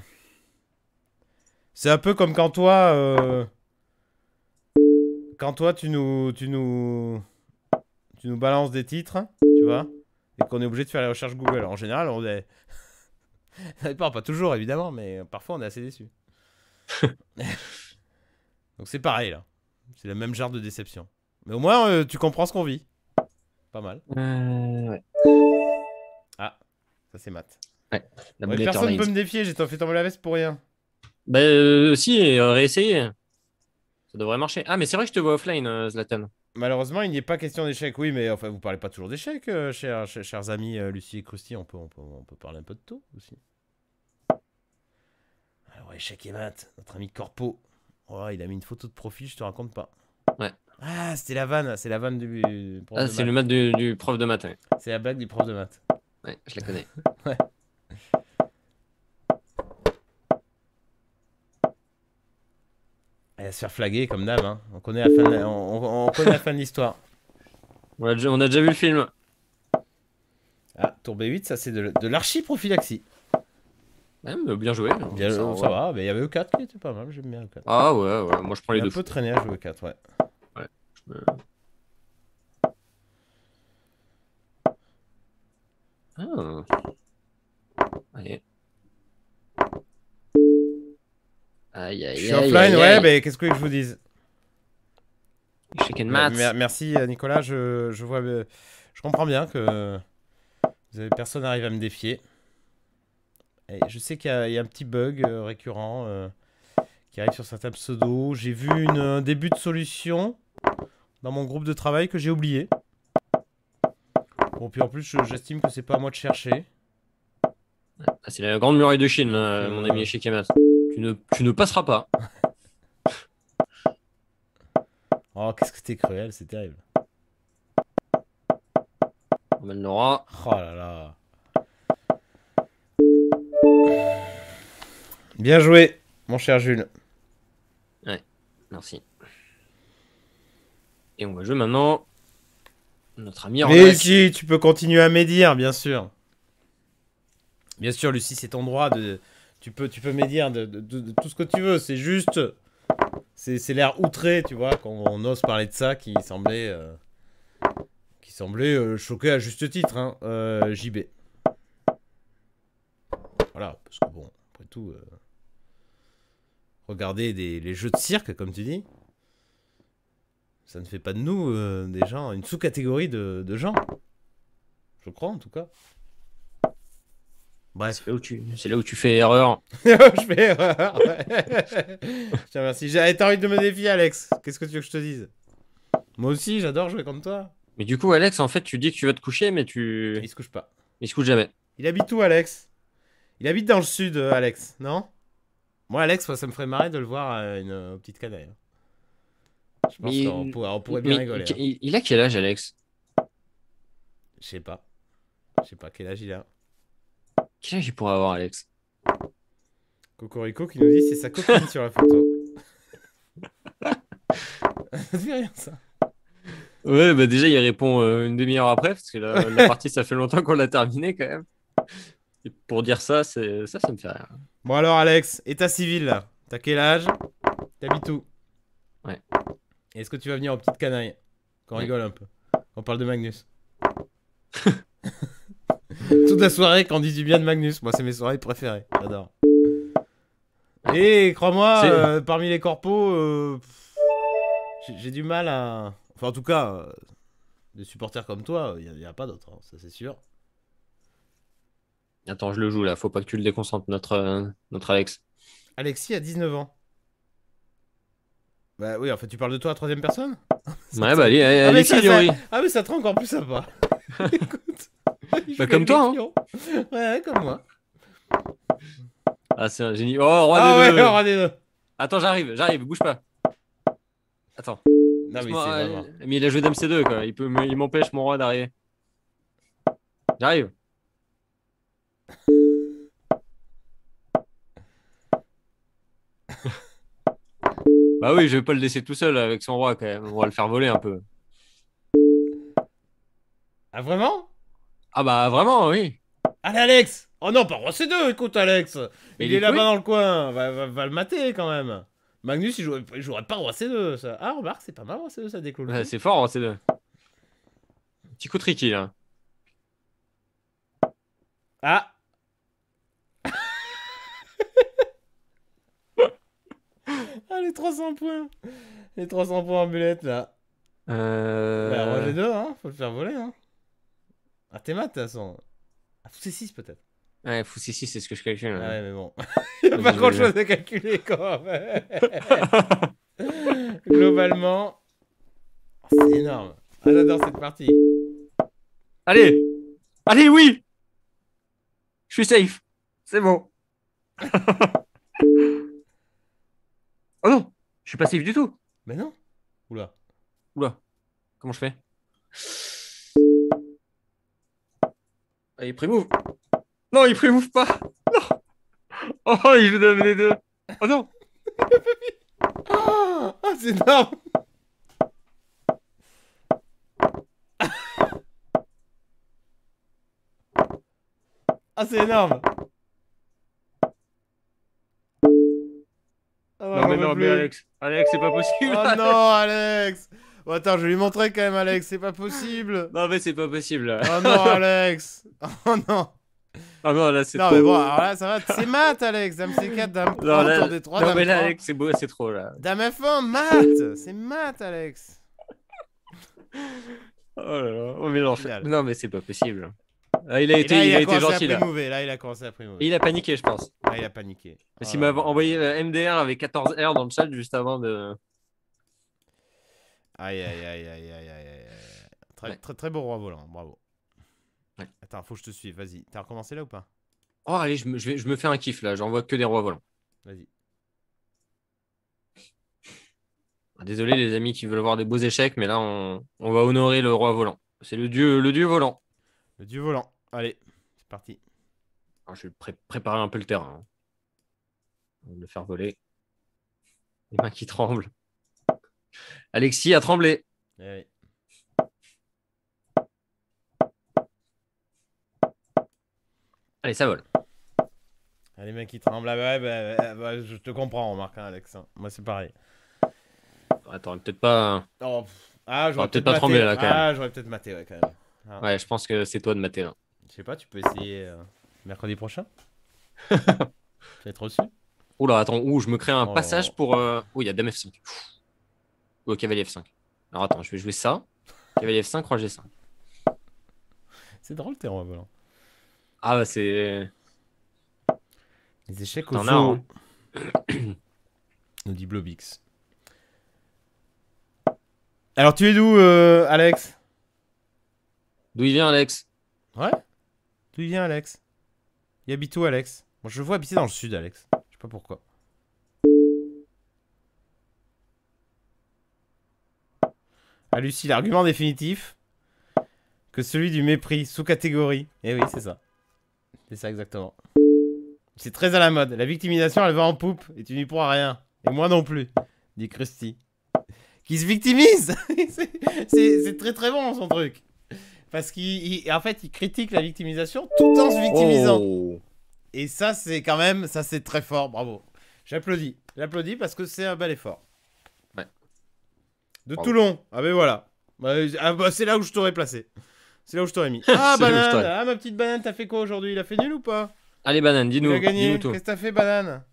C'est un peu comme quand toi, euh, quand toi tu nous, tu nous, tu nous balances des titres, tu vois, et qu'on est obligé de faire les recherches Google. En général, on est, Ça dépend, pas toujours évidemment, mais parfois on est assez déçu. Donc c'est pareil là, c'est le même genre de déception. Mais au moins euh, tu comprends ce qu'on vit. Pas mal. Euh, ouais. Ça c'est mat. La Ouais, personne Airlines. peut me défier, j'ai fait tomber la veste pour rien. Bah, euh, si, euh, réessayer. Ça devrait marcher. Ah, mais c'est vrai que je te vois offline, Zlatan. Malheureusement, il n'y est pas question d'échec. Oui, mais enfin, vous parlez pas toujours d'échec, euh, chers, chers, chers amis euh, Lucie et Krusty. On peut, on, peut, on peut parler un peu de tout aussi. Alors, échec et mat, notre ami Corpo. Oh, il a mis une photo de profil, je te raconte pas. Ouais. Ah, c'était la vanne, c'est la vanne du prof Ah, de c'est le maths. maths du, du prof de maths. Ouais, C'est la blague du prof de maths. Ouais, je la connais. Elle va se faire flaguer comme d'hab. Hein. On, connaît la fin de la- on, on- on connaît la fin de l'histoire. On a, déjà, on a déjà vu le film. Ah, tour B8, ça c'est de, de l'archi-prophylaxie. Ouais, mais bien joué. Bien, ça, ouais. va, mais il y avait E4 qui était pas mal, j'aime bien E4. Ah ouais, ouais, moi je prends les deux. un peu traîné à jouer E4, ouais. Ah. Allez. Aïe, aïe, Je suis offline, aïe, ouais, mais qu'est-ce que je vous dise Chicken Merci Nicolas, je, je vois, euh, je comprends bien que vous avez, personne n'arrive à me défier. Et je sais qu'il y, a il y a un petit bug euh, récurrent euh, qui arrive sur certains pseudos. J'ai vu une, un début de solution dans mon groupe de travail que j'ai oublié. Bon, puis en plus, je- j'estime que c'est pas à moi de chercher. Ah, c'est la grande muraille de Chine, là, mon ami Chicken maths. Tu ne, tu ne passeras pas. Oh, qu'est-ce que t'es cruel, c'est terrible. On le Nora. Oh là là. Bien joué, mon cher Jules. Merci. Et on va jouer maintenant notre ami Mais si, tu peux continuer à médire, bien sûr. Bien sûr, Lucie, c'est ton droit de. Tu peux, tu peux médire de, de- tout ce que tu veux. C'est juste. C'est l'air outré, tu vois, quand on ose parler de ça qui semblait. euh, qui semblait euh, choquer à juste titre, hein, euh, JB. Voilà, parce que bon, après tout. regarder les jeux de cirque, comme tu dis. ça ne fait pas de nous des gens, une sous-catégorie de gens. Je crois en tout cas. Bref. C'est là où tu, c'est là où tu fais erreur. je fais erreur. je te remercie. J'ai t'as envie de me défier, Alex. Qu'est-ce que tu veux que je te dise? Moi aussi, j'adore jouer comme toi. Mais du coup, Alex, en fait, tu dis que tu vas te coucher, mais tu. Il se couche pas. Il se couche jamais. Il habite où, Alex? Il habite dans le sud, euh, Alex, non? Moi, Alex, moi, ça me ferait marrer de le voir à une euh, petite canaille. Je pense Mais- qu'on pourrait, on pourrait bien Mais rigoler. hein. il, il a quel âge, Alex? Je sais pas. Je sais pas quel âge il a. Quel âge il pourrait avoir, Alex? Cocorico qui nous dit c'est sa copine sur la photo. ça te fait rien ça Ouais, bah déjà, il répond euh, une demi-heure après, parce que la, la partie, ça fait longtemps qu'on l'a terminée quand même. Et pour dire ça, c'est ça, ça me fait rire. Bon alors Alex, état civil là. T'as quel âge? T'habites où? Ouais. Est-ce que tu vas venir aux petites canailles? Qu'on Ouais. rigole un peu. On parle de Magnus. Toute la soirée quand on dit du bien de Magnus. Moi c'est mes soirées préférées. J'adore. Et crois-moi, euh, parmi les corpos, euh, j'ai- du mal à... Enfin en tout cas, euh, des supporters comme toi, il n'y a, pas d'autres, hein, ça c'est sûr. Attends, je le joue là, faut pas que tu le déconcentres, notre, notre Alex. Alexis a 19 ans. Bah oui, en fait tu parles de toi à troisième personne? Ouais, bah allez, allez, Ah, mais Alexis, ça, Ah mais ça te rend encore plus sympa. Écoute. suis comme toi, hein. Ouais, comme moi. Ah, c'est un génie. Oh, roi ah des ouais, deux. roi des deux. Attends, j'arrive, j'arrive, bouge pas. Attends. Non mais c'est Laisse-moi, vraiment... euh, mais il a joué Dame C2, quoi. Il, peut il m'empêche, mon roi, d'arriver. J'arrive. bah oui, je vais pas le laisser tout seul avec son roi, quand même. On va le faire voler un peu. Ah vraiment? Ah bah vraiment, oui. Allez Alex Oh non, pas roi C2, écoute Alex Mais Il est là-bas dans le coin, va, va, va le mater quand même. Magnus, il jouerait, il jouerait pas roi C2, ça. Ah, remarque, c'est pas mal roi C2, ça découle. Ouais, c'est fort, c'est deux. Petit coup tricky, là. Ah Ah, les 300 points Les 300 points en bulette, là. Euh... Bah, roi G2, hein, faut le faire voler, hein. Ah, t'es mat, de toute façon. Ah, c'est 6 peut-être. Ouais, fou, si, si, c'est ce que je calcule. Ah ouais. mais bon. Il a pas grand chose à calculer, quand même. Globalement. Oh, c'est énorme. Ah, j'adore cette partie. Allez Allez, oui Je suis safe. C'est bon. oh non Je suis pas safe du tout. Mais non. Oula. Oula. Comment je fais? Allez, pré-move. Non, il pré-move pas. Non. Oh, il joue Dame des deux. Oh non. Ah, ah, c'est énorme. Ah, c'est énorme. Ah, Non, mais non, mais. Alex. Alex, c'est pas possible. Oh non, Alex. Bon, attends, je vais lui montrer quand même, Alex. C'est pas possible. Non, mais c'est pas possible. Oh non, Alex. Oh non. Ah non, là, c'est Non, trop. mais bon, alors là, ça va. C'est mat, Alex. Dame C4, Dame 3, Non, là, tour des 3, non, Dame mais là, 3. Alex, c'est beau, c'est trop, là. Dame F1, mat. C'est mat, Alex. Oh là là. Oh, mais non, non, mais c'est pas possible. Ah, il a été, là, il a été commencé gentil, là. Là, il a commencé à primouver. Et il a paniqué, je pense. Là, il a paniqué. Parce Oh qu'il m'a là. envoyé euh, MDR avec 14 R dans le chat juste avant de. Aïe, aïe, aïe, aïe, aïe, aïe, aïe. aïe. Très, Ouais. très, très beau roi volant. Bravo. Ouais. Attends, faut que je te suive. Vas-y. T'as recommencé là ou pas? Oh, allez, je me, je vais- je me fais un kiff là, j'envoie que des rois volants. Vas-y. Ah, Désolé les amis qui veulent voir des beaux échecs, mais là on, on va honorer le roi volant. C'est le dieu, le dieu volant. Le dieu volant. Allez, c'est parti. Alors, je vais pré- préparer un peu le terrain. hein. On va le faire voler. Les mains qui tremblent. Alexis a tremblé. Allez. Allez, ça vole. Allez, mec, qui tremble. Ah, ouais, bah, bah, bah, je te comprends, remarque, hein, Alex. hein. Moi, c'est pareil. Attends, peut-être pas. Oh. Ah, j'aurais peut-être peut-être pas tremblé, là, quand Ah, j'aurais peut-être maté, ouais, quand même. Ouais, je pense que c'est toi de mater là. Je sais pas, tu peux essayer euh, mercredi prochain Tu vas être reçu? Oula, attends, ouh, je me crée un Oh. passage pour. euh, Oh, il y a Dame F5. Ou cavalier F5. Alors attends, je vais jouer ça. Cavalier F5, roi G5. C'est drôle tes rois volants. Ah bah c'est. Les échecs au zoo. hein. Nous dit Blobix. Alors tu es d'où euh, Alex? D'où il vient, Alex? Ouais D'où il vient Alex? Il habite où Alex? Moi je le vois habiter dans le sud Alex. Je sais pas pourquoi. Ah Lucie, l'argument définitif que celui du mépris sous catégorie. Eh oui, c'est ça. C'est ça exactement. C'est très à la mode. La victimisation, elle va en poupe et tu n'y pourras rien. Et moi non plus, dit Krusty. Qui se victimise c'est très très bon son truc. Parce qu'en fait, il critique la victimisation tout en se victimisant. Oh. Et ça, c'est quand même, ça c'est très fort, bravo. J'applaudis. J'applaudis parce que c'est un bel effort. De. Toulon. Ah ben voilà. Bah, ah bah, c'est là où je t'aurais placé. C'est là où je t'aurais mis. Ah banane. Ah ma petite banane, t'as fait quoi aujourd'hui? Il a fait nul ou pas? Allez, banane, Il dis-nous. a gagné. Qu'est-ce que t'as fait banane?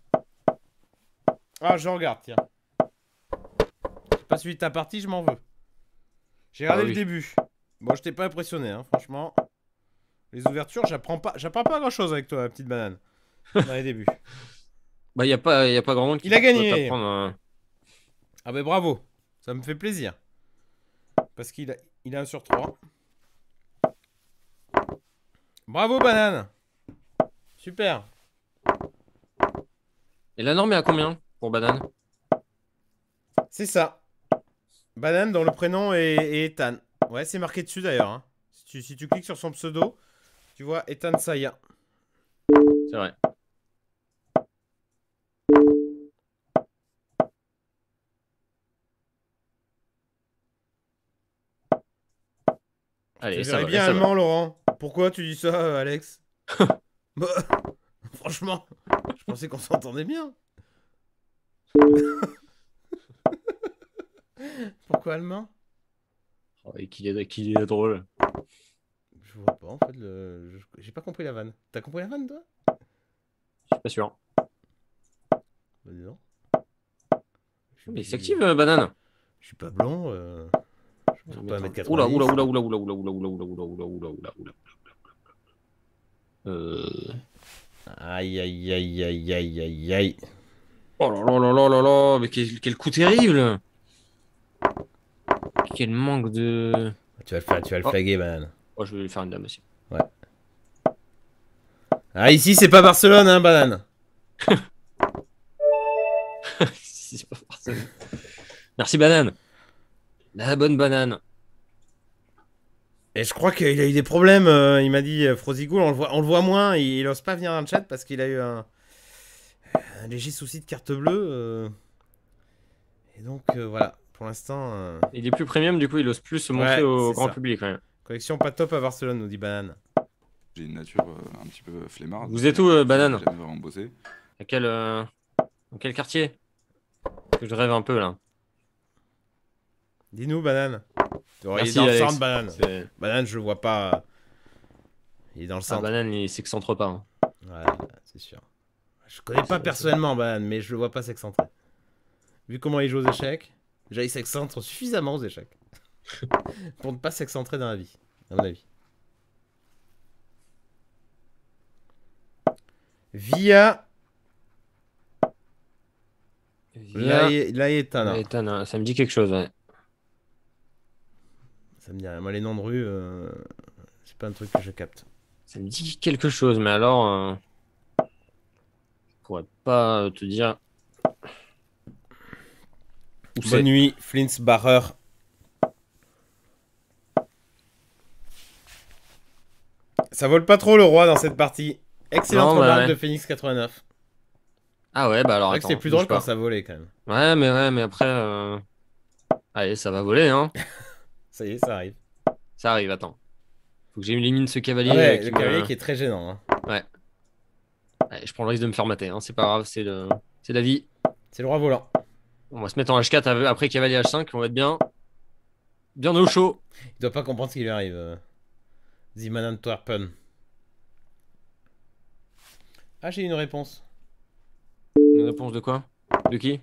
Ah je regarde, tiens. Pas celui de ta partie, je m'en veux. J'ai regardé Ah oui. le début. Bon, je t'ai pas impressionné, hein, franchement. Les ouvertures, j'apprends pas, j'apprends pas grand chose avec toi, la petite banane. Dans les débuts. Bah, y a pas, y a pas grand monde qui Il a gagné. t'apprendre, hein. Ah ben bravo, ça me fait plaisir. Parce qu'il a, il a un sur 3. Bravo banane. Super. Et la norme est à combien pour banane? C'est ça. Banane dont le prénom est, Ethan. Ouais, c'est marqué dessus d'ailleurs. hein. Si, tu, si tu cliques sur son pseudo, tu vois Ethan Saya. C'est vrai. Allez, ça va, bien ça va. allemand, Laurent. Pourquoi tu dis ça, euh, Alex? Bah, Franchement, je pensais qu'on s'entendait bien. Pourquoi allemand? Oh, et qu'il est, qu'il est drôle. Je vois pas en fait le. J'ai pas compris la vanne. T'as compris la vanne toi? Je suis pas sûr. Bah. Je suis- Mais il s'active, euh, banane. Je suis pas blond. Euh... Peux pas mettre 90. Oula, oula, oula, oula, oula, oula, oula, oula, oula, oula, oula, oula, oula, oula. Euh... Aïe aïe aïe aïe aïe aïe aïe. Oh là là là là là là, mais quel, quel coup terrible Quel manque de... Tu vas le faire, tu vas le Oh. flaguer, banane. Oh, je vais lui faire une dame aussi. Ah ici c'est pas Barcelone, hein, banane. Si, c'est pas forcément. Merci banane. La bonne banane. Et je crois qu'il a eu des problèmes. euh, il m'a dit euh, Frosigoul, on le voit, on le voit moins. Il, il ose pas venir dans le chat parce qu'il a eu un, un léger souci de carte bleue. euh. Et donc euh, voilà, pour l'instant, euh, Il est plus premium, du coup, il ose plus se montrer Ouais, au grand ça. public collection pas top à Barcelone, nous dit Banane. J'ai une nature euh, un petit peu flemmarde. Vous êtes où, euh, banane? J'ai vraiment bossé. À quel, euh, Dans quel quartier? Que je rêve un peu là. Dis-nous, Banane. Il est dans le centre, Banane. Banane, je le vois pas. Il est dans le Ah, centre. banane, il s'excentre pas. hein. Ouais, c'est sûr. Je connais pas personnellement Banane, mais je le vois pas s'excentrer. Vu comment il joue aux échecs, déjà il s'excentre suffisamment aux échecs. pour ne pas s'excentrer dans la vie, à mon avis. Via Via- Lae- Laetana. Hein, ça me dit quelque chose, ouais. Ça me dit rien. Moi, les noms de rue, euh, c'est pas un truc que je capte. Ça me dit quelque chose, mais alors. euh, Je pourrais pas te dire. Où c'est? Bonne nuit, Flinsbacher. Ça vole pas trop le roi dans cette partie. Excellente bah remarque ouais. de Phoenix 89. Ah ouais, bah alors. C'est vrai que plus drôle quand ça volait quand même. Ouais, mais ouais, mais après. euh, Allez, ça va voler, hein. Ça y est, ça arrive. Ça arrive, attends. Faut que j'élimine ce cavalier. Ah ouais, euh, qui le cavalier qui est très gênant. hein. Allez, je prends le risque de me faire mater, hein. c'est pas grave, c'est le... la vie. C'est le roi volant. On va se mettre en H4 av- après cavalier H5, on va être bien. Bien au chaud. Il doit pas comprendre ce qui lui arrive. euh. Ziman Antwerpen. Ah, j'ai une réponse. Une réponse de quoi? De qui?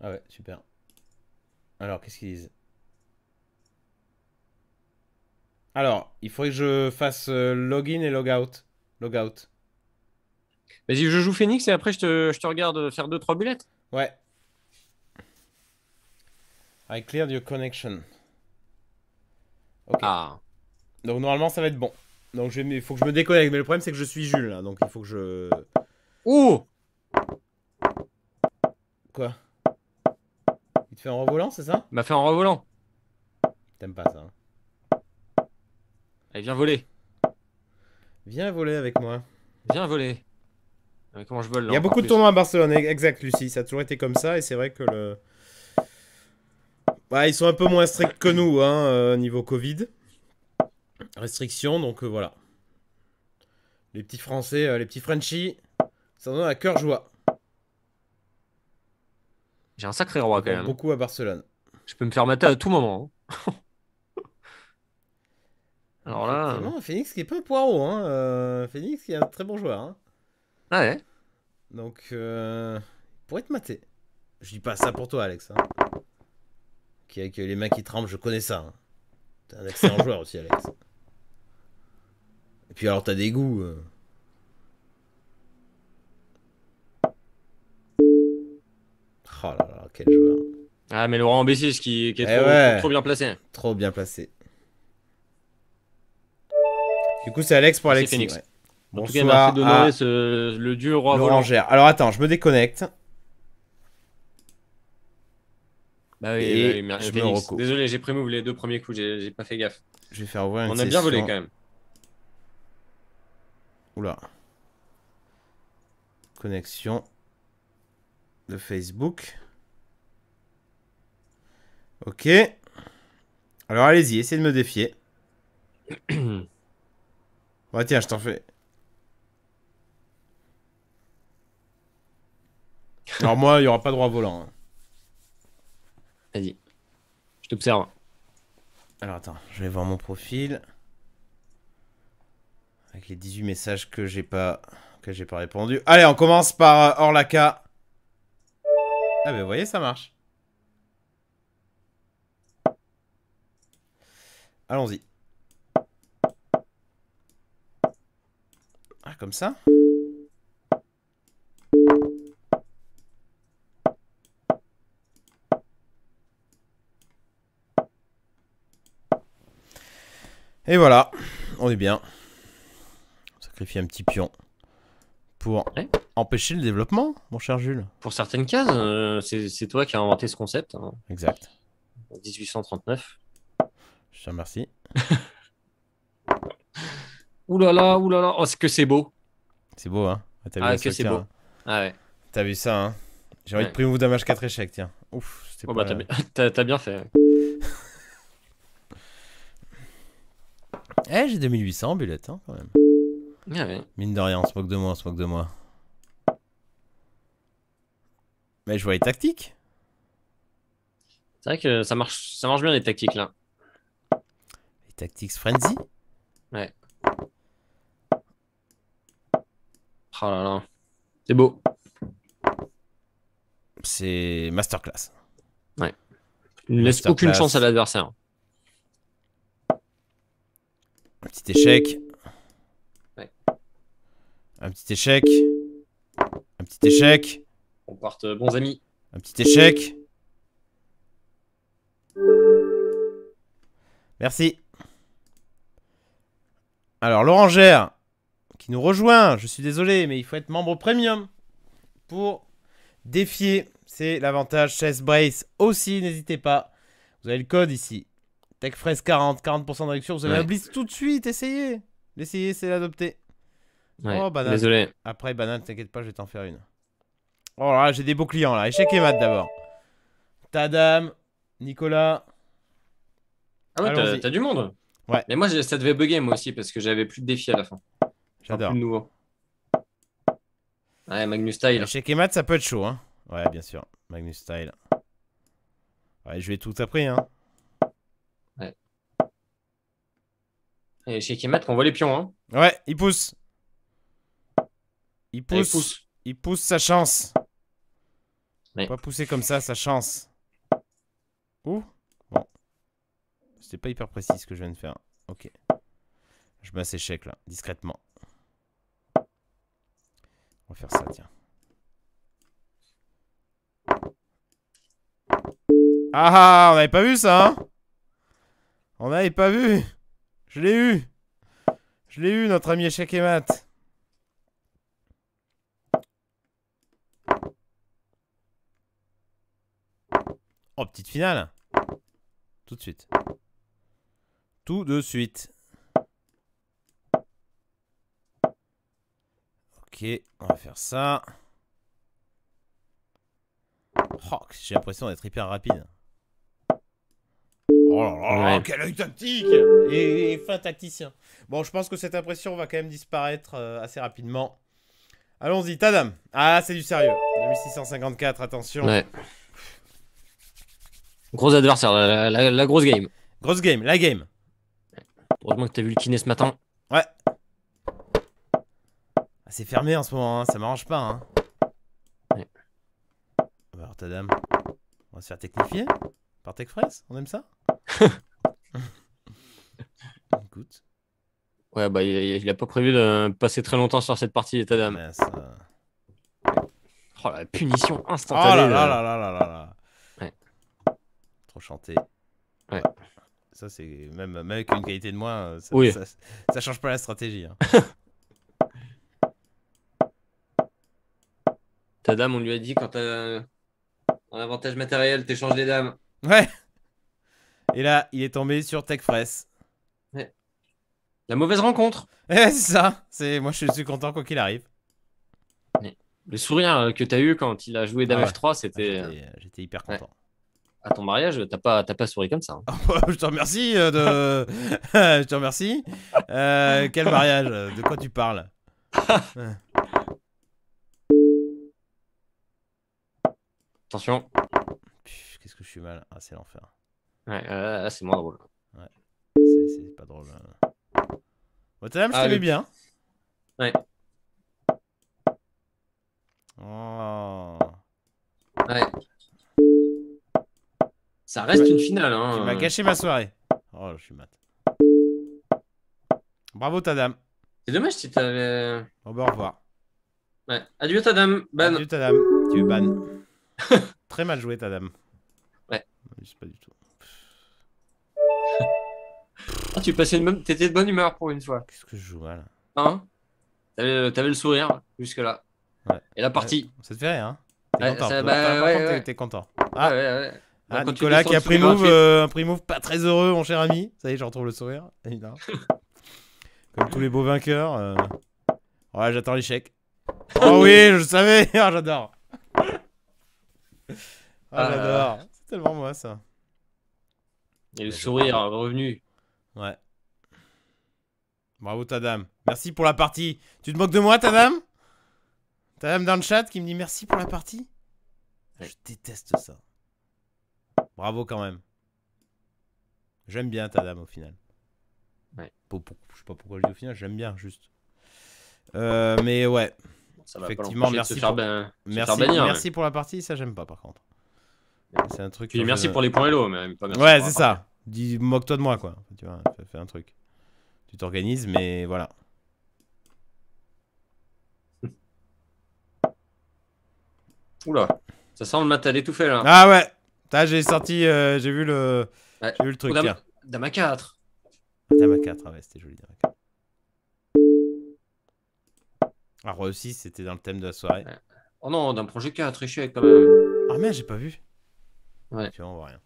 Ah ouais, super. Alors, qu'est-ce qu'ils disent? Alors, il faudrait que je fasse euh, login et logout. Logout. Vas-y, je joue Phoenix et après je te, je te regarde faire 2-3 bullets. Ouais. I cleared your connection. Ok. Ah. Donc normalement ça va être bon. Donc il faut que je me déconnecte. Mais le problème c'est que je suis Jules là. Donc il faut que je... Oh Quoi? Te fait un revolant c'est ça? Il m'a fait un revolant. T'aimes pas ça. hein Allez, viens voler. Viens voler avec moi. Viens voler. Mais comment je vole là Il y a beaucoup de tournois à Barcelone. Exact Lucie. Ça a toujours été comme ça. Et c'est vrai que le... Bah, ils sont un peu moins stricts que nous hein, euh, niveau Covid. Restrictions donc euh, voilà. Les petits Français, euh, les petits Frenchies, ça donne à cœur joie. J'ai un sacré roi quand même. Beaucoup à Barcelone. Je peux me faire mater à tout moment. hein. Alors là. Non, Phoenix qui est pas un poireau. Hein. euh, Phoenix qui est un très bon joueur. Hein. Ah ouais. Donc, euh, il pourrait te mater. Je dis pas ça pour toi, Alex. Hein. Qui avec les mains qui tremblent, je connais ça. hein. T'es un excellent joueur aussi, Alex. Et puis alors, t'as des goûts. euh. Oh là là, quel joueur. Ah, mais Laurent Bessis qui, qui est Eh trop, ouais. trop- trop bien placé. Trop bien placé. Du coup, c'est Alex pour Alexis. Phoenix. ouais. En tout cas, Bonsoir merci de à demander ce, le dieu roi volant. Alors attends, je me déconnecte. Bah oui, Et bah oui, je me. Désolé, j'ai prémove les deux premiers coups, j'ai pas fait gaffe. Je vais faire ouvrir une On a bien volé quand même. Oula. Connexion de Facebook. Ok. Alors allez-y, essayez de me défier. Ouais, tiens, je t'en fais. Alors moi, il n'y aura pas de droit volant. hein. Vas-y. Je t'observe. Alors attends, je vais voir mon profil. Avec les 18 messages que j'ai pas que j'ai pas répondu. Allez, on commence par euh, Orlaka. Ah ben vous voyez, ça marche. Allons-y. Ah, comme ça Et voilà, on est bien. Sacrifier un petit pion pour. Empêcher le développement, mon cher Jules. Pour certaines cases, euh, c'est toi qui as inventé ce concept hein, Exact. en 1839. Je te remercie. Ouh là là, ouh là là, oh, c'est que c'est beau. C'est beau, hein T'as vu Ah, que c'est beau. hein Ah ouais. T'as vu ça, hein J'ai envie de prime ou damage 4 échecs, tiens. Ouf, c'était Oh pas bah bien, t'as bien fait. Eh, j'ai 2800 en bullet, hein, quand même. Ah ouais. Mine de rien, on se moque de moi, on se moque de moi. Mais je vois les tactiques. C'est vrai que ça marche, ça marche bien les tactiques là. Les tactiques frenzy. Oh là là. C'est beau. C'est masterclass. Il ne laisse aucune chance à l'adversaire. Un petit échec. Ouais. Un petit échec. Un petit échec. On parte euh, bons amis. Un petit échec. Merci. Alors, l'orangère qui nous rejoint. Je suis désolé, mais il faut être membre premium pour défier. C'est l'avantage Chess Brace aussi. N'hésitez pas. Vous avez le code ici. TechFresh40, 40% de réduction. Vous avez Ouais. un blitz tout de suite. Essayez. L'essayer, c'est l'adopter. Ouais. Oh, banane. Désolé. Après, banane, t'inquiète pas, je vais t'en faire une. Oh là là, j'ai des beaux clients là. Échec et mat d'abord. Tadam, Nicolas. Ah ouais, t'as du monde. Ouais. Mais moi, j'ai- ça devait bugger moi aussi parce que j'avais plus de défis à la fin. J'adore. Plus de nouveau. Ouais, Magnus Style. Échec et mat, ça peut être chaud, hein. Ouais, bien sûr. Magnus Style. Ouais, je vais tout après, hein. Et chez Kemat, qu'on voit les pions. Hein. Ouais, il pousse. Il Allez, pousse. Il pousse sa chance. Pas pousser comme ça, sa chance. Ouh. Bon. C'était pas hyper précis ce que je viens de faire. Ok. Je mets chèque là, discrètement. On va faire ça, tiens. Ah ah, on n'avait pas vu ça, hein On n'avait pas vu Je l'ai eu Je l'ai eu, notre ami échec et mat. Oh, petite finale Tout de suite. Tout de suite. Ok, on va faire ça. Oh, j'ai l'impression d'être hyper rapide. Oh là là, Ouais. quel œil tactique et, et fin tacticien. Bon, je pense que cette impression va quand même disparaître euh, assez rapidement. Allons-y, Tadam. Ah, c'est du sérieux. 2654, attention. Ouais. Gros adversaire, la, la- la grosse game. Grosse game, la game. Heureusement que t'as vu le kiné ce matin. Ah, c'est fermé en ce moment, hein, ça m'arrange pas. Hein. Ouais. Alors, Tadam, on va se faire technifier par TechFresh On aime ça? Écoute, Ouais, bah il, il a pas prévu de passer très longtemps sur cette partie, mais ça- Oh la punition Oh instantanée. là là là. là là là là là. Ouais. Trop chanté. Ouais. Ça, c'est même, même avec une qualité de moins, ça, Oui. ça, ça change pas la stratégie. hein. Ta dame, on lui a dit quand t'as un avantage matériel, t'échanges les dames. Ouais. Et là, il est tombé sur TechFresh. La mauvaise rencontre. Ouais, c'est ça. C'est moi, je suis content quoi qu'il arrive. Le sourire euh, que t'as eu quand il a joué Dame Ah ouais. F3, c'était euh, J'étais hyper Ouais. À ton mariage, t'as pas, t'as pas souri comme ça. hein. je te remercie euh, de. je te remercie. Euh, quel mariage? De quoi tu parles? Attention. Qu'est-ce que je suis mal. Ah, c'est l'enfer. Ouais, euh, là, c'est moins drôle. C'est c'est pas drôle. Tadam, je Ah, t'aimais bien. Ouais. Oh. Ouais. Ça reste une finale. Hein. Tu m'as gâché ma soirée. Oh, je suis mat. Bravo, Tadam. C'est dommage si t'avais. Au revoir. Ouais. Adieu ta dame. Ban. Adieu, Tadam. Tu es ban. Très mal joué, Tadam. Ouais. Je sais pas du tout. Ah, tu passais une bonne... T'étais de bonne humeur pour une fois. Qu'est-ce que je joue mal Hein? T'avais t'avais le sourire jusque-là. Ouais. Et la partie. Ça te fait rire, hein T'es Ouais, content. bah, ouais, t'es- content. Ah, Ah, ouais, ouais. Ah, quand Nicolas qui a pris move, euh, un prix move pas très heureux, mon cher ami. Ça y est, je retrouve le sourire. évidemment. Comme tous les beaux vainqueurs. euh, Ouais, j'attends l'échec. Oh oui, je le savais. Ah, j'adore. Ah, Ah. j'adore. C'est tellement moi ça. Et le sourire revenu. Ouais. Bravo, Tadam. Merci pour la partie. Tu te moques de moi, Tadam? Tadam dans le chat qui me dit merci pour la partie? Je déteste ça. Bravo quand même. J'aime bien Tadam au final. Ouais. Pour- pour- je sais pas pourquoi je dis au final, j'aime bien juste. Euh, mais ouais, Ça Effectivement, pas l'empêcher de merci se faire, pour- merci, bannir. merci pour la partie, ça j'aime pas par contre. C'est un truc. Tu dis que merci je- pour les points Hello, mais pas merci Ouais, c'est ça. Dis, moque-toi de moi, quoi. Tu vois, fais, un truc. Tu t'organises, mais voilà. Oula, ça sent le mat à l'étouffer là. Ah ouais. J'ai sorti, euh, j'ai vu le, Ouais. j'ai vu le truc. À 4. Dame à 4, ah ouais, c'était joli. Dame à 4. Ah, Roi aussi, c'était dans le thème de la soirée. Ouais. Oh non, d'un projet 4, échec quand même. Ah merde, j'ai pas vu. Ouais. Tu vois, on voit rien.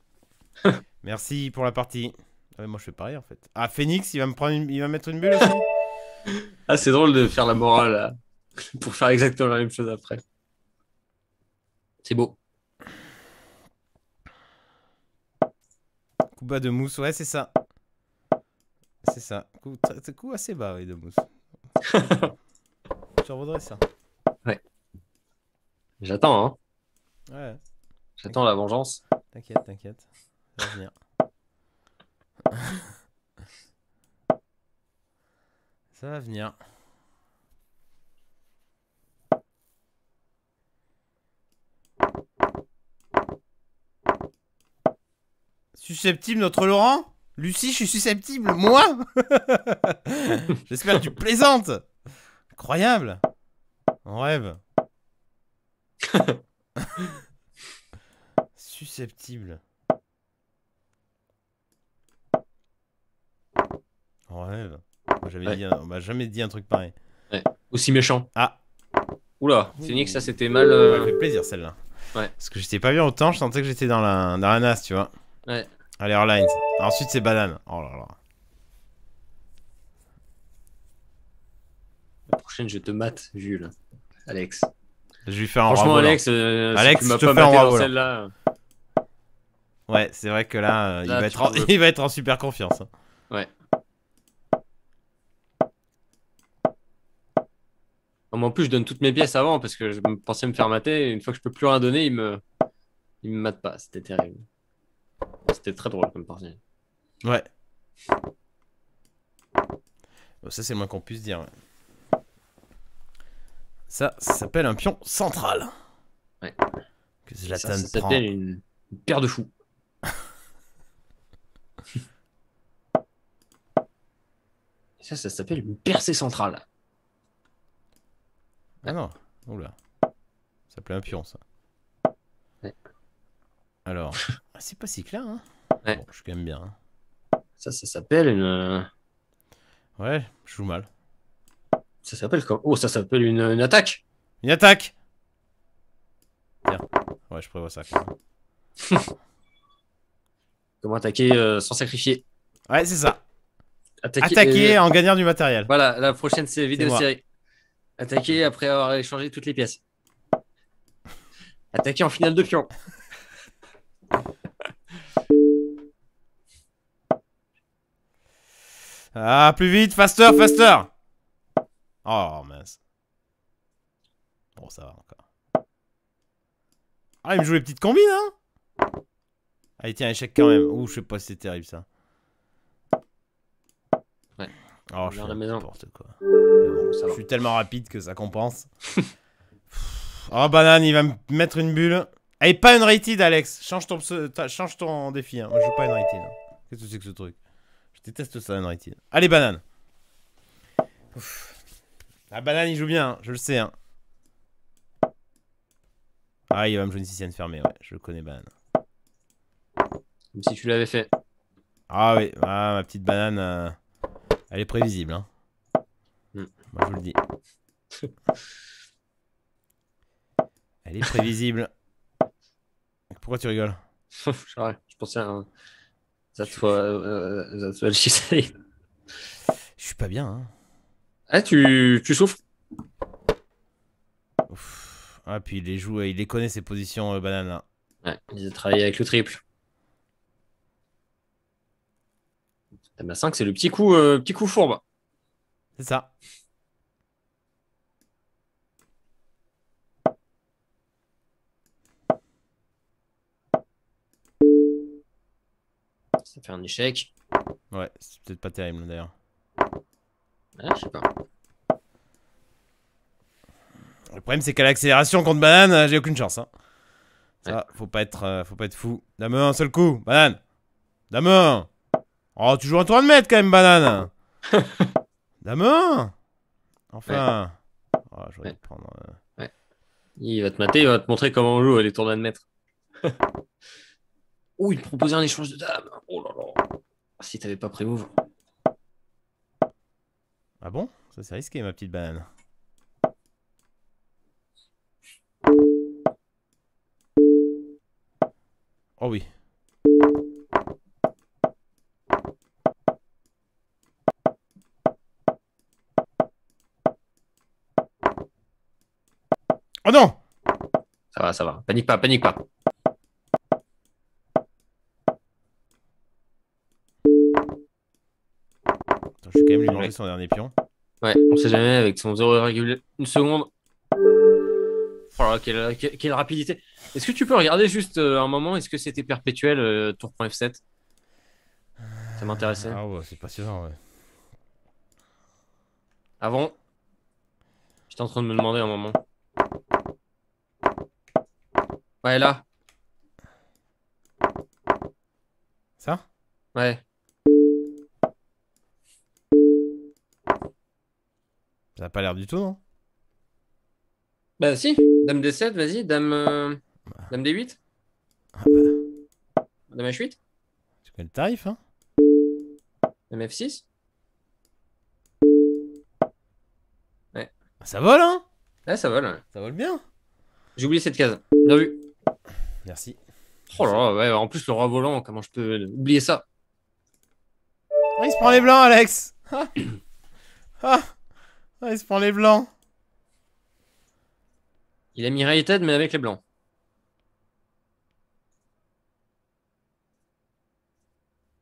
Merci pour la partie. Ah moi je fais pareil en fait. Ah, Phoenix, il va me prendre une... il va mettre une bulle aussi Ah, c'est drôle de faire la morale là, pour faire exactement la même chose après. C'est beau. Coup bas de mousse, ouais, c'est ça. C'est ça. Coup, assez bas, oui, de mousse. Je revaudrais ça. J'attends, hein. Ouais, J'attends la vengeance. t'inquiète, t'inquiète. Ça va venir. Ça va venir. Susceptible, notre Laurent? Lucie, je suis susceptible, moi? J'espère que tu plaisantes Incroyable En rêve. susceptible. En rêve. On m'a jamais, Ouais. dit un- on m'a jamais dit un truc pareil. Aussi méchant. Ah. Oula, Phoenix, ça c'était mal. Ça euh, m'a fait plaisir celle-là. Ouais. Parce que j'étais pas bien autant, je sentais que j'étais dans la, dans la nasse, tu vois. Ouais. Allez, Airlines. Ensuite, c'est banane. Oh là là. La prochaine, je te mate, Jules. Alex. Je lui fais un Franchement. Alex, euh, si Alex, tu m'as je te pas fais un maté dans celle-là. Ouais, c'est vrai que là, euh, il, va être en, il va être en super confiance. hein. Non, mais en plus, je donne toutes mes pièces avant parce que je pensais me faire mater. Et une fois que je peux plus rien donner, il me, il me mate pas. C'était terrible. C'était très drôle comme partie. Ouais. Bon, ça, c'est le moins qu'on puisse dire. ouais. Ça, ça s'appelle un pion central. Ouais. Que Ça, Zlatan ça s'appelle une, une paire de fous. Ça, ça s'appelle une percée centrale. Ah non, oula. Ça s'appelait un pion, ça. Ouais. Alors, ah, c'est pas si clair, hein. Ouais. Bon, je suis quand même bien. hein. Ça, ça s'appelle une. Ouais, je joue mal. Ça s'appelle comme. Oh, ça s'appelle une, une attaque. Une attaque Tiens. Ouais, je prévois ça. quand même. Comment attaquer euh, sans sacrifier. Ouais, c'est ça. Attaquer, Attaquer euh, en gagnant du matériel. Voilà, la prochaine c'est vidéo série. Attaquer après avoir échangé toutes les pièces. Attaquer en finale de pion. Ah, plus vite, faster, faster Oh, mince. Bon, ça va encore. Ah, il me joue les petites combines, hein Allez, tiens, échec quand même. Ouh, je sais pas si c'est terrible, ça. Ouais. Oh, je fais n'importe quoi. Mais bon, ça je suis tellement rapide que ça compense. oh, banane, il va me mettre une bulle. Allez, pas une rated, Alex. Change ton, change ton défi. Hein. Moi, je joue pas une rated. hein. Qu'est-ce que c'est que ce truc? Déteste ça, une rated. Allez, banane. Ouf. La banane, il joue bien, hein, je le sais. Hein. Ah, il va me jouer une sixième fermée, ouais. Je connais, banane. Comme si tu l'avais fait. Ah oui, ah, ma petite banane, euh, elle est prévisible. Hein. Hmm. Moi, je vous le dis. Elle est prévisible. Pourquoi tu rigoles? Je pensais à un. That's what, euh, that's what she said. Je suis pas bien. Hein. Ah, tu, tu souffres Ouf. Ah, puis il les joue, il les connaît ces positions, euh, banane là. Ouais, ils ont travaillé avec le triple. Dame à 5, c'est le petit coup, euh, petit coup fourbe. C'est ça. Ça fait un échec. Ouais, c'est peut-être pas terrible d'ailleurs. Ah, je sais pas. Le problème, c'est qu'à l'accélération contre banane, euh, j'ai aucune chance. Hein. Ça, Ouais. faut pas être, euh, faut pas être fou. Dame 1, seul coup, banane. Dame 1. Oh, tu joues un tour de mètre quand même, banane. Dame 1. Enfin. Oh, j'aurais Ouais. prendre. euh, Il va te mater, il va te montrer comment on joue les tournois de maître. oh, il proposait un échange de dames. Oh là là. Si t'avais pas pré-move. Ah bon? Ça, c'est risqué, ma petite banane. Oh oui. Oh non Ça va, ça va. Panique pas, panique pas. Ouais. son dernier pion. Ouais, on sait jamais avec son 0,1 seconde. Oh là, quelle, quelle- quelle rapidité. Est-ce que tu peux regarder juste euh, un moment Est-ce que c'était perpétuel euh, tour.f7 Ça m'intéressait. Ah ouais, c'est passionnant, ouais. Avant, j'étais en train de me demander un moment. Ouais, là. Ouais. Ça a pas l'air du tout, non? Bah si, dame D7, vas-y, dame, euh, dame D8, Ah bah, dame H8, Tu connais le tarif, hein? Dame F6. Ça vole, hein? Ouais, ça vole. ouais. Ça vole bien? J'ai oublié cette case. Bien vu. Merci. Oh là là, ouais, en plus le roi volant, comment je peux oublier ça? Ah, il se prend les blancs, Alex Ah, ah. Ah, il se prend les blancs. Il a mis Rated, mais avec les blancs.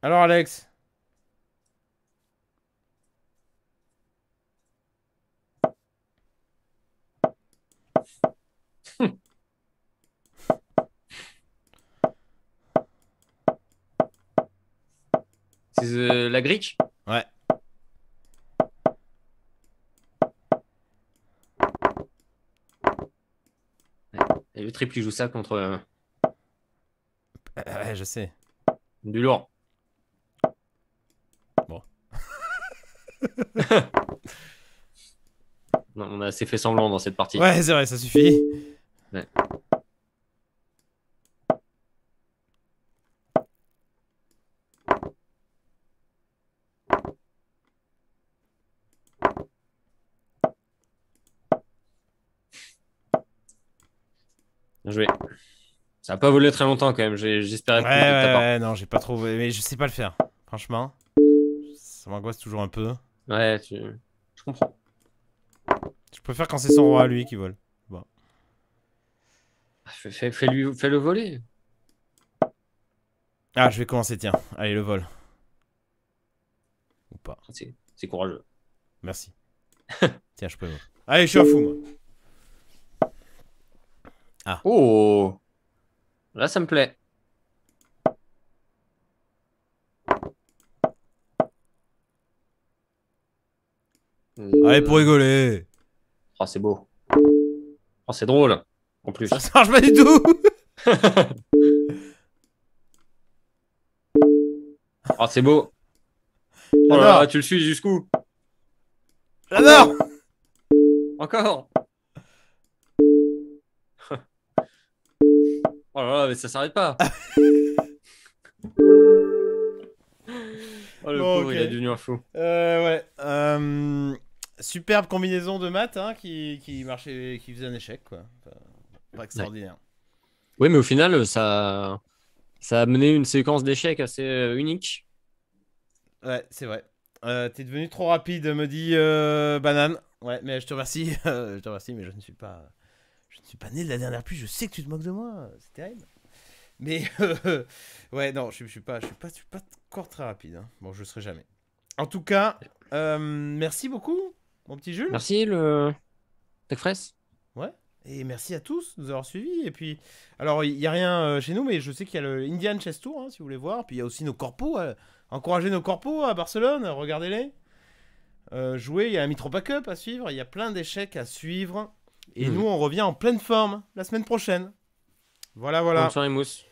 Alors, Alex C'est euh, la Greek Ouais. Et le triple, il joue ça contre euh, Ouais, je sais. du lourd. Bon. Non, on a assez fait semblant dans cette partie. Ouais, c'est vrai, ça suffit. Ouais. Bien joué. Ça a pas volé très longtemps quand même. J'espérais Ouais, non, j'ai pas trop. Mais je sais pas le faire, franchement. Ça m'angoisse toujours un peu. Ouais, tu... je comprends. Je préfère quand c'est son roi à lui qui vole. Fais, fais- fais-lui- fais-le voler. Ah, je vais commencer, tiens. Allez, le vol. Ou pas. C'est c'est courageux. Merci. tiens, je peux. Allez, je suis un fou, moi. Oh Là, ça me plaît. Allez, pour rigoler. Oh, c'est beau. Oh, c'est drôle. En plus. Ça marche pas du tout. Oh, c'est beau. Oh là là, tu le suis jusqu'où? J'adore. Encore Oh là là, mais ça s'arrête pas. Oh le Bon, pauvre, il a devenu un fou. Euh, ouais. Euh, superbe combinaison de maths hein, qui, qui marchait, qui faisait un échec, quoi. Enfin, pas extraordinaire. Oui, mais au final, ça, ça a mené une séquence d'échecs assez euh, unique. Ouais, c'est vrai. Euh, T'es devenu trop rapide, me dit Banane. Ouais, mais je te remercie. je te remercie, mais je ne suis pas. Je ne suis pas né de la dernière pluie. Je sais que tu te moques de moi. C'est terrible. Mais euh, ouais, non, je, je suis pas, je suis pas, je suis pas encore très rapide. hein. Bon, je serai jamais. En tout cas, euh, merci beaucoup, mon petit Jules. Merci, le Tech Fraise. Et merci à tous de nous avoir suivis. Et puis, alors, il n'y a rien euh, chez nous, mais je sais qu'il y a le Indian Chess Tour, hein, si vous voulez voir. Puis il y a aussi nos corpos. encouragez nos corpos à Barcelone, regardez-les. Jouer, il y a un Mitropa Cup à suivre. Il y a plein d'échecs à suivre. Et Mhm. nous, on revient en pleine forme la semaine prochaine. Voilà, voilà. Bonne soirée, Mousse.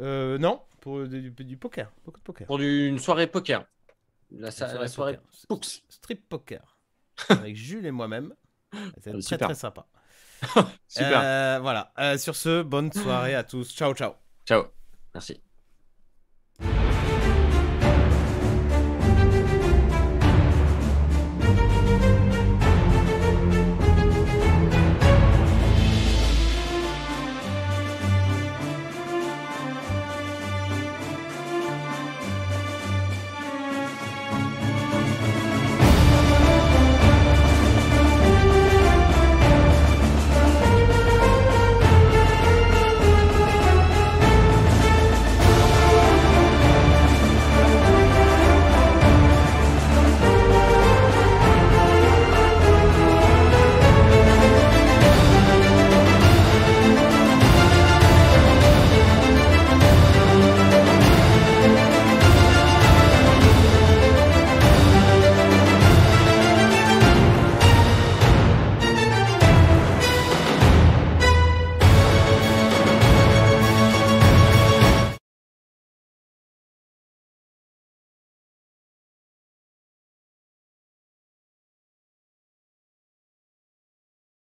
Euh, non, pour du, du poker. Beaucoup de poker. Pour du- une soirée poker. La, sa- Une la soirée poker. Pooks. Strip poker. Avec Jules et moi-même. C'est Ah, très, très sympa. Super. Euh, voilà. Euh, sur ce, bonne soirée à tous. Ciao, ciao. Ciao. Merci.